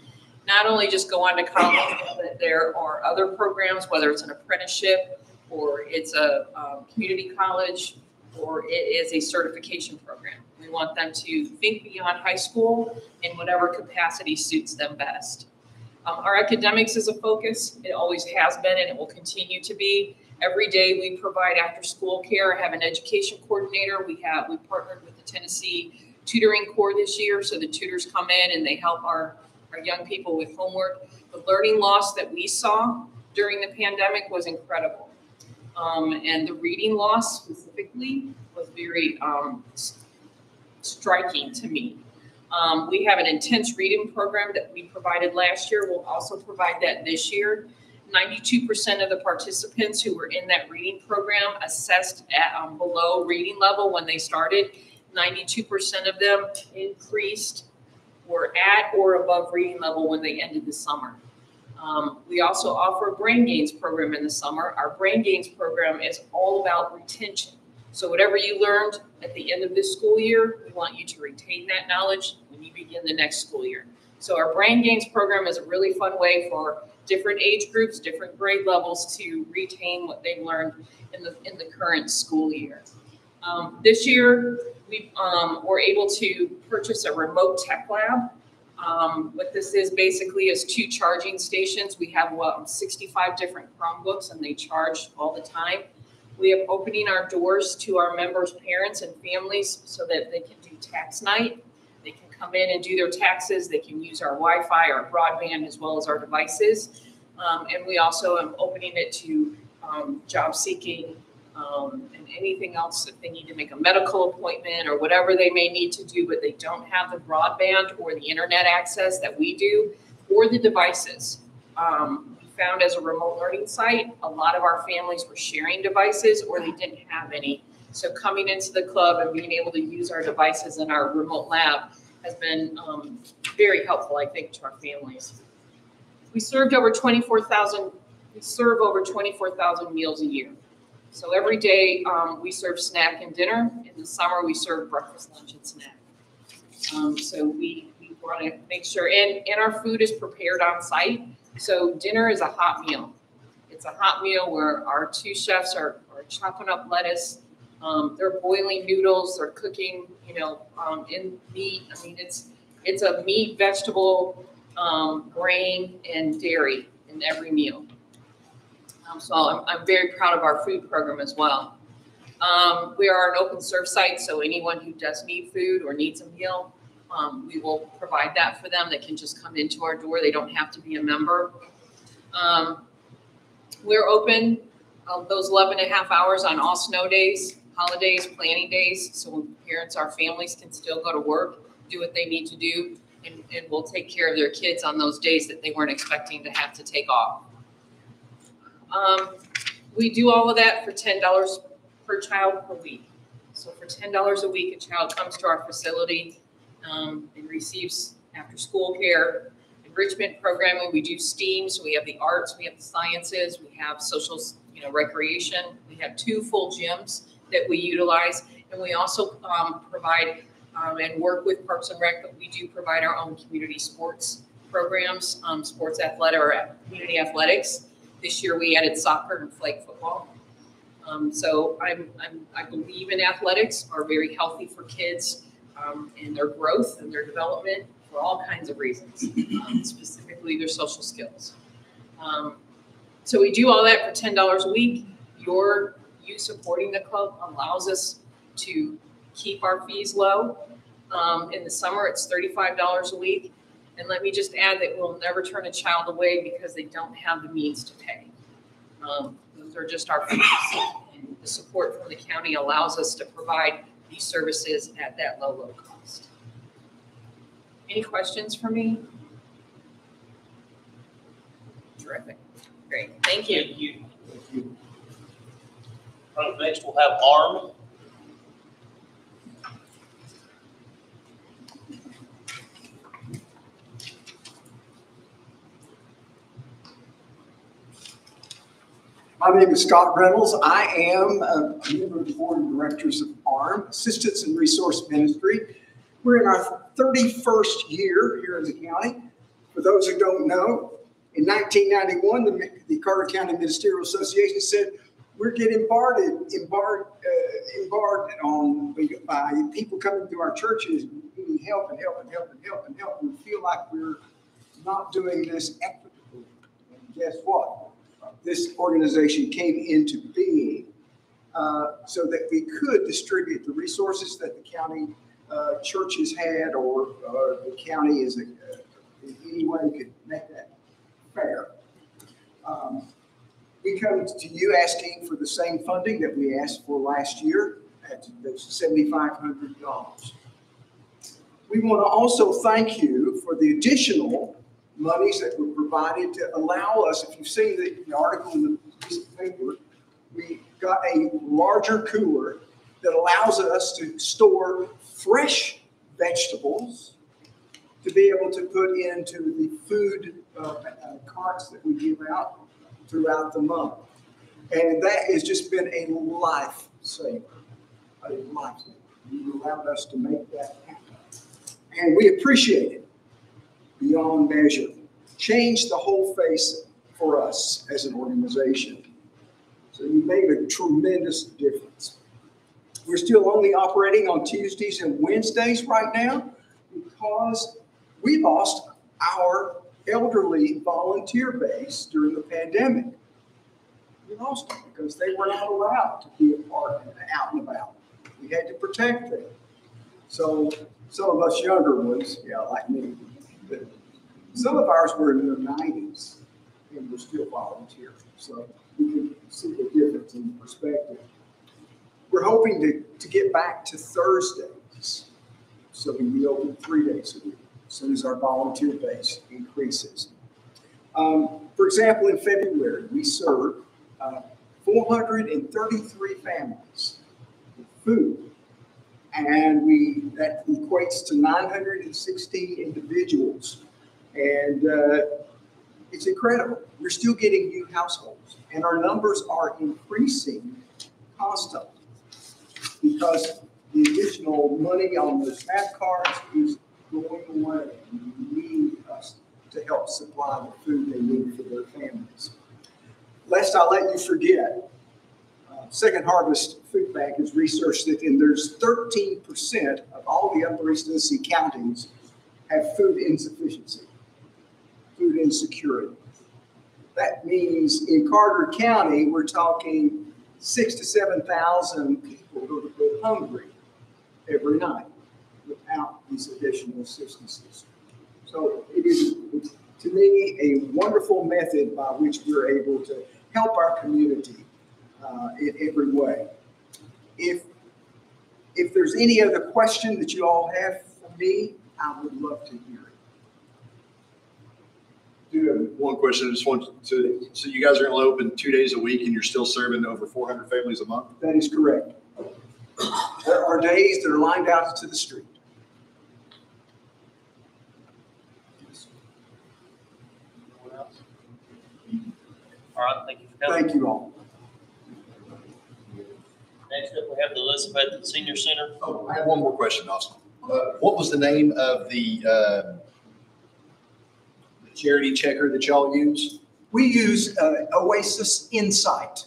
not only just go on to college, but there are other programs, whether it's an apprenticeship or it's a um, community college or it is a certification program. We want them to think beyond high school in whatever capacity suits them best. Um, our academics is a focus. It always has been and it will continue to be. Every day we provide after school care. I have an education coordinator. We have we partnered with the Tennessee Tutoring Corps this year. So the tutors come in and they help our, our young people with homework. The learning loss that we saw during the pandemic was incredible. Um, and the reading loss specifically was very um, striking to me. Um, we have an intense reading program that we provided last year. We'll also provide that this year. 92% of the participants who were in that reading program assessed at um, below reading level when they started. 92% of them increased, were at or above reading level when they ended the summer. Um, we also offer a brain gains program in the summer. Our brain gains program is all about retention. So whatever you learned at the end of this school year, we want you to retain that knowledge when you begin the next school year. So our brain gains program is a really fun way for different age groups, different grade levels to retain what they've learned in the in the current school year. Um, this year, we um, were able to purchase a remote tech lab. Um, what this is basically is two charging stations. We have what 65 different Chromebooks, and they charge all the time. We are opening our doors to our members' parents and families so that they can do tax night. Come in and do their taxes. They can use our Wi-Fi, our broadband, as well as our devices. Um, and we also am opening it to um, job seeking um, and anything else if they need to make a medical appointment or whatever they may need to do, but they don't have the broadband or the internet access that we do or the devices. Um, found as a remote learning site, a lot of our families were sharing devices or they didn't have any. So coming into the club and being able to use our devices in our remote lab has been um, very helpful, I think, to our families. We served over 24,000, we serve over 24,000 meals a year. So every day um, we serve snack and dinner. In the summer, we serve breakfast, lunch, and snack. Um, so we, we want to make sure, and, and our food is prepared on site. So dinner is a hot meal. It's a hot meal where our two chefs are, are chopping up lettuce. Um, they're boiling noodles. They're cooking, you know, um, in meat. I mean, it's it's a meat, vegetable, um, grain, and dairy in every meal. Um, so I'm, I'm very proud of our food program as well. Um, we are an open serve site, so anyone who does need food or needs a meal, um, we will provide that for them. They can just come into our door. They don't have to be a member. We're open uh, those 11 and a half hours on all snow days, holidays, planning days, so parents, our families can still go to work, do what they need to do, and, and we'll take care of their kids on those days that they weren't expecting to have to take off. Um, we do all of that for ten dollars per child per week. So for ten dollars a week, a child comes to our facility um, and receives after-school care, enrichment programming. We do STEAM, so we have the arts, we have the sciences, we have social, you know, recreation. We have two full gyms that we utilize, and we also um, provide um, and work with Parks and Rec, but we do provide our own community sports programs, um, sports athletic or community athletics. This year we added soccer and flag football. Um, so I'm, I'm, i believe in athletics are very healthy for kids um, and their growth and their development for all kinds of reasons, um, specifically their social skills. Um, so we do all that for ten dollars a week. Your you supporting the club allows us to keep our fees low. Um, in the summer, it's thirty-five dollars a week. And let me just add that we'll never turn a child away because they don't have the means to pay. Um, those are just our fees. And the support from the county allows us to provide these services at that low, low cost. Any questions for me? Terrific. Great. Thank you. Thank you. Next, we'll have ARM. My name is Scott Reynolds. I am a member of the board of directors of ARM, Assistance and Resource Ministry. We're in our 31st year here in the county. For those who don't know, in 1991, the, the Carter County Ministerial Association said, we're getting embarked, embarked, uh, embarked on by people coming to our churches needing help and help and help and help and help. We feel like we're not doing this equitably. And guess what? this organization came into being uh, so that we could distribute the resources that the county uh, churches had or uh, the county is a, in any way could make that fair. Um, we come to you asking for the same funding that we asked for last year at those $7,500. We want to also thank you for the additional monies that were provided to allow us, if you've seen the, the article in the paper, we got a larger cooler that allows us to store fresh vegetables to be able to put into the food uh, uh, carts that we give out throughout the month. And that has just been a lifesaver, a lifesaver. You allowed us to make that happen. And we appreciate it beyond measure. Changed the whole face for us as an organization. So you made a tremendous difference. We're still only operating on Tuesdays and Wednesdays right now because we lost our elderly volunteer base during the pandemic. We lost them because they were not allowed to be a part and out and about. We had to protect them. So some of us younger ones, yeah, like me, but some of ours were in their nineties and were still volunteering. So we can see the difference in perspective. We're hoping to, to get back to Thursdays. So we open three days a week soon as our volunteer base increases. Um, for example, in February, we served uh, 433 families with food. And we, that equates to 960 individuals. And uh, it's incredible. We're still getting new households, and our numbers are increasing constantly because the additional money on the SNAP cards is going away. need us to help supply the food they need for their families. Lest I let you forget, uh, Second Harvest Food Bank has researched it, and there's 13% of all the Upper East Tennessee counties have food insufficiency, food insecurity. That means in Carter County, we're talking six to 7,000 people go bed hungry every night without these additional assistances. So it is, to me, a wonderful method by which we're able to help our community uh, in every way. If, if there's any other question that you all have for me, I would love to hear it. do have one question. I just want to, so you guys are only open two days a week and you're still serving over four hundred families a month? That is correct. There are days that are lined out to the street. All right, thank you for coming. Thank you all. Next up, we have the Elizabethton Senior Center. Oh, I have one more question, Austin. Uh, What was the name of the uh, the charity checker that y'all use? We use uh, Oasis Insight.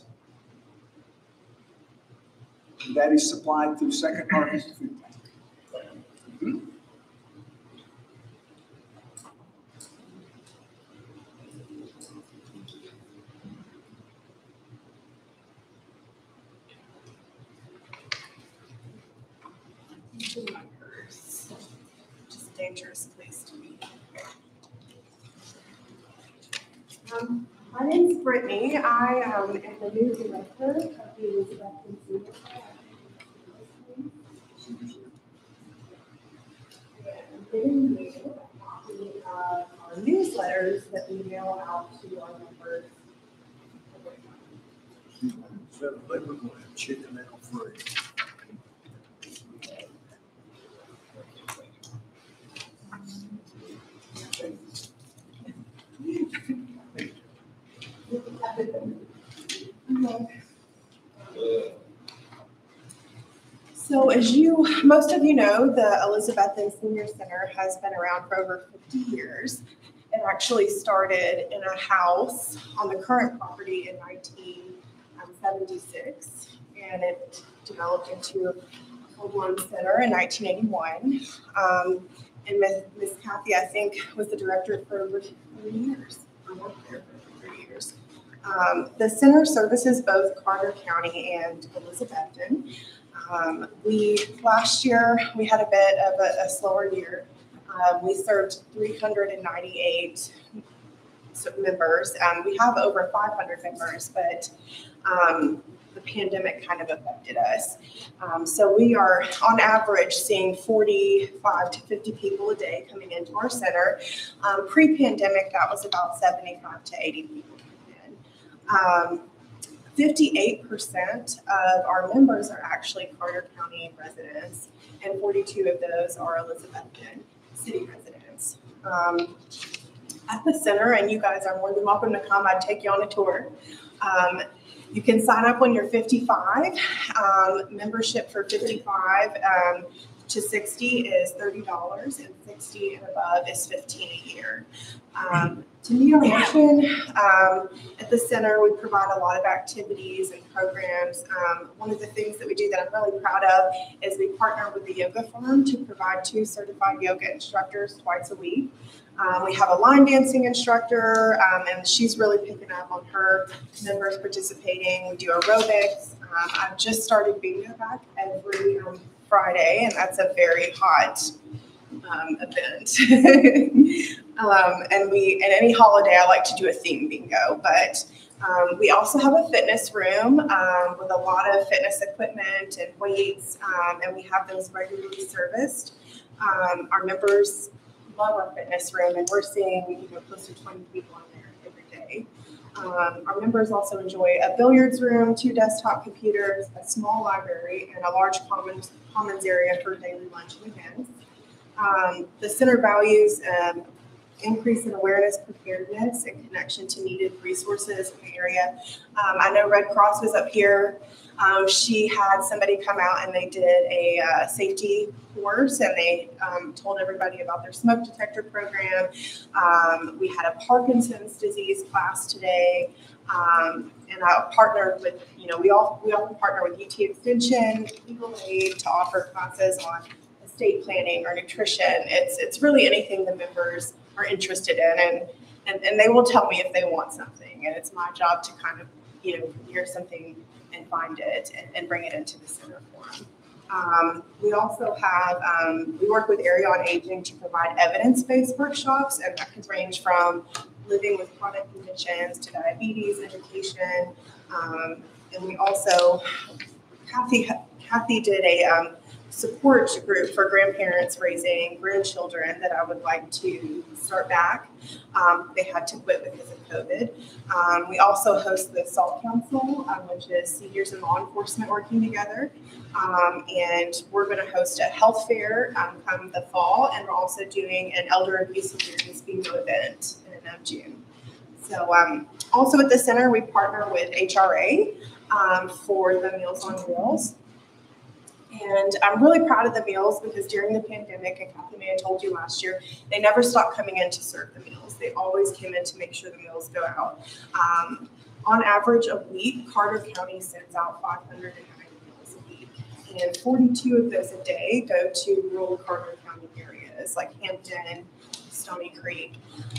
And That is supplied through Second Harvest Food Bank. To be. Um, my name's Brittany. I um, am the new director of the Elizabeth. And giving you copy of our newsletters that we mail out to our members. So were going to chicken now free. So as you, most of you know, the Elizabethton Senior Center has been around for over 50 years. It actually started in a house on the current property in 1976, and it developed into a full-blown center in 1981. Um, And Miss Kathy, I think, was the director for over 30 years. I worked there for 30 years. Um, The center services both Carter County and Elizabethton. Um, we, last year, we had a bit of a, a slower year. Um, we served 398 members. Um, we have over 500 members, but um, the pandemic kind of affected us. Um, so we are, on average, seeing 45 to 50 people a day coming into our center. Pre-pandemic, that was about 75 to 80 people. Um, 58% of our members are actually Carter County residents, and 42 of those are Elizabethton city residents. um, at the center, and you guys are more than welcome to come. I'd take you on a tour. Um, you can sign up when you're 55. Um, membership for 55 um, to 60 is $30, and 60 and above is 15 a year. Um, to our mission, um, at the center, we provide a lot of activities and programs. Um, one of the things that we do that I'm really proud of is we partner with the yoga firm to provide two certified yoga instructors twice a week. Um, we have a line dancing instructor, um, and she's really picking up on her members participating. We do aerobics. Um, I've just started bingo back every um, Friday, and that's a very hot um, event. um, and we, and any holiday, I like to do a theme bingo. But um, we also have a fitness room um, with a lot of fitness equipment and weights, um, and we have those regularly serviced. Um, our members love our fitness room, and we're seeing you know close to 20 people in there every day. Um, our members also enjoy a billiards room, two desktop computers, a small library, and a large commons, commons area for daily lunch and events. Um, the center values um, increase in awareness, preparedness, and connection to needed resources in the area. Um, I know Red Cross was up here. Um, she had somebody come out and they did a uh, safety course and they um, told everybody about their smoke detector program. Um, we had a Parkinson's disease class today. Um, and I partnered with, you know, we all we all partner with UT Extension, Legal Aid to offer classes on estate planning or nutrition. It's it's really anything the members are interested in, and and, and they will tell me if they want something, and it's my job to kind of you know hear something and find it and, and bring it into the center for them. Um, we also have, um, we work with Area on Aging to provide evidence-based workshops, and that can range from living with chronic conditions to diabetes education. Um, and we also, Kathy, Kathy did a um, support group for grandparents raising grandchildren that I would like to start back. Um, they had to quit because of COVID. Um, we also host the SALT Council, um, which is seniors and law enforcement working together. Um, and we're going to host a health fair um, come the fall, and we're also doing an elder abuse awareness bingo event in um, June. So, also at the center, we partner with HRA for the Meals on Wheels. And I'm really proud of the meals because during the pandemic, and Kathy may have told you last year, they never stopped coming in to serve the meals. They always came in to make sure the meals go out. Um, on average, a week, Carter County sends out 590 meals a week, and 42 of those a day go to rural Carter County areas like Hampton, Stony Creek.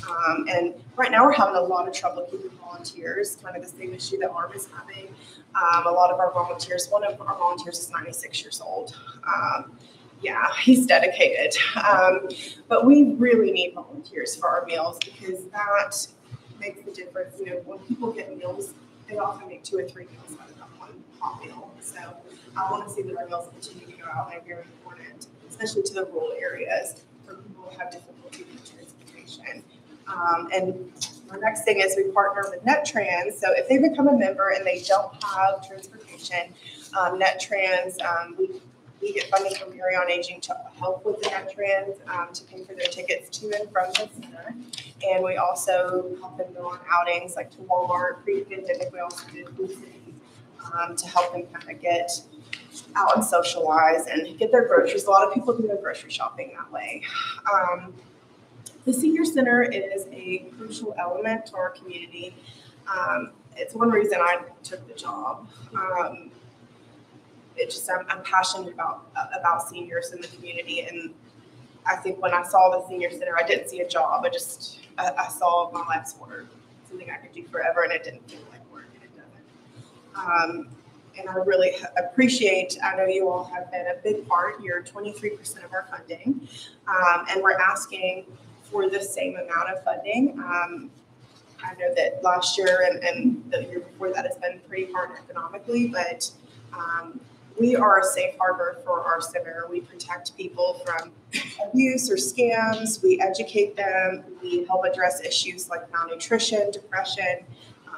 Um, and right now we're having a lot of trouble keeping volunteers, kind of the same issue that ARM is having. Um, a lot of our volunteers, one of our volunteers is 96 years old. Um, yeah, he's dedicated. Um, but we really need volunteers for our meals because that makes the difference. You know, when people get meals, they often make two or three meals out of that one hot meal. So I want to see that our meals continue to go out. They're very important, especially to the rural areas where people have difficulty Um, and our next thing is we partner with NetTrans. So if they become a member and they don't have transportation, um, NetTrans, um, we, we get funding from Area on Aging to help with the NetTrans um, to pay for their tickets to and from the center. And we also help them go on outings like to Walmart. Pre-pandemic, we also did Food um, to help them kind of get out and socialize and get their groceries. A lot of people do their grocery shopping that way. The Senior Center is a crucial element to our community. Um, it's one reason I took the job. Um, it just I'm, I'm, passionate about about seniors in the community, and I think when I saw the Senior Center, I didn't see a job. I just I, I saw my life's work, something I could do forever, and it didn't feel like work, and it doesn't. Um, and I really appreciate, I know you all have been a big part, you're 23% of our funding, um, and we're asking for the same amount of funding. Um, I know that last year and, and, the year before that has been pretty hard economically, but um, we are a safe harbor for our center. We protect people from abuse or scams. We educate them. We help address issues like malnutrition, depression,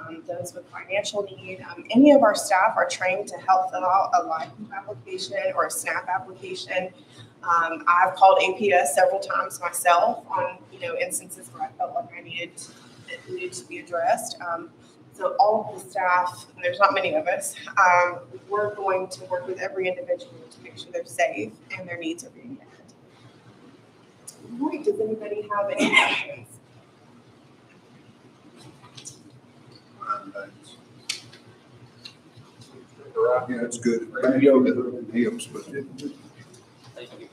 um, those with financial need. Um, any of our staff are trained to help fill out a life application or a SNAP application. Um, I've called APS several times myself on, you know, instances where I felt like I needed, it needed to be addressed. Um, so all of the staff, and there's not many of us, um, we're going to work with every individual to make sure they're safe and their needs are being met. All right, does anybody have any questions? Yeah, it's good. Back yoga hips, but Thank you.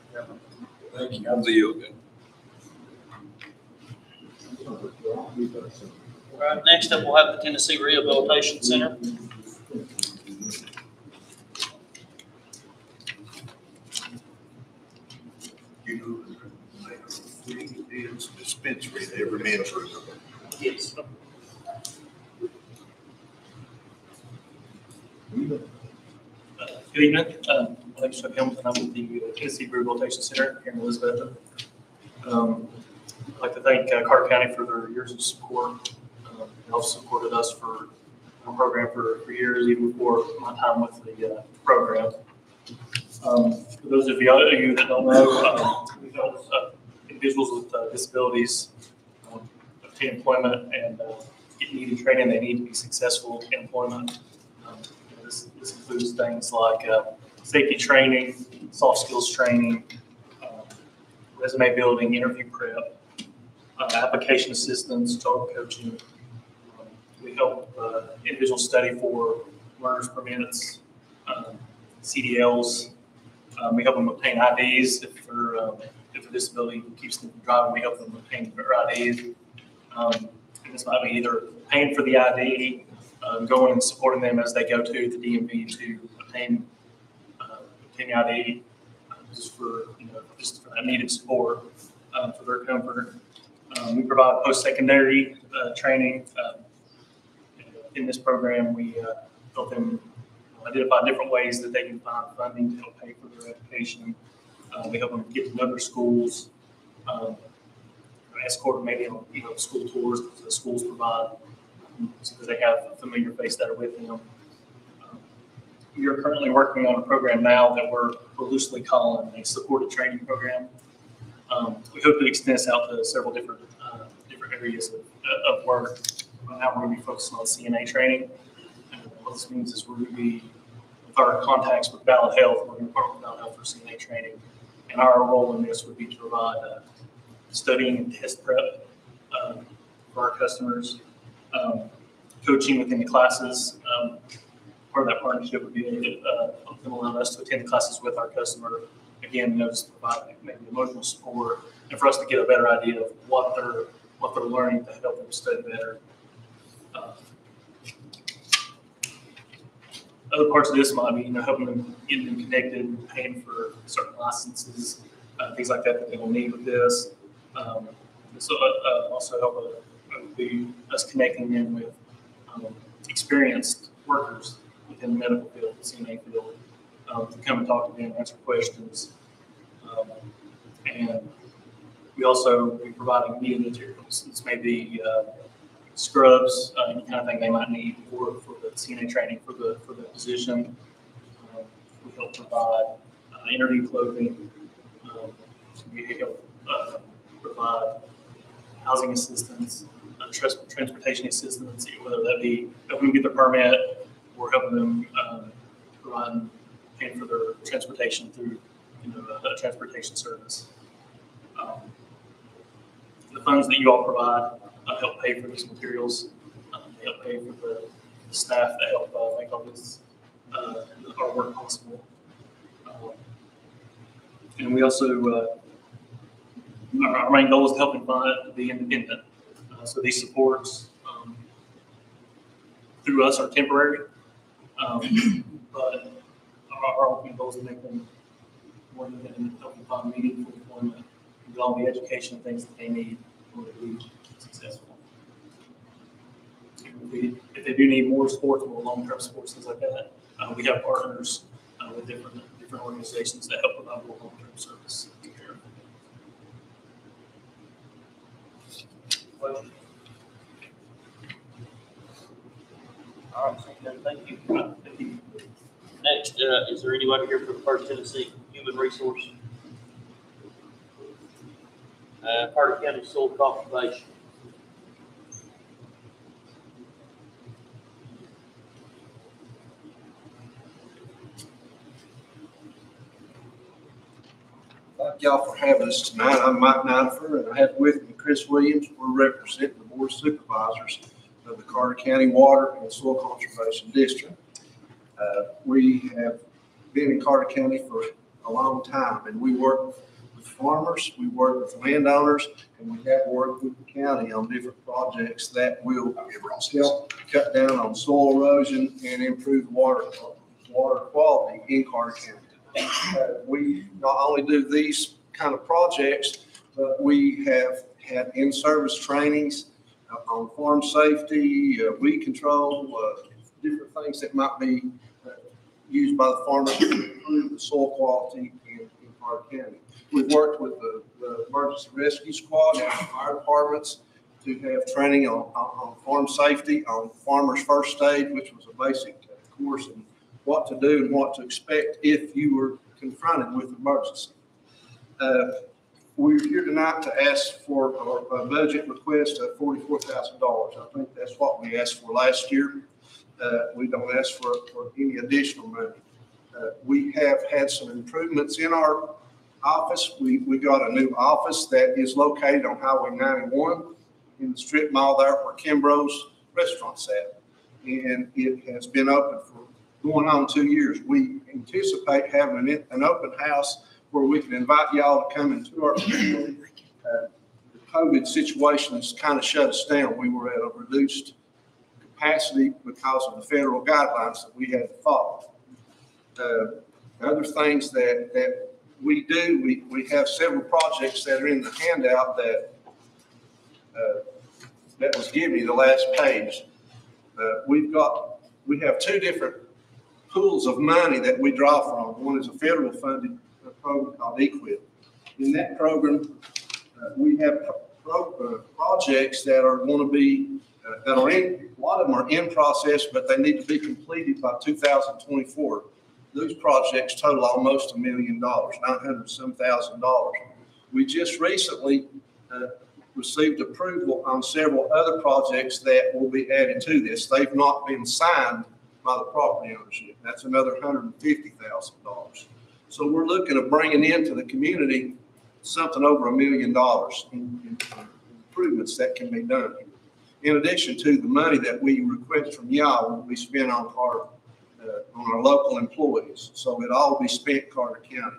Thank you. I'm the yoga. All right, next up, we'll have the Tennessee Rehabilitation Center. you know, they have free dance dispensary every men's room. Yes. Good evening. Um, My name Chuck Hamilton. I'm with the Tennessee Rehabilitation Center here in Elizabeth. Um, I'd like to thank uh, Carter County for their years of support. Um, they've supported us for our program for for years, even before my time with the uh, program. Um, For those of you you that don't know, um, uh, individuals with uh, disabilities obtain employment and uh, get needed training they need to be successful in employment. Includes things like uh, safety training, soft skills training, um, resume building, interview prep, uh, application assistance, job coaching. Um, We help uh, individuals study for learners permits, um, CDLs. Um, We help them obtain IDs if they're, if a disability keeps them driving, we help them obtain their IDs. Um, And this might be either paying for the ID, going and supporting them as they go to the DMV to obtain, uh, obtain ID, uh, just for, you know, just for that needed support, um, for their comfort. Um, we provide post-secondary, uh, training. Um, In this program, we, uh, help them identify different ways that they can find funding to help pay for their education. Uh, we help them get to know their schools, um, escort them maybe on, you know, school tours that the schools provide that they have a familiar face that are with them. Um, We are currently working on a program now that we're we're loosely calling a supported training program. Um, We hope to extend this out to several different, uh, different areas of, of work. Right now, we're going to be focusing on CNA training. And what this means is we're going to be, with our contacts with Ballad Health, we're going to partner with Ballad Health for CNA training. And our role in this would be to provide uh, studying and test prep um, for our customers, um, coaching within the classes. Um, Part of that partnership would be uh, them allowing us to attend the classes with our customer. Again, just provide maybe emotional support and for us to get a better idea of what they're, what they're learning to help them study better. Uh, Other parts of this might be, you know, helping them, getting them connected, paying for certain licenses, uh, things like that that they will need with this. Um, uh, also help be us connecting them with um, experienced workers within the medical field, the CNA field, um, to come and talk to them, answer questions. Um, And we also, be providing media materials. This may be uh, scrubs, uh, any kind of thing they might need for, for the CNA training for the, for the position. Um, We help provide uh, interview clothing. Um, We help uh, provide housing assistance, uh, trans- transportation assistance, whether that be helping them get their permit or helping them um, provide, paying for their transportation through, you know, a a transportation service. Um, The funds that you all provide uh, help pay for these materials, um, they help pay for the the staff that help uh, make all this, uh, our work possible. Um, And we also, uh, our, main goal is to help them find, be independent. Uh, So these supports um, through us are temporary, um, but our, our ultimate goal is to make them more help them find meaningful employment, get all the education things that they need in order to be successful. If we- If they do need more sports, more long-term sports, things like that, uh, we have partners uh, with different, different organizations that help provide more long-term service care. Okay, thank you. Next, uh, is there anybody here from First Tennessee Human Resource? Uh, Carter County Soil Conservation. Y'all for having us tonight. I'm Mike Nifer, and I have with me Chris Williams. We're representing the Board of Supervisors of the Carter County Water and Soil Conservation District. Uh, We have been in Carter County for a long time, and we work with farmers, we work with landowners, and we have worked with the county on different projects that will help cut down on soil erosion and improve water, water quality in Carter County. Uh, We not only do these kind of projects, but we have had in-service trainings uh, on farm safety, uh, weed control, different things that might be used by the farmers to improve the soil quality in, in Carter County. We've worked with the, the emergency rescue squad and fire departments to have training on, on, on farm safety, on farmer's first aid, which was a basic course in what to do and what to expect if you were confronted with an emergency. Uh, We're here tonight to ask for a a budget request of forty-four thousand dollars. I think that's what we asked for last year. Uh, We don't ask for, for any additional money. Uh, We have had some improvements in our office. We, we got a new office that is located on Highway ninety-one in the strip mall there where Kimbrough's Restaurant's at. And it has been open for going on two years. We anticipate having an, an open house where we can invite y'all to come into our. Uh, The COVID situation has kind of shut us down. We were at a reduced capacity because of the federal guidelines that we had to follow. Uh, Other things that, that we do, we, we have several projects that are in the handout that, uh, that was given you the last page. Uh, We've got, we have two different pools of money that we draw from. One is a federal funded uh, program called EQIP. In that program, uh, we have pro- uh, projects that are going to be, uh, that are in, a lot of them are in process, but they need to be completed by 2024. Those projects total almost a million dollars, 900 some thousand dollars. We just recently uh, received approval on several other projects that will be added to this. They've not been signed by the property ownership. That's another hundred and fifty thousand dollars. So we're looking at bringing into the community something over a million dollars in improvements that can be done. In addition to the money that we request from y'all will be spent on our, uh, on our local employees. So it all will be spent Carter County.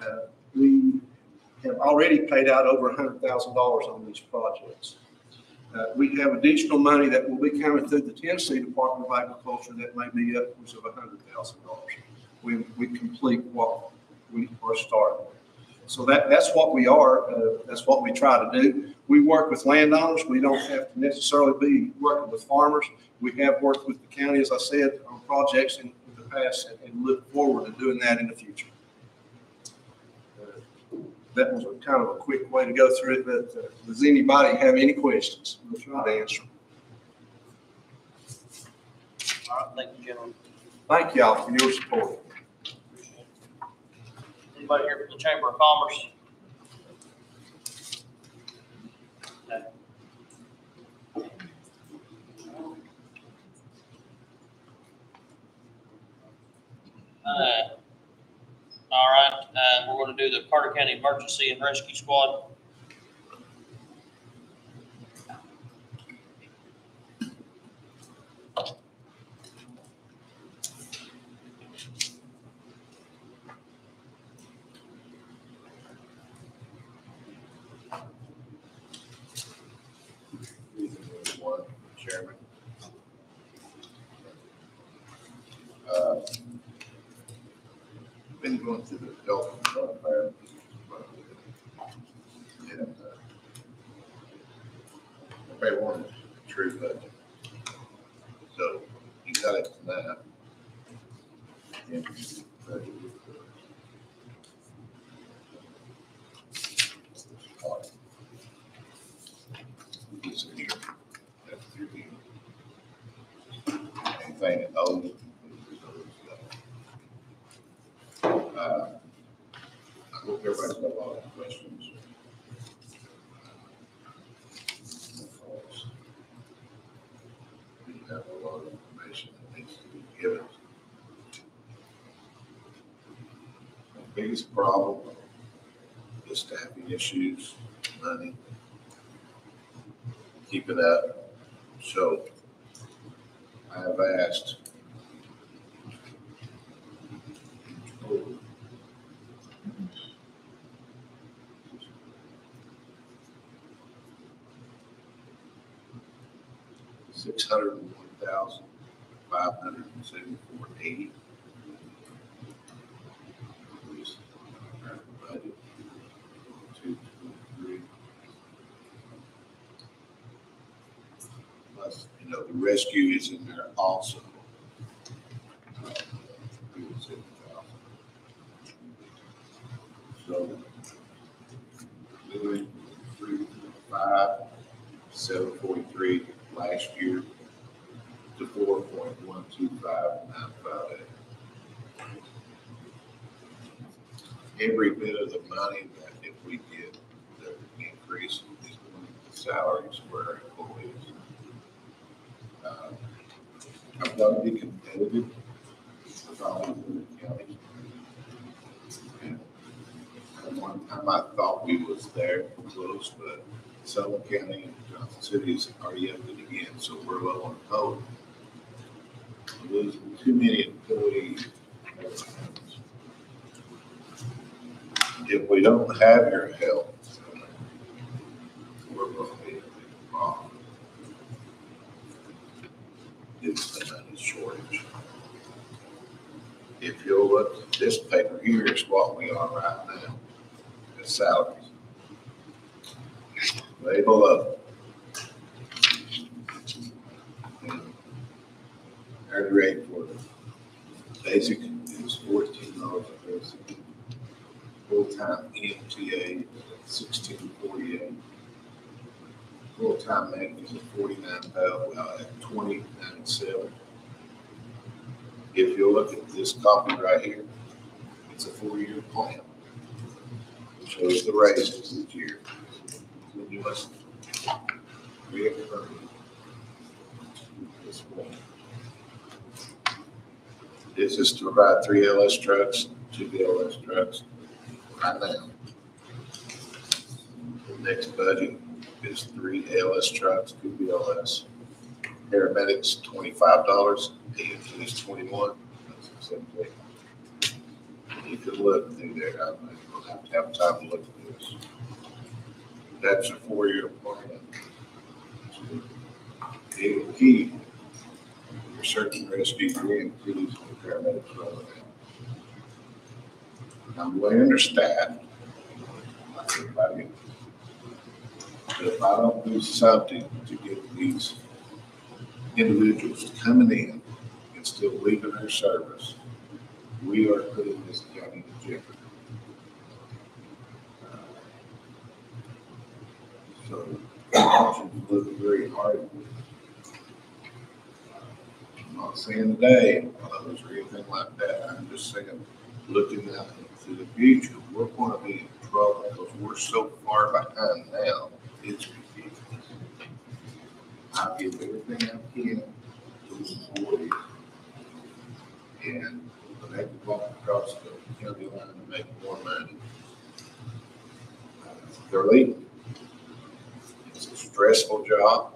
Uh, We have already paid out over a hundred thousand dollars on these projects. Uh, We have additional money that will be coming through the Tennessee Department of Agriculture that may be upwards of hundred thousand dollars. We, we complete what we are starting. So that, that's what we are, uh, that's what we try to do. We work with landowners, we don't have to necessarily be working with farmers. We have worked with the county, as I said, on projects in in the past and- and look forward to doing that in the future. That was a kind of a quick way to go through it, but uh, does anybody have any questions? We'll try to answer. them. All right, thank you, gentlemen. Thank y'all for your support. Anybody here from the Chamber of Commerce? Okay. Uh, All right, uh, we're gonna do the Carter County Emergency and Rescue Squad. cut it that. Anything uh, I hope everybody's got a biggest problem is staffing issues, money. keeping up. So I have asked six hundred and one thousand, five hundred and seventy-four eighty. Budget. Two, two, three. Plus, you know, the rescue is in there also. So, moving three, five, seven forty-three last year to four point one two five nine five eight. Every bit of the money that if we get the increase is going salaries for our employees. Uh, I've got to be competitive with all of the counties. And At one time I thought we was there close, but Sullivan County and Johnson City is already up it again, so we're low on. We're Losing too many employees. If we don't have your help, we're going to be in a big problem. It's the money shortage. If you'll look, this paper here is what we are right now, the salaries. Way below. Our rate for the basic is fourteen dollars a basic. Full-time EMTA, sixteen forty-eight. Full-time medic is thousand, well, at twenty ninety-seven. If you look at this copy right here, it's a four-year plan. It Shows the raises each year. You listen, reoccurring. This one. This is to provide three ALS trucks, two BLS trucks, right now. The next budget is three ALS trucks, two BLS. Paramedics, twenty-five dollars, EMT is twenty-one. You could look through there, I don't have to have time to look at this. That's a four-year. It will keep your certain rescue grant, police, and paramedics running. I'm way understaffed. like everybody else. If I don't do something to get these individuals coming in and still leaving their service, we are putting this county in jeopardy. So I want you to look very hard. I'm not saying today, or anything like that. I'm just saying, looking out into the future, we're going to be in trouble because we're so far behind now. It's ridiculous. I give everything I can to the employees. And when they walk across the county line to make more money, they're. It's a stressful job.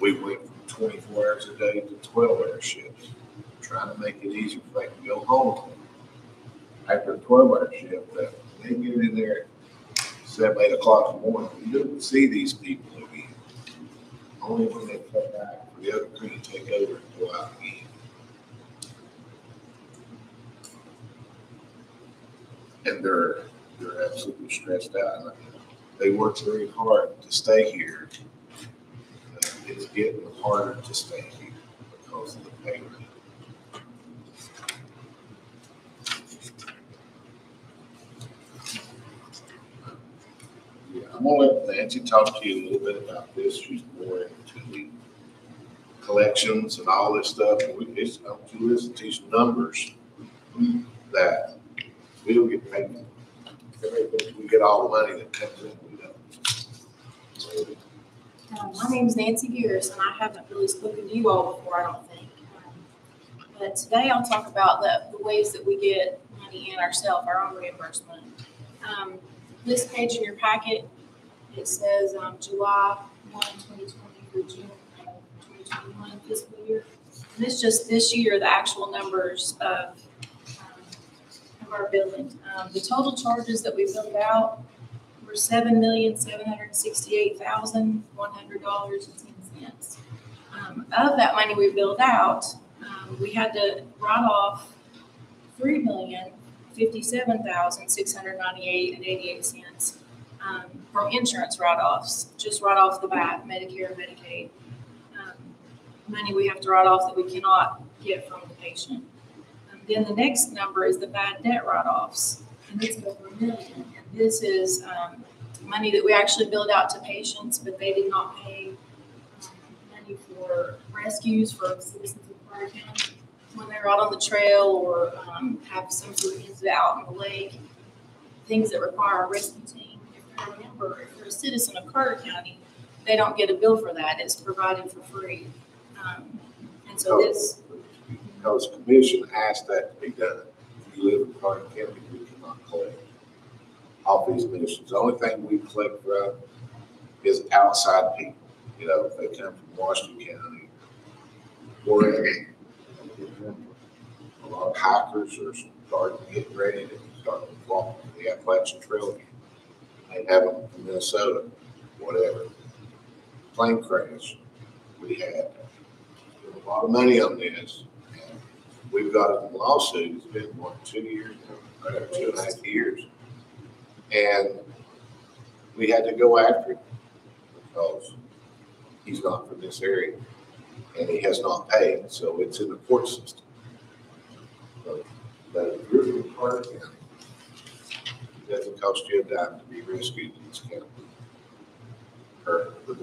We went from twenty-four hours a day to twelve-hour shifts, trying to make it easier for they can go home. After a twelve-hour shift, uh, they get in there seven, eight o'clock in the morning, you don't see these people again. Only when they come back, for the other crew to take over and go out again. And they're, they're absolutely stressed out. They work very hard to stay here. Uh, It's getting harder to stay here because of the rate. Yeah, I'm gonna let Nancy talk to you a little bit about this. She's more into the collections and all this stuff. And we, it's, I want you to numbers that We don't get paid. We get all the money that comes in, we don't. Um, My Nancy Gears, and I haven't really spoken to you all before, I don't think. Um, But today I'll talk about the, the ways that we get money in ourselves, our own reimbursement. Um, This page in your packet, it says um, July 1, 2020 through June 2021 fiscal year. And it's just this year, the actual numbers of, um, of our billing. Um, the total charges that we billed out were $7,768,100.10. Um, of that money we billed out, um, we had to write off $3,057,698.88 um, from insurance write-offs, just right off the bat, Medicare, Medicaid. Um, Money we have to write off that we cannot get from the patient. And then the next number is the bad debt write-offs, and it's over a million. And this is um, money that we actually billed out to patients, but they did not pay um, money for rescues for citizens of Carter County when they're out on the trail or um, have some sort of out in the lake, things that require a rescue team. You're a member, if you're a citizen of Carter County, they don't get a bill for that. It's provided for free. Um, And so this, Because commission asked that to be done. If you live in Carter County, we cannot collect off these missions. The only thing we collect from is outside people. You know, if they come from Washington County, wherever. A lot of hikers are starting to get ready to start to walk the Appalachian Trail. They have them in Minnesota, whatever. Plane crash, we had a lot of money on this. We've got a lawsuit, it's been, what, two years now, or two and a half years. And we had to go after him because he's not from this area and he has not paid, so it's in the court system. But County, it doesn't you a dime to be rescued in this county. Or the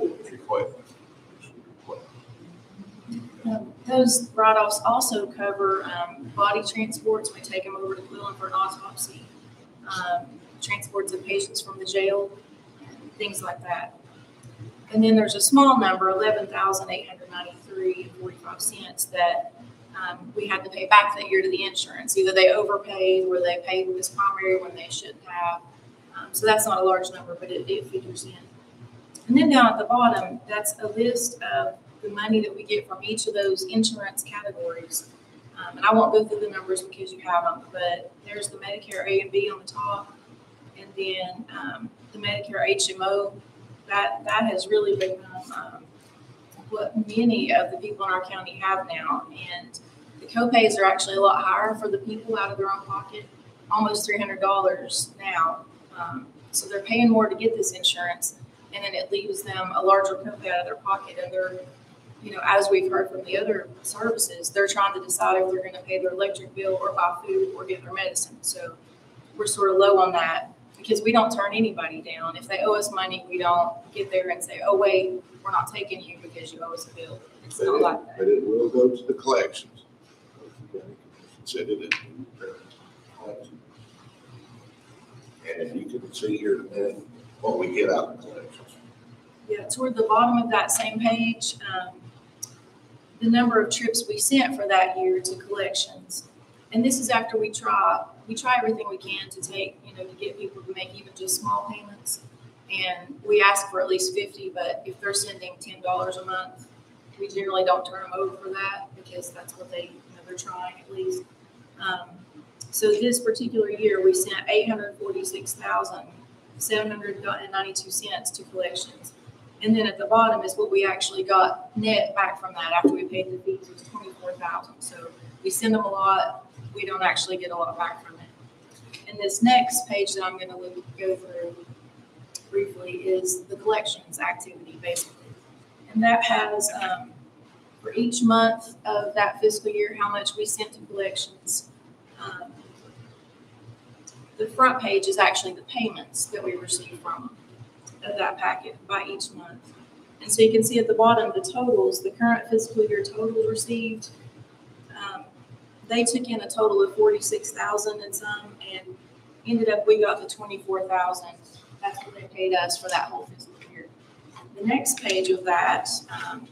um, those write-offs also cover um, body transports. We take them over to Cleveland for an autopsy. um, Transports of patients from the jail, things like that. And then there's a small number, eleven thousand eight hundred ninety-three forty-five cents that um, we had to pay back that year to the insurance. Either they overpaid or they paid with this primary when they shouldn't have. Um, So that's not a large number, but it, it figures in. And then down at the bottom, that's a list of the money that we get from each of those insurance categories. Um, and I won't go through the numbers because you have them, but there's the Medicare A and B on the top. And then, um, the Medicare HMO, that, that has really become, um, what many of the people in our county have now. And the copays are actually a lot higher for the people out of their own pocket, almost three hundred dollars now. Um, so they're paying more to get this insurance, and then it leaves them a larger copay out of their pocket, and they're, you know, as we've heard from the other services, they're trying to decide if they're gonna pay their electric bill or buy food or get their medicine. So we're sort of low on that, because we don't turn anybody down. If they owe us money, we don't get there and say, oh, wait, we're not taking you because you owe us a bill. It's But not it, like that. but it will go to the collections. Said it. And you can see here in a minute what we get out of the collections. Yeah, toward the bottom of that same page, um, the number of trips we sent for that year to collections. And this is after we try, we try everything we can to take, you know, to get people to make even just small payments. And we ask for at least fifty, but if they're sending ten dollars a month, we generally don't turn them over for that because that's what they, you know, they're trying at least. Um, so this particular year, we sent eight hundred forty-six thousand, seven hundred and ninety-two cents to collections. And then at the bottom is what we actually got net back from that after we paid the fees, was twenty-four thousand. So we send them a lot, we don't actually get a lot back from it. And this next page that I'm gonna look, go through briefly is the collections activity, basically. And that has, um, for each month of that fiscal year, how much we sent to collections. Um, The front page is actually the payments that we received from of that packet by each month. And so you can see at the bottom, the totals, the current fiscal year totals received. Um, they took in a total of forty-six thousand and some, and ended up, we got the twenty-four thousand. That's what they paid us for that whole fiscal year. The next page of that, um,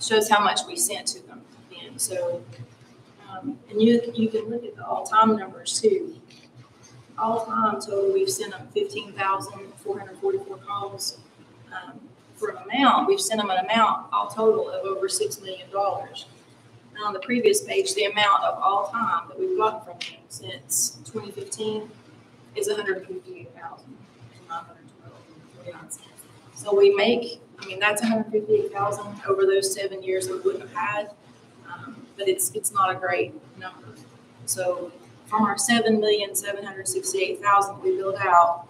shows how much we sent to them. And so, um, and you, you can look at the all-time numbers too. All-time total, we've sent them fifteen thousand, four hundred forty-four calls. Um, For an amount, we've sent them an amount, all total of over six million dollars. On the previous page, the amount of all time that we've gotten from them since twenty fifteen is hundred and fifty-eight thousand, nine hundred twelve, forty-nine cents. So we make, I mean, that's hundred and fifty-eight thousand over those seven years that we wouldn't have had. Um, But it's, it's not a great number. So from our seven million, seven hundred sixty-eight thousand we built out,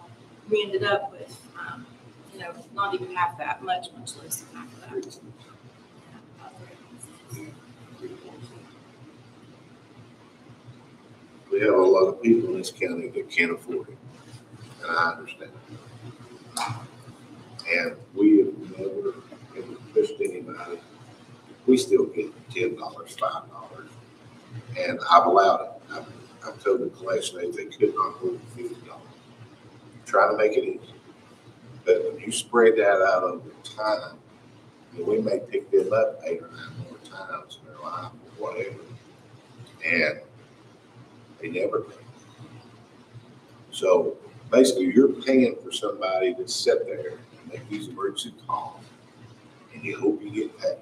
we ended up with, um, you know, not even half that, much, much less than half of that. We have a lot of people in this county that can't afford it, and I understand. And we have never, ever pushed anybody. We still get ten dollars, five dollars, and I've allowed it. I've, I've told the collection agent they could not hold fifty dollars. Try to make it easy. But when you spread that out over time, know, we may pick them up eight or nine more times in their life or whatever. And they never pay. So basically, you're paying for somebody to sit there and make these emergency calls, and you hope you get paid.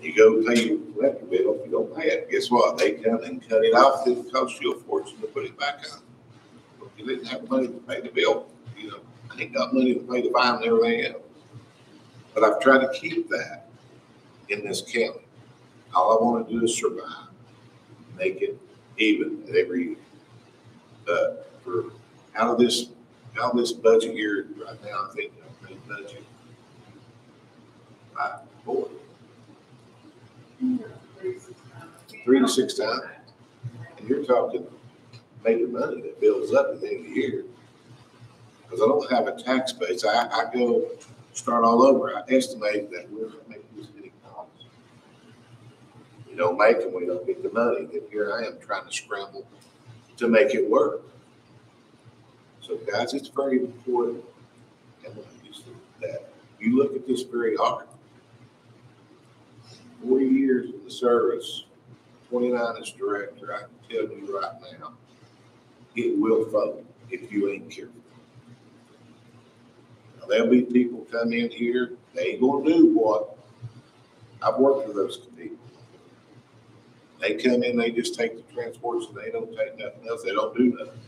You go pay your electric bill, if you don't pay it, guess what? They come and cut it off, it costs you a fortune to put it back on. If you didn't have money to pay the bill, you know, I ain't got money to pay the fine and everything else. But I've tried to keep that in this county. All I want to do is survive, make it even at every year. But for, out of this, of this budget year, right now, I think made budget. Five, four. Three to six times. And you're talking major money that builds up at the end of the year. Because I don't have a tax base. I, I go start all over. I estimate that we're gonna make this many calls. We don't make them, we don't get the money. Then here I am trying to scramble to make it work. So guys, it's very important. That you look at this very hard. Forty years in the service, twenty-nine as director, I can tell you right now, it will fold if you ain't careful. Now, There'll be people come in here, they ain't gonna do what, I've worked with those people. They come in, they just take the transports and they don't take nothing else, they don't do nothing.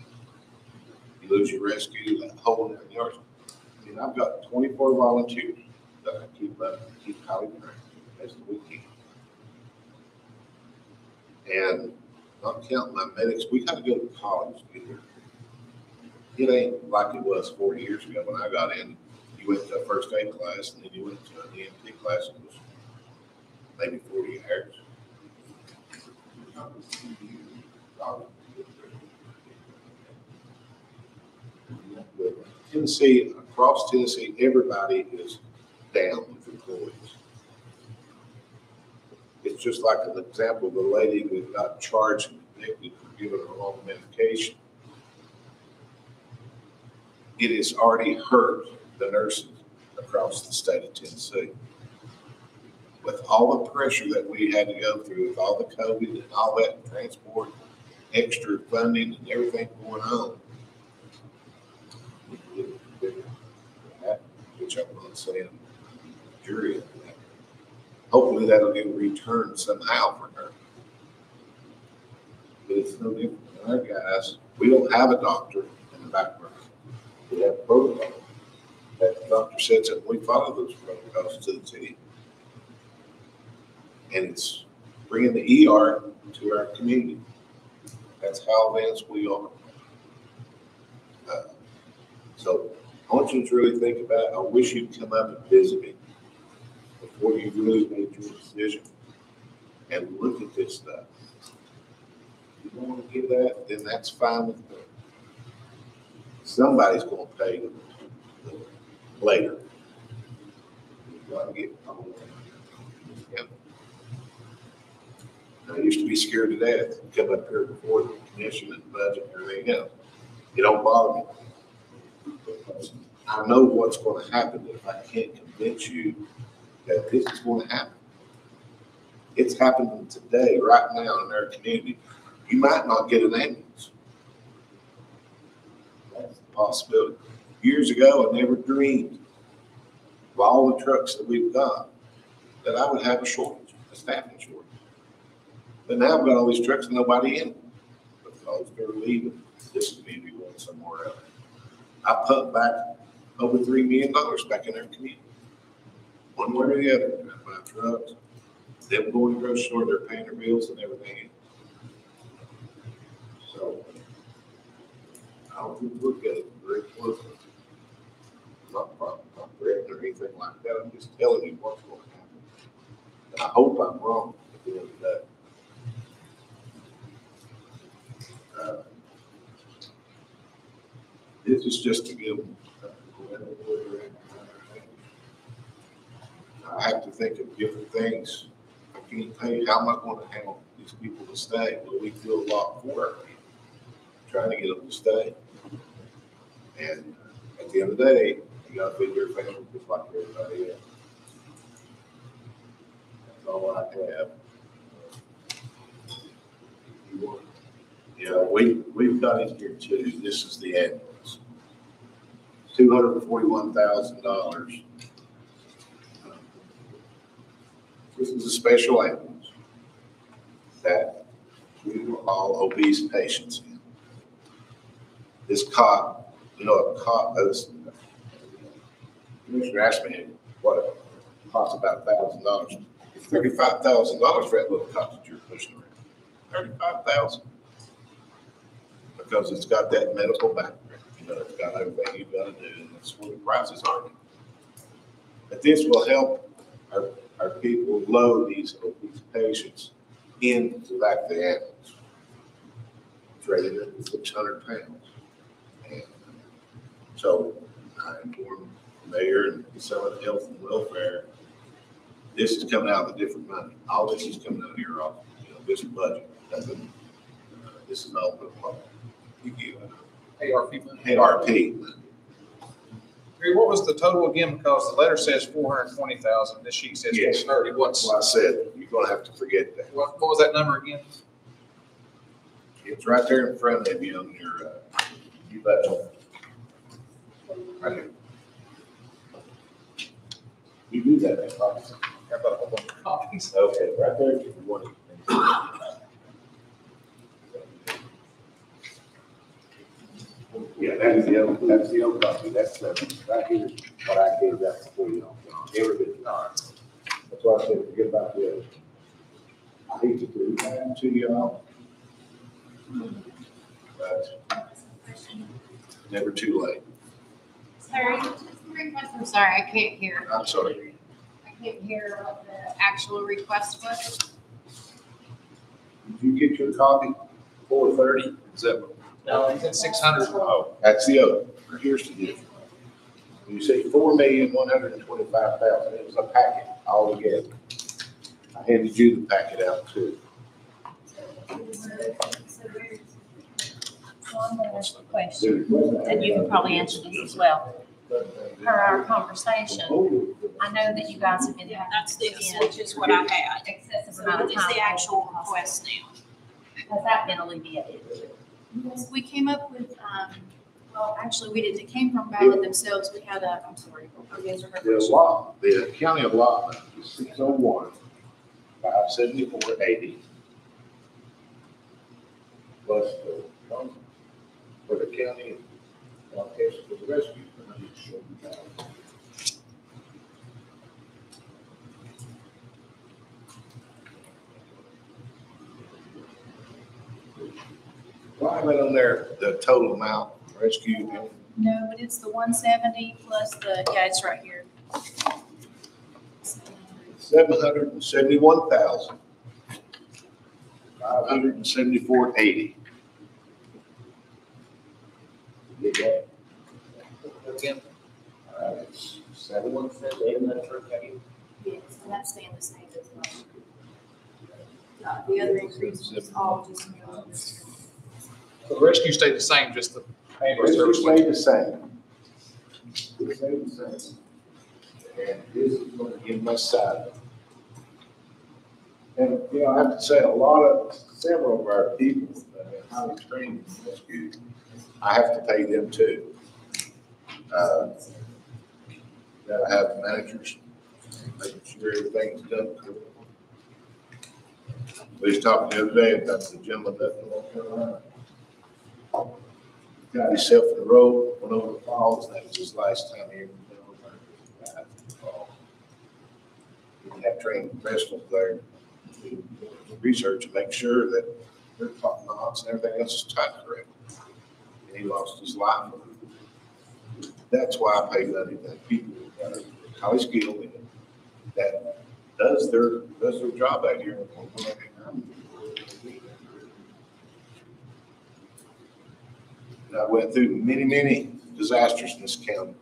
You lose your rescue, that hole in the yard. I mean, I've got twenty-four volunteers that I keep up, keep highly trained, as the weekend. And not counting my medics, we gotta go to college to get here. It ain't like it was forty years ago when I got in. You went to a first aid class and then you went to an EMT class, it was maybe forty hours. Tennessee, across Tennessee, everybody is down with employees. It's just like an example of a lady who got charged and convicted for giving her wrong medication. It has already hurt the nurses across the state of Tennessee. With all the pressure that we had to go through, with all the COVID and all that transport, extra funding and everything going on. we can get bigger than that, Which I'm not that. Hopefully that'll get returned somehow for her. But it's no different than our guys. We don't have a doctor in the background. We have protocol. That doctor said something, we follow those protocols to the T. And it's bringing the ER to our community. That's how advanced we are. Uh, So I want you to really think about, I wish you'd come up and visit me before you really made your decision and look at this stuff. If you want to give that, then that's fine with me. Somebody's gonna pay later. You gotta get. Yeah. I used to be scared to death, to come up here before the commission and budget and everything else. It don't bother me. Because I know what's gonna happen if I can't convince you that this is gonna happen. It's happening today, right now in our community. You might not get an ambulance. That's a possibility. Years ago, I never dreamed of all the trucks that we've got, that I would have a shortage, a staffing shortage. But now I've got all these trucks and nobody in them because they're leaving this community going somewhere else. I put back over three million dollars back in our community. One way or the other, I buy trucks, them going to the grocery store, they're paying their bills and everything. So I don't think we're getting very close. Not, not, not threatening or anything like that. I'm just telling you what's going to happen. And I hope I'm wrong at the end of the day. Uh, This is just to give uh, I have to think of different things. I can't tell you how am I going to handle these people to stay, but we do a lot for trying to get them to stay. And at the end of the day, you gotta feed your family just like everybody else. That's all I have. Yeah, we, we've got it here too. This is the ambulance. Two hundred and forty-one thousand dollars. This is a special ambulance that we were all obese patients in. This cot, you know, a cot, is Commissioner asked me what it costs about thousand dollars. It's thirty-five thousand dollars for that little cot that you're pushing around. Thirty-five thousand. Because it's got that medical background, know, it's got everything you've got to do, and that's what the prices are. But this will help our, our people load these obese patients into of the. It's rated at six hundred pounds. And So I informed the mayor and some of the health and welfare, this is coming out of a different money. All this is coming out of your, office, you know, this budget. Doesn't, uh, This is all the, you give, ARP money. ARP. Gary, what was the total again? Because the letter says four hundred and twenty thousand, this sheet says four Yes. thirty. That's What's, why I said, you're gonna have to forget that. what, what was that number again? It's right there in front of you on your, uh, you budget. Right here. You do that, that's fine. I've got a whole bunch of copies. Okay, right there, if you want it. Yeah, that's the old, that's the old copy, that's, uh, right here, what I gave that before you know, everything. That's why I said, forget about the other. I hate to do that to y'all. But never too late. Sorry, I'm sorry, I can't hear. I'm sorry. I can't hear what the actual request was. Did you get your copy? Four thirty, is that, no, it's at six hundred. Oh, that's the other. Here's the deal. You say four million, one hundred and twenty-five thousand, it was a packet altogether. I handed you the packet out too. So I'm gonna ask a question, and you can probably answer this as well. Per our conversation, I know that you guys have been having. That's this, which is what I had. Excessive amount of this time. the actual request now. Has that been alleviated? Yes, we came up with, um, well, actually, we didn't, it came from Ballad themselves, we had a, I'm sorry, I'll answer her The question. law, the county allotment is six oh one, five seventy-four eighty. Plus the, um, for the county, uh, for the rescue. I need to show you that. Why am I on there, the total amount, rescue, No, but it's the one seventy plus the, yeah, it's right here. seven hundred and seventy-one thousand, five hundred and seventy-four eighty. Get that? Again, All right, it's seven one seven, eight hundred thirty. Yes, and that's staying the same as well. Uh, The other increase was all just. So the rescue stayed the same, just the ambulance This service. stay the same. It'll the same. And this is gonna give my side. And, you know, I have to say, a lot of, several of our people that are highly trained in rescue, I have to pay them too. Uh, That I have the managers, making sure everything's done correctly. We was talking the other day about the gentleman up in North Carolina got himself in the road, went over the falls, that was his last time he ever been over there. Died in the uh, fall. He had trained professionals there, to research and make sure that their top knots and everything else is tight correct. And he lost his life. That's why I pay money to people that are highly skilled and that does their, does their job out here. And I went through many, many disasters in this county.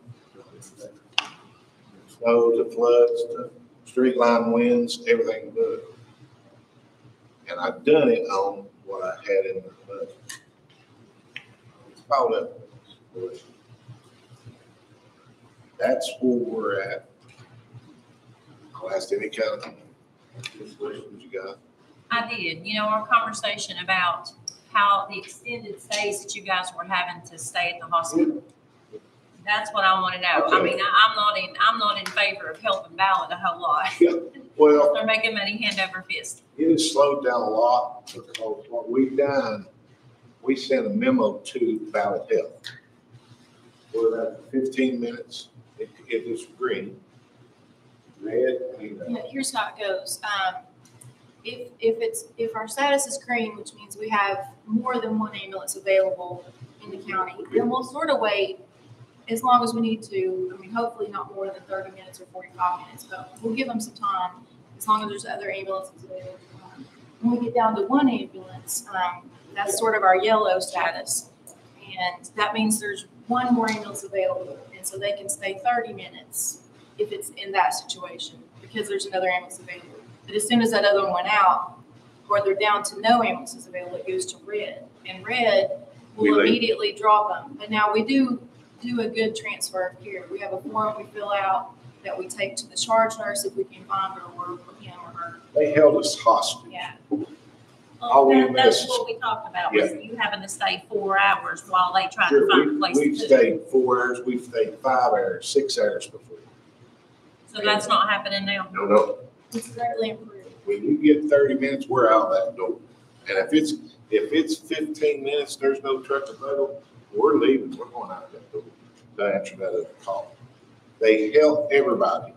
Snow to floods to straight line winds, everything but. And I've done it on what I had in my budget. Called up. That's where we're at. I'll ask any kind of questions you got. I did, you know, our conversation about how the extended stays that you guys were having to stay at the hospital. That's what I want to know. I mean, I- I'm not in, I'm not in favor of helping Ballad a whole lot. Well, They're making money hand over fist. it has slowed down a lot because what we've done, we sent a memo to Ballad Health. We're at fifteen minutes, it, it is green. Red, you know, here's how it goes. Um, if, if it's, if our status is green, which means we have more than one ambulance available in the county, then we'll sort of wait as long as we need to. I mean, hopefully not more than thirty minutes or forty-five minutes, but we'll give them some time as long as there's other ambulances available. When we get down to one ambulance, um, that's sort of our yellow status. And that means there's one more ambulance available, and so they can stay thirty minutes if it's in that situation, because there's another ambulance available. But as soon as that other one went out, or they're down to no ambulances available, it goes to red. And red will leave. immediately drop them. But now we do do a good transfer of care. We have a form we fill out that we take to the charge nurse if we can find her or him or her. they held us hostage. Yeah. All we Well, that- that's missed. what we talked about, was you having to stay four hours while they try Sure, to find a we- place We've to do. stayed four hours, we've stayed five hours, six hours before. So that's not happening now. No, no, It's greatly improved. when you get thirty minutes, we're out that door. And if it's, if it's fifteen minutes, there's no truck available, we're leaving, we're going out that door to answer that other call. They held everybody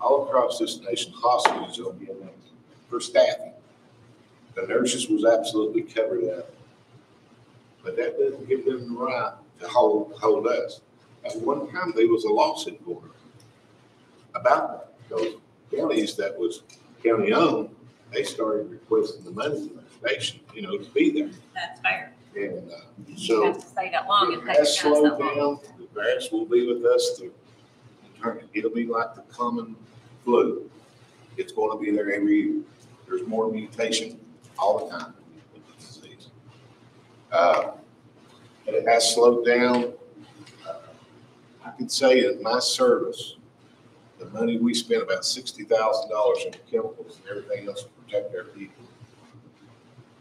all across this nation hostage on the for staffing. The nurses was absolutely covered up. But that doesn't give them the right to hold, hold us. At one time, there was a lawsuit on about that. Those counties that was county owned, they started requesting the money from the station, you know, to be there. That's fair. And, uh, You so have to stay that long and it take has guys slowed that long. down. The virus will be with us it'll be like the common flu. It's gonna be there every year. There's more mutation all the time with the disease. Uh, But it has slowed down. Uh, I can say in my service, the money we spent, about sixty thousand dollars in chemicals and everything else to protect our people.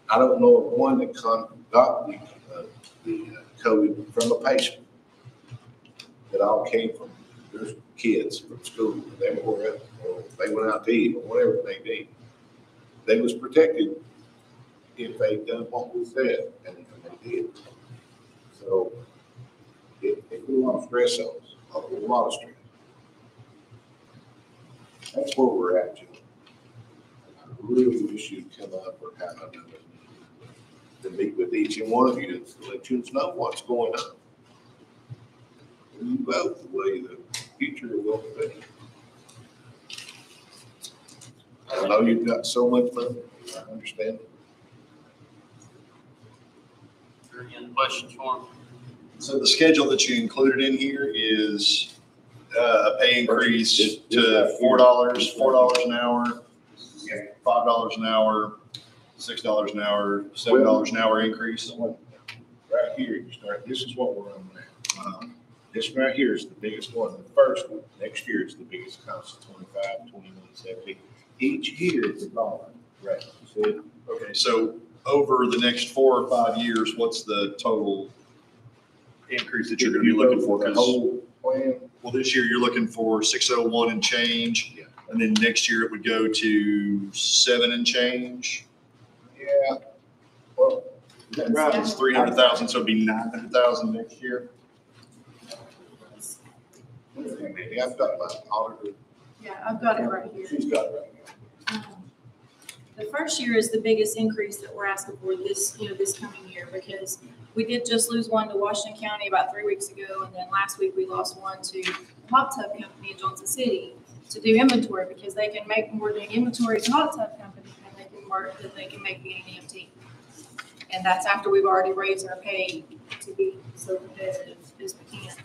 I don't know of one that con, got the, uh, the uh, COVID from a patient. That all came from, there's kids from school, they were, at- or they went out to eat, or whatever it may be. They was protected if they done what we said, and they did. So, it, it put a lot stress on us, a lot of stress. That's where we're at, Jim. I really wish you'd come up or have another, to meet with each and one of you to let you know what's going on. You vote the way the future will be. I know you've got so much money, I understand. it. Are there any other questions for him? So the schedule that you included in here is uh, a pay increase to four dollars, four dollars an hour, five dollars an hour, Six dollars an hour, seven dollars an hour increase. Right here, you start, this is what we're on now. Uh, This right here is the biggest one, the first one, next year is the biggest cost, twenty-five, twenty-one, seventy. Each year is a dollar, right? So Okay, so over the next four or five years, what's the total increase that you're gonna be looking for? The 'Cause- whole plan, Well, this year you're looking for six oh one and change. Yeah. And then next year it would go to seven and change. yeah, well, is that right? It's three hundred thousand, so it'd be nine hundred thousand next year. Maybe I've got my auditor, Yeah, I've got it right here. she's got it right now. Um, The first year is the biggest increase that we're asking for this, you know, this coming year, because we did just lose one to Washington County about three weeks ago, and then last week we lost one to hot tub company in Johnson City to do inventory, because they can make more doing inventory as a hot tub company than they can work, than they can make being an EMT. And that's after we've already raised our pay to be so competitive as we can.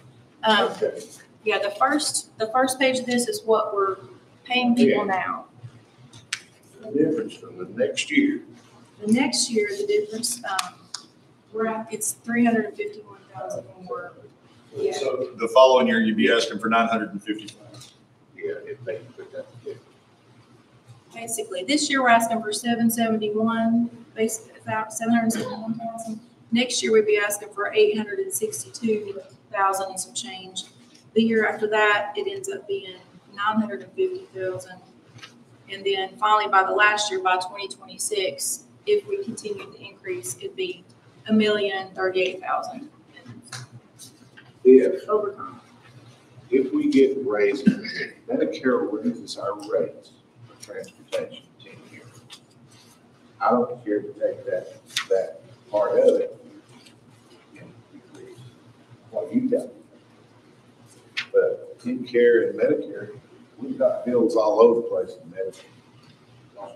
Um, Okay. yeah, the first, the first page of this is what we're paying people now. The difference from the next year, The next year, the difference, um, we're at, it's three hundred and fifty-one thousand more. Yeah. So the following year, you'd be asking for nine hundred and fifty-five. yeah, if they can put that together. Basically, this year we're asking for seven seventy-one, basically, about seven hundred and seventy-one thousand. Next year, we'd be asking for eight hundred and sixty-two thousand and some change. The year after that, it ends up being nine hundred and fifty thousand. And then finally, by the last year, by twenty twenty-six, if we continue to increase, it'd be a million thirty-eight thousand If, overtime. if we get raises, Medicare raises our rates for transportation ten years. I don't care to take that, that part of it. and decrease What you got. But in care and Medicare, we've got bills all over the place in Medicare.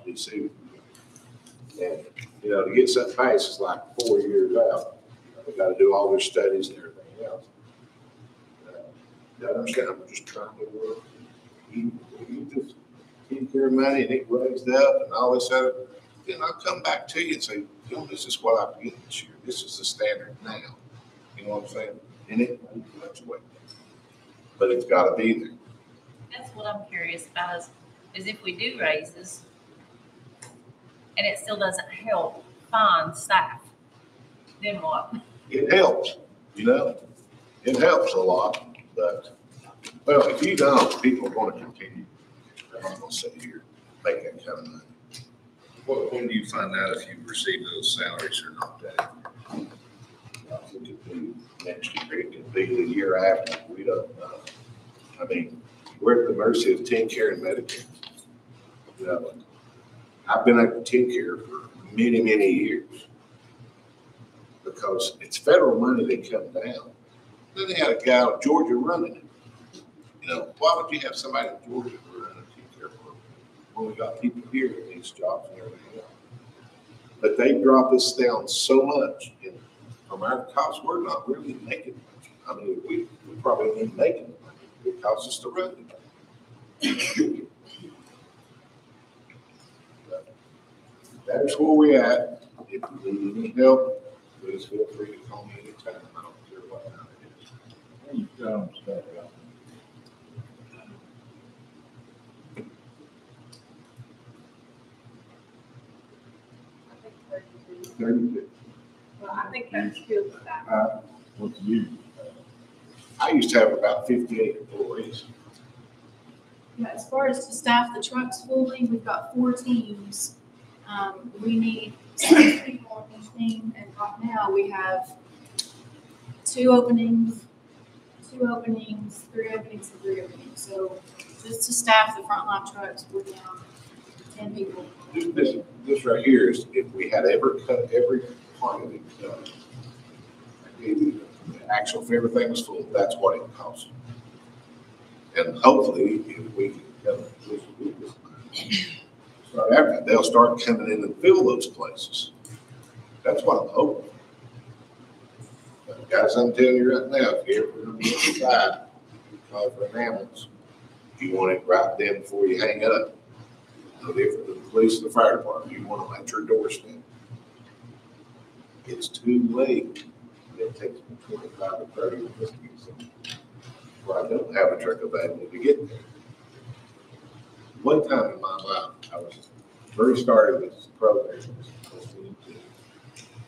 DC. And, you know, to get something passed is like four years out. We gotta do all their studies and everything else. Uh, You understand, I'm just trying to work. You, you just keep of money and it raised up and all this other, then I'll come back to you and say, you know, this is what I'm getting this year. This is the standard now. You know what I'm saying? And it won't fluctuate. But it's gotta be there. That's what I'm curious about is, is if we do raises and it still doesn't help find staff, then what? It helps, you know? It helps a lot, but, well, if you don't, people are gonna continue. They're not gonna sit here, make that kind of money. What, when do you find out if you receive those salaries or not? Dave? It could be next year, it could be the year after, we don't know. I mean, we're at the mercy of TennCare and Medicare. You know, I've been at TennCare for many, many years. Because it's federal money that come down. Then they had a guy out of Georgia running it. You know, why would you have somebody in Georgia run a ten care? When we got people here in these jobs and everything else. But they drop us down so much in from our costs, we're not really making much. I mean, we, we probably ain't making money. It costs us to run. That's where we at. If you need any help, please feel free to call me anytime. I don't care what time it is. Thirty-two. Well, I think that's good with that. Uh, What's you? I used to have about fifty-eight employees. Yeah, as far as to staff the trucks fully, we've got four teams. Um, we need six people on team, and right now we have two openings, two openings, three openings, and three openings. So just to staff the frontline trucks, we're down ten people. This, this, right here is, if we had ever cut every part of it, done. I the actual, if everything was full, that's what it costs. And hopefully, if we can come with, money, after, they'll start coming in and fill those places. That's what I'm hoping. But Guys, I'm telling you right now, if you ever gonna inside, you call for an you want it right then before you hang up. No different than the police and the fire department. You want them at your doorstep. It's too late. It takes me twenty-five to thirty or fifty years. Well, I don't have a truck available to get there. One time in my life, I was very started with this program.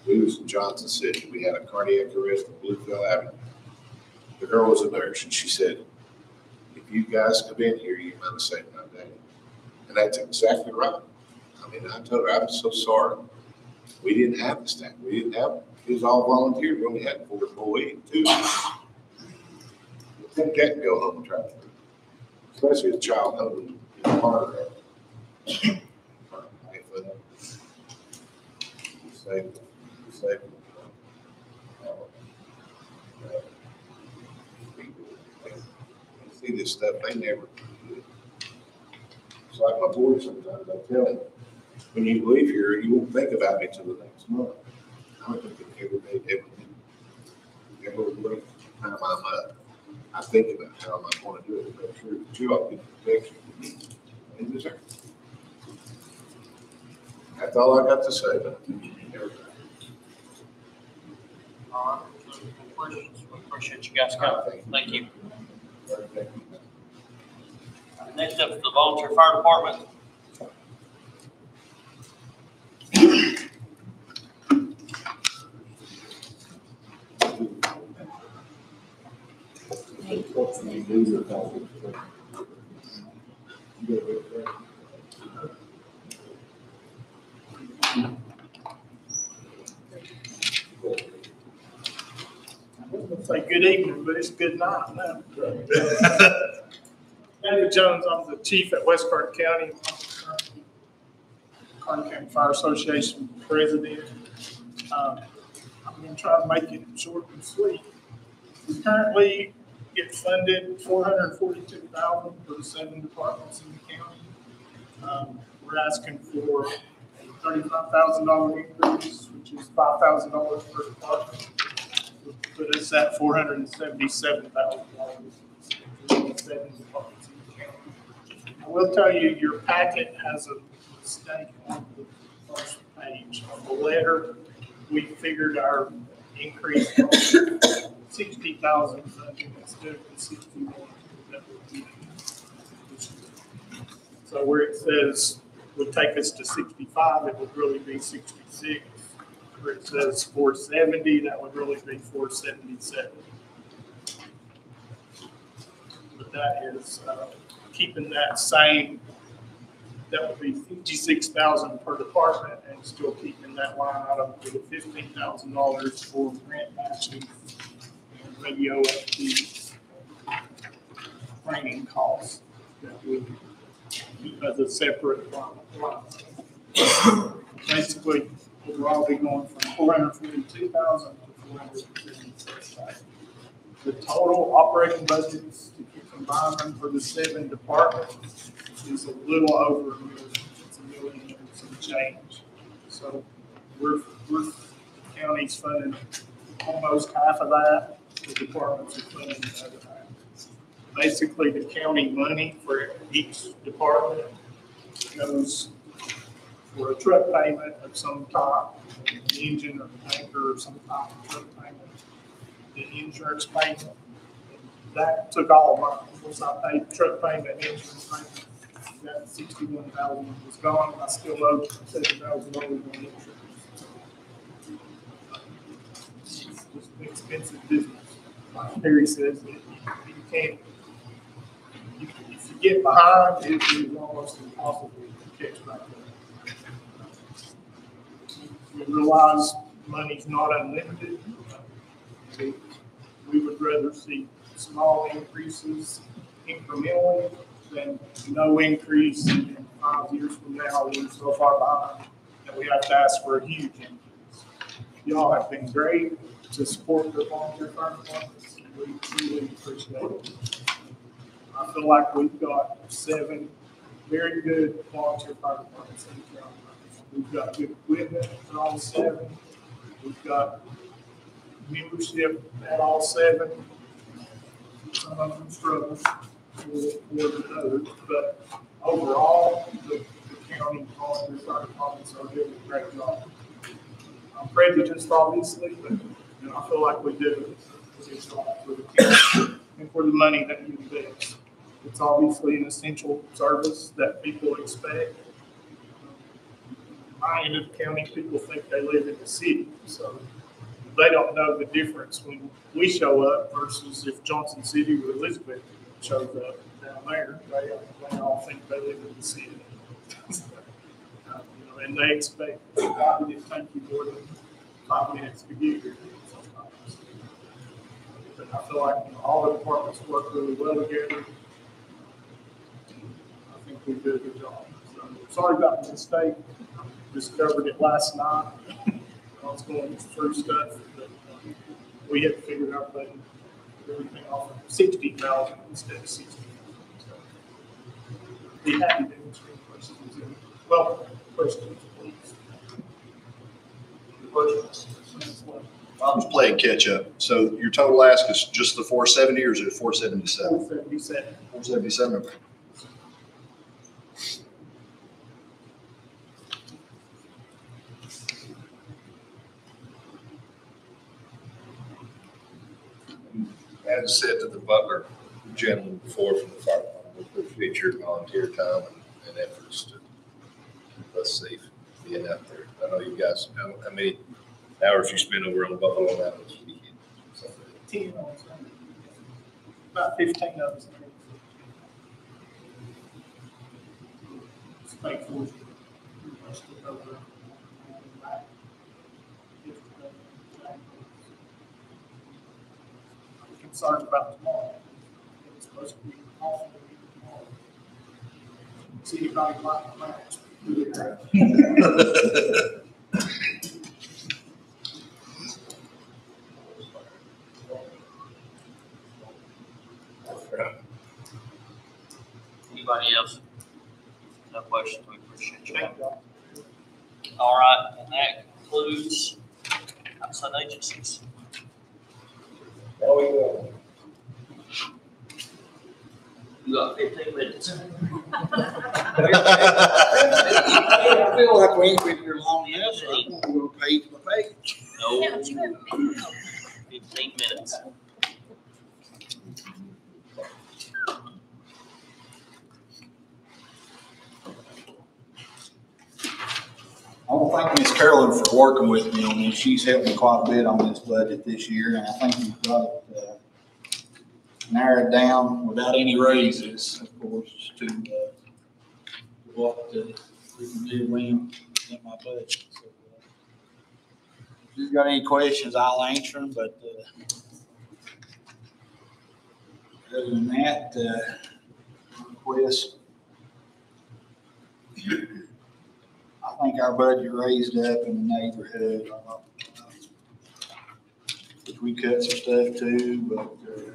We was in Johnson City. We had a cardiac arrest on Bluefield Avenue. The girl was a nurse and she said, if you guys come in here, you might have my day. And that's exactly right. I mean, I told her, I'm so sorry. We didn't have the staff. We didn't have, it was all volunteer. We only had four employees, two. That can go home to, especially a child home See this stuff, they never. It's like my boys sometimes, I tell them, when you leave here, you won't think about it till the next month. I don't think they ever, they ever, ever look time I'm up. I think about how I'm going to do it, get protection. And this, That's all I got to say about it. All right, no questions. We appreciate you guys coming. Thank you. Next up is the volunteer fire department. Say good evening, but it's good night now. David Jones, I'm the chief at West Carter County. Carter County Fire Association president. Um, I'm gonna try to make it short and sweet. We currently get funded four hundred and forty-two thousand for the seven departments in the county. Um, We're asking for a thirty-five thousand dollar increase, which is five thousand dollars per department. Put us at four hundred and seventy-seven thousand dollars. Seven departments in the county. I will tell you, your packet has a mistake on the first page. On the letter, we figured our increase from sixty thousand So where it says would take us to sixty-five, it would really be sixty-six. Where it says four seventy, that would really be four seventy-seven. But that is, uh, keeping that same, that would be fifty-six thousand per department and still keeping that line item for the fifteen thousand dollars for grant matching and radio radioactive training costs that keep as a separate line. Basically, we'll all be going from four hundred forty-two thousand to four hundred fifty-six thousand. The total operating budgets, if you combine them for the seven departments, is a little over a million. It's a million and some change. So we're, we're, county's funding almost half of that. The departments are funding the other half. Basically, the county money for each department goes for a truck payment of some type, engine or tanker or some type of truck payment, the insurance payment. That took all of mine. Once I paid truck payment, insurance payment, that sixty-one thousand was gone. I still owe seven thousand dollars on insurance. It's just an expensive business. Like Perry says, that you can't, get behind, it is almost impossible to catch back up. We realize money's not unlimited. We- would rather see small increases incrementally than no increase in five years from now, we're so far behind that we have to ask for a huge increase. Y'all have been great to support the volunteer fire departments. We truly appreciate it. I feel like we've got seven very good volunteer fire departments in. We've got good equipment at all seven. We've got membership at all seven. Some of them struggle others, but overall, the the county, the fire departments are doing a great job. I'm prejudiced obviously, but, you know, I feel like we do job for the and for the money that you invest. It's obviously an essential service that people expect. My end of the county, people think they live in the city, so they don't know the difference when we show up versus if Johnson City or Elizabeth shows up down there. They, they all think they live in the city. Uh, you know, And they expect five minutes, thank you more than five minutes to get here I feel like you know, all the departments work really well together we did a good job. So, sorry about the mistake. Discovered it last night. I was going through stuff, but uh, we had figured out that everything off of 60,000 instead of 60. So, be happy to answer questions. Well, questions, please. Questions? I was playing catch up. So your total ask is just the 470 or is it 477? 477. 477. As said to the Butler gentleman before from the fire department, we appreciate volunteer time and, and efforts to keep us safe being out there. I know you guys, how, how many hours you spend over on Buffalo? So, Ten. About fifteen of us. I'm Concerned about tomorrow. It's supposed to be awful tomorrow. See anybody like? Anybody else? No questions, we appreciate you. All right, and that concludes outside agencies. Oh, You got fifteen minutes. I feel like we ain't been here long enough, so I'm gonna go page by page. No. Fifteen minutes. I want to thank Ms. Carolyn for working with me on this. She's helped me quite a bit on this budget this year, and I think we've got it uh, narrowed down without any raises, of course, to uh, what uh, we can do when in my budget. So, uh, If you've got any questions, I'll answer them, but uh, other than that, uh, request I think our budget raised up in the neighborhood. uh, we cut some stuff too, but, uh,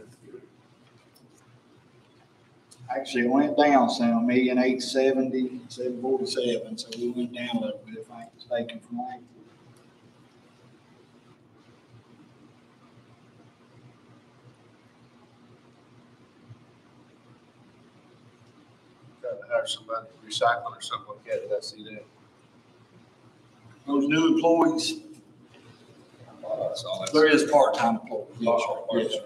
actually it went down some, million eight seventy, seven forty-seven, so we went down a little bit, if I ain't mistaken from. Trying to hire somebody recycle or something that, did I see that? Those new employees, there is part-time employees. Yes, sir. Yes, sir.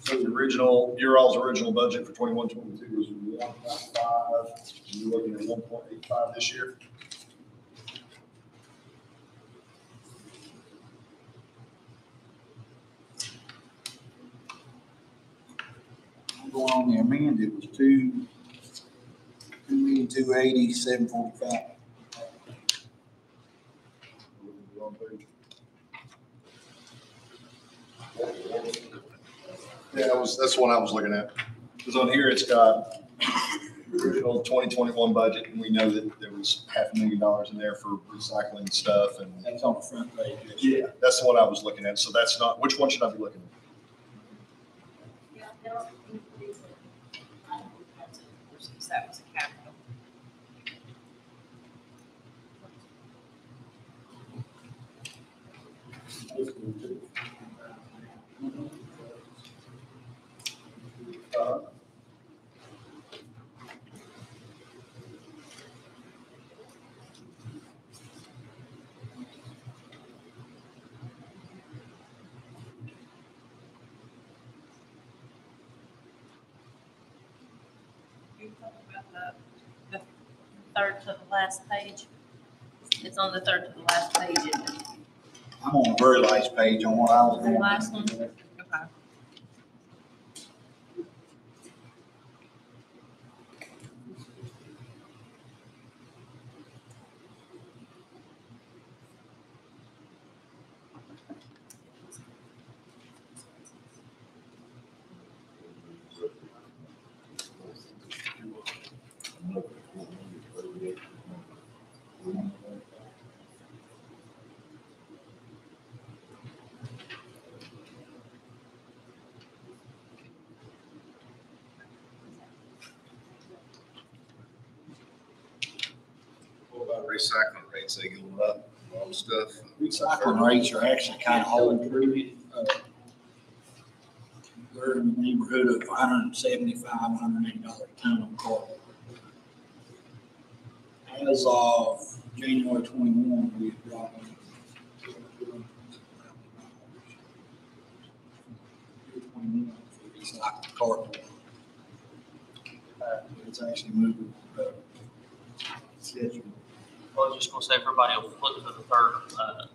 So the original, your all's original budget for twenty-one, twenty-two was one point five, you're looking at one point eight five this year? Going on the amended, it was two, two million, two eighty, seven forty-five. Yeah, that was, that's the one I was looking at. Because on here, it's got original twenty twenty-one budget, and we know that there was half a million dollars in there for recycling stuff and. That's on the front page. Yeah, that's the one I was looking at, so that's not, which one should I be looking at? That third to the last page. It's on the third to the last page. I'm on the very last page on what I was The doing. last one? Okay. What about They going up, all the stuff? Recycling rates are actually kind of holding true. Uh, They're in the neighborhood of hundred and seventy-five, hundred and eighty dollars a ton on cardboard. As of January twenty-one, we have dropped. it to $21. Uh, It's actually moving, uh. I was just gonna say, everybody will flip to the third, uh,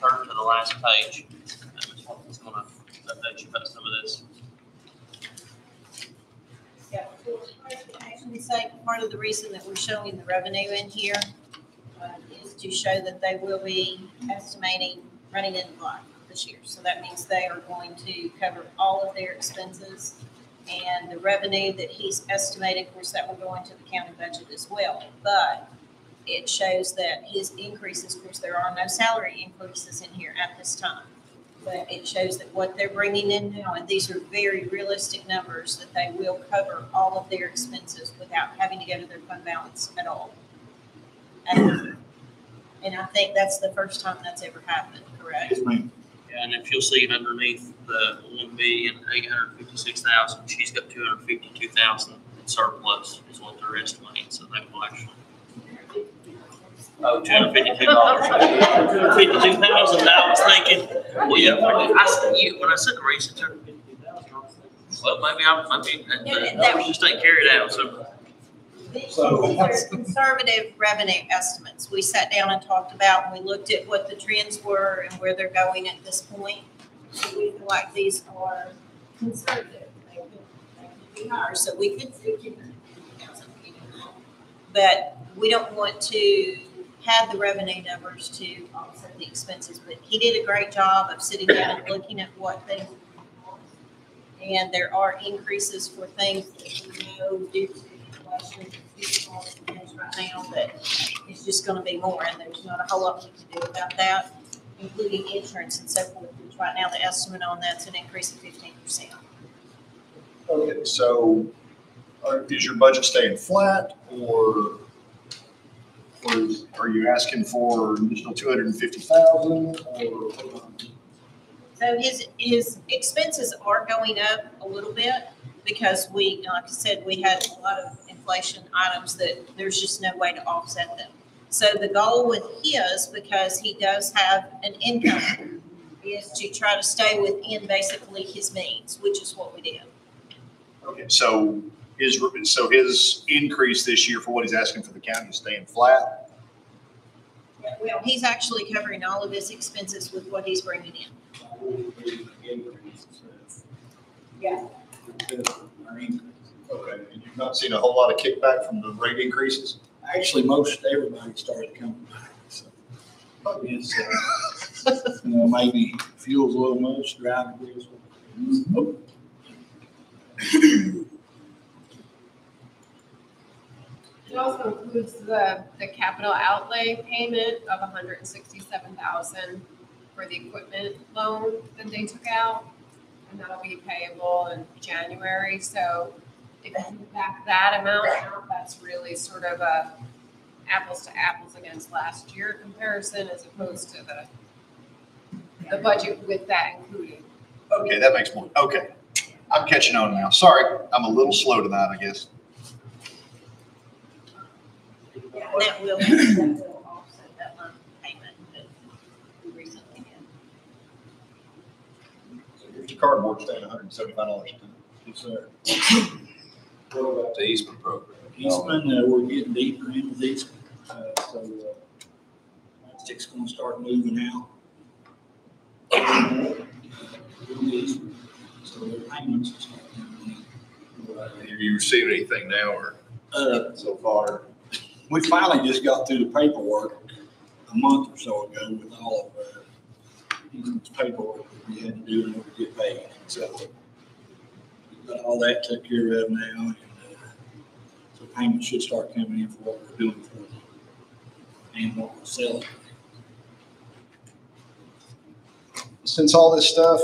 third to the last page. It's gonna update you about some of this. Yeah, sake, part of the reason that we're showing the revenue in here uh, is to show that they will be estimating running in black this year. So that means they are going to cover all of their expenses. And the revenue that he's estimated, of course, that will go into the county budget as well. But it shows that his increases, of course, there are no salary increases in here at this time. But it shows that what they're bringing in now, and these are very realistic numbers, that they will cover all of their expenses without having to go to their fund balance at all. And and I think that's the first time that's ever happened, correct? Yes, ma'am. Yeah, and if you'll see it underneath the one million, eight hundred fifty-six thousand, she's got two hundred fifty-two thousand in surplus is what they're estimating, so that will actually. Oh, two hundred fifty-two dollars. Two hundred fifty-two thousand, I was thinking, well, yeah, I said, you, when I said the reason, two hundred fifty-two thousand, well, maybe I'm, maybe, Yeah, that was just ain't carried out, so. These are conservative revenue estimates. We sat down and talked about, and we looked at what the trends were and where they're going at this point. So We feel like these are conservative. They could, they could be higher, so we could see two hundred fifty thousand. But we don't want to have the revenue numbers to offset the expenses, but he did a great job of sitting down and looking at what things. And there are increases for things that we know due to inflation, right now, that it's just gonna be more, and there's not a whole lot we can do about that, including insurance and so forth, which right now the estimate on that's an increase of fifteen percent. Okay, so are- is your budget staying flat or, or is- are you asking for an additional two hundred and fifty thousand or? So his, his expenses are going up a little bit because we, like I said, we had a lot of inflation items that there's just no way to offset them. So the goal with his, because he does have an income, is to try to stay within basically his means, which is what we did. Okay, so his, so his increase this year for what he's asking for the county is staying flat? Well, he's actually covering all of his expenses with what he's bringing in. Yeah. Okay, and you've not seen a whole lot of kickback from the rate increases? Actually, most everybody started coming back, so. It's, uh, you know, maybe fuel's a little much, driving wheels. Nope. It also includes the, the capital outlay payment of hundred and sixty-seven thousand for the equipment loan that they took out. And that'll be payable in January, so if you back that amount out, that's really sort of a apples to apples against last year comparison as opposed to the the budget with that included. Okay, that makes more, okay. I'm catching on now. Sorry, I'm a little slow tonight, I guess. Yeah, that will, that will offset that month payment that we recently did. So Here's your cardboard staying hundred and seventy-five dollars. Yes, sir. What about the Eastman program? Eastman, uh, we're getting deeper into this, uh, so, uh, plastic's gonna start moving out. So the payments will start coming in. Have you received anything now or? Uh, so far, we finally just got through the paperwork a month or so ago with all of, uh, paperwork that we had to do in order to get paid, so. all that took care of now, and, uh, so payments should start coming in for what we're doing for them and what we're selling. Since all this stuff,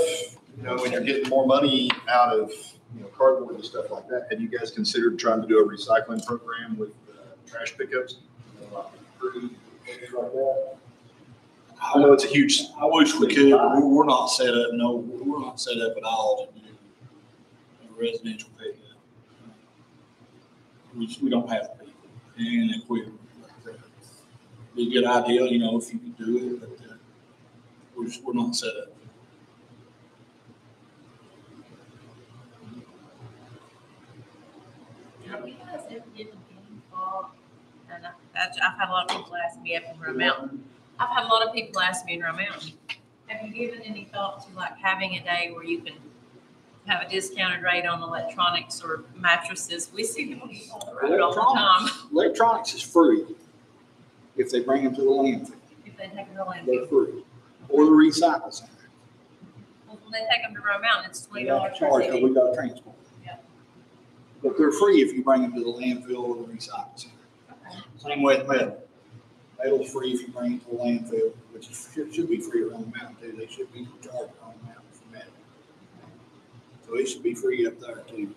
you know, when you're getting more money out of, you know, cardboard and stuff like that, have you guys considered trying to do a recycling program with trash pickups? I know it's a huge. I wish we could, but we're, not set up, no, we're not set up at all to do a residential pickup. We, just- we don't have people and equipment. Be a good idea, you know, if you could do it, but, uh, we're just, we're not set up ever given any thought, and I- I've, I've had a lot of people ask me up in Roan Mountain, I've had a lot of people ask me in Roan Mountain, have you given any thought to like having a day where you can have a discounted rate on electronics or mattresses? We see people on the road all the time. Electronics is free if they bring them to the landfill. If they take them to the landfill, They're free. Or the recycle center. Well, when they take them to Roan Mountain, it's twenty dollars per charge, we got to transport. Yeah. But they're free if you bring them to the landfill or the recycle center. Same way with metal. Metal's free if you bring it to the landfill, which is- should, should be free around the mountain too. They should be charged on the mountain for metal. So it should be free up there too.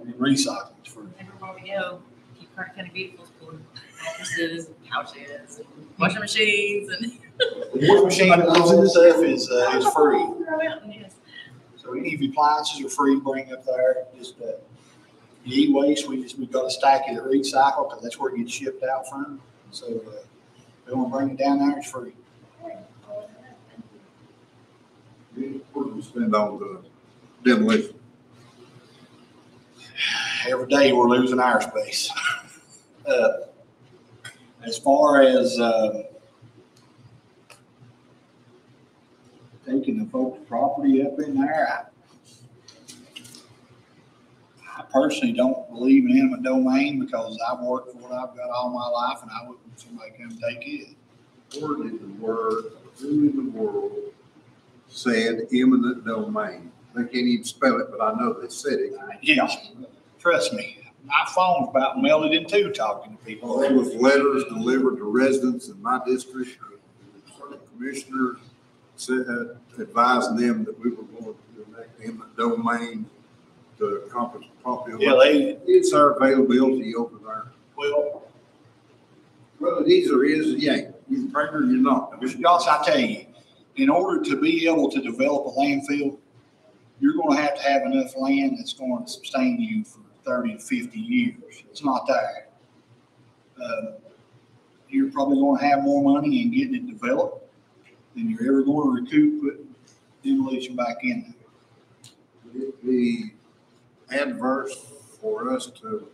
And recycling's free. Everywhere we go, keep Carter County Beautiful's pulling mattresses, and couches, and washing machines, and. The washing machine and all that stuff is, uh, is free. Roan Mountain, yes. So any appliances are free to bring up there, just, uh, e-waste, we just, we've got to stack it at recycle, because that's where it gets shipped out from. So, uh, they want to bring it down there, it's free. What do we spend on the demolition? Every day, we're losing our space. Uh, As far as, uh, taking the folks' property up in there, personally don't believe in eminent domain because I've worked for what I've got all my life and I wouldn't want somebody come take it. Where did the word, who in the world said eminent domain? They can't even spell it, but I know they said it. Yeah, trust me, my phone's about melted in two talking to people. There was letters delivered to residents in my district, certain commissioners said, uh, advising them that we were going to enact eminent domain to accomplish property. Yeah, they, It's our availability over there. well, Well, it either is ain't. You're pregnant or you're not. Mr. Goss, I tell you, in order to be able to develop a landfill, you're gonna have to have enough land that's going to sustain you for thirty to fifty years. It's not that. Uh, You're probably gonna have more money in getting it developed than you're ever gonna recoup putting demolition back in there. Adverse for us to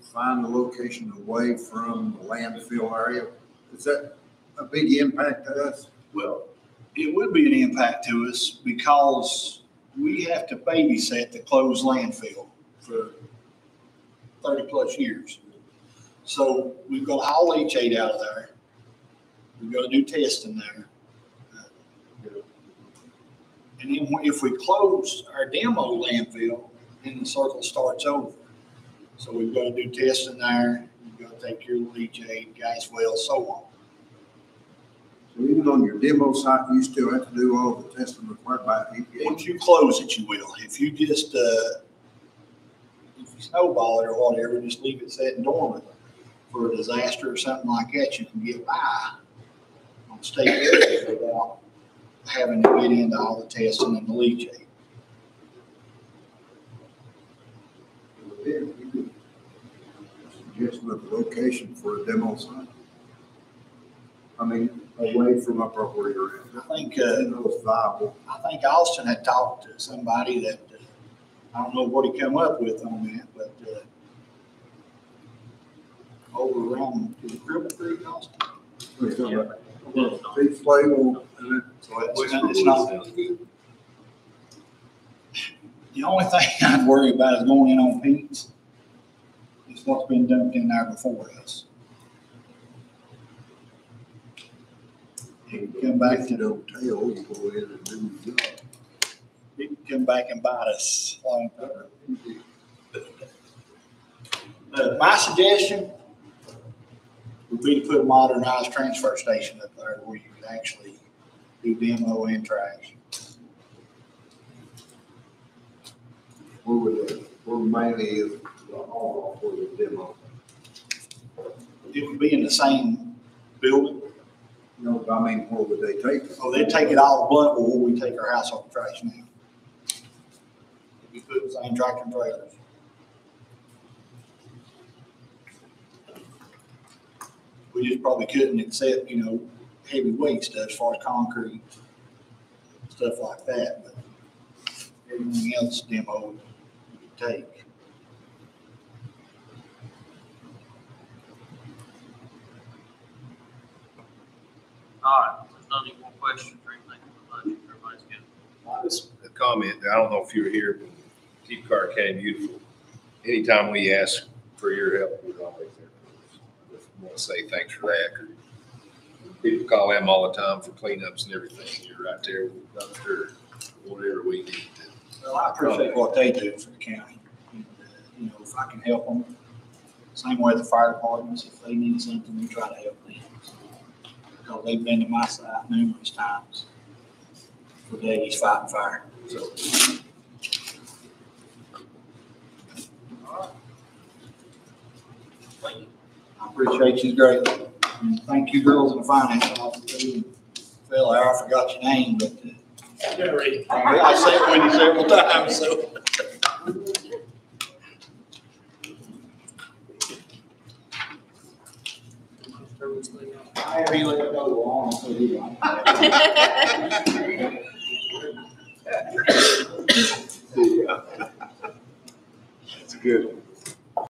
find a location away from the landfill area? Is that a big impact to us? Well, it would be an impact to us because we have to babysit the closed landfill for thirty plus years. So we've got to haul leachate out of there. We've got to do testing there. And then when- if we close our demo landfill, then the circle starts over. So we've got to do testing there. We've got to take care of the leachate, gas well, so on. So even on your demo site, you still have to do all the testing required by EPA? Once you close it, you will. If you just, uh, if you snowball it or whatever, just leave it sitting dormant for a disaster or something like that, you can get by on state without having to get into all the testing and the leachate. Just with location for a demo site. I mean, away from up where you're at. I think, uh, You know, it's viable. I think Austin had talked to somebody that, uh, I don't know what he come up with on that, but, uh, over around to the Cripple Creek, Austin. We're talking about Big flagle, and it- So it's not, it's not. The only thing I'd worry about is going in on Pete's. Is what's been dumped in there before us. It can come back If to don't tell, you go in and do your job. it can come back and bite us long term. My suggestion would be to put a modernized transfer station up there where you could actually do demo and trash. Where would the, where mainly is the haul for the demo? It would be in the same building. No, I mean, where would they take it? Oh, they'd take it all Blountville where we take our household trash now. We put the same tractor trailers. We just probably couldn't accept, you know, heavy weight stuff as far as concrete, stuff like that, but everything else demo we could take. All right, there's not any more questions or anything for budget, everybody's good. Just a comment, I don't know if you were here, but Keep Carter County Beautiful. Anytime we ask for your help, we're always there. Just To say thanks for that. People call them all the time for cleanups and everything. You're right there with the dumpster, whatever we need to. Well, I appreciate what they do for the county. And, uh, You know, if I can help them, same way the fire departments, if they need something, we try to help them. Because they've been to my side numerous times for days fighting fire, so. Thank you. Appreciate you greatly. And thank you girls in the finance. Phil, I forgot your name, but uh, Jerry. I said it you several times, so. I already let it go on, so don't. That's good.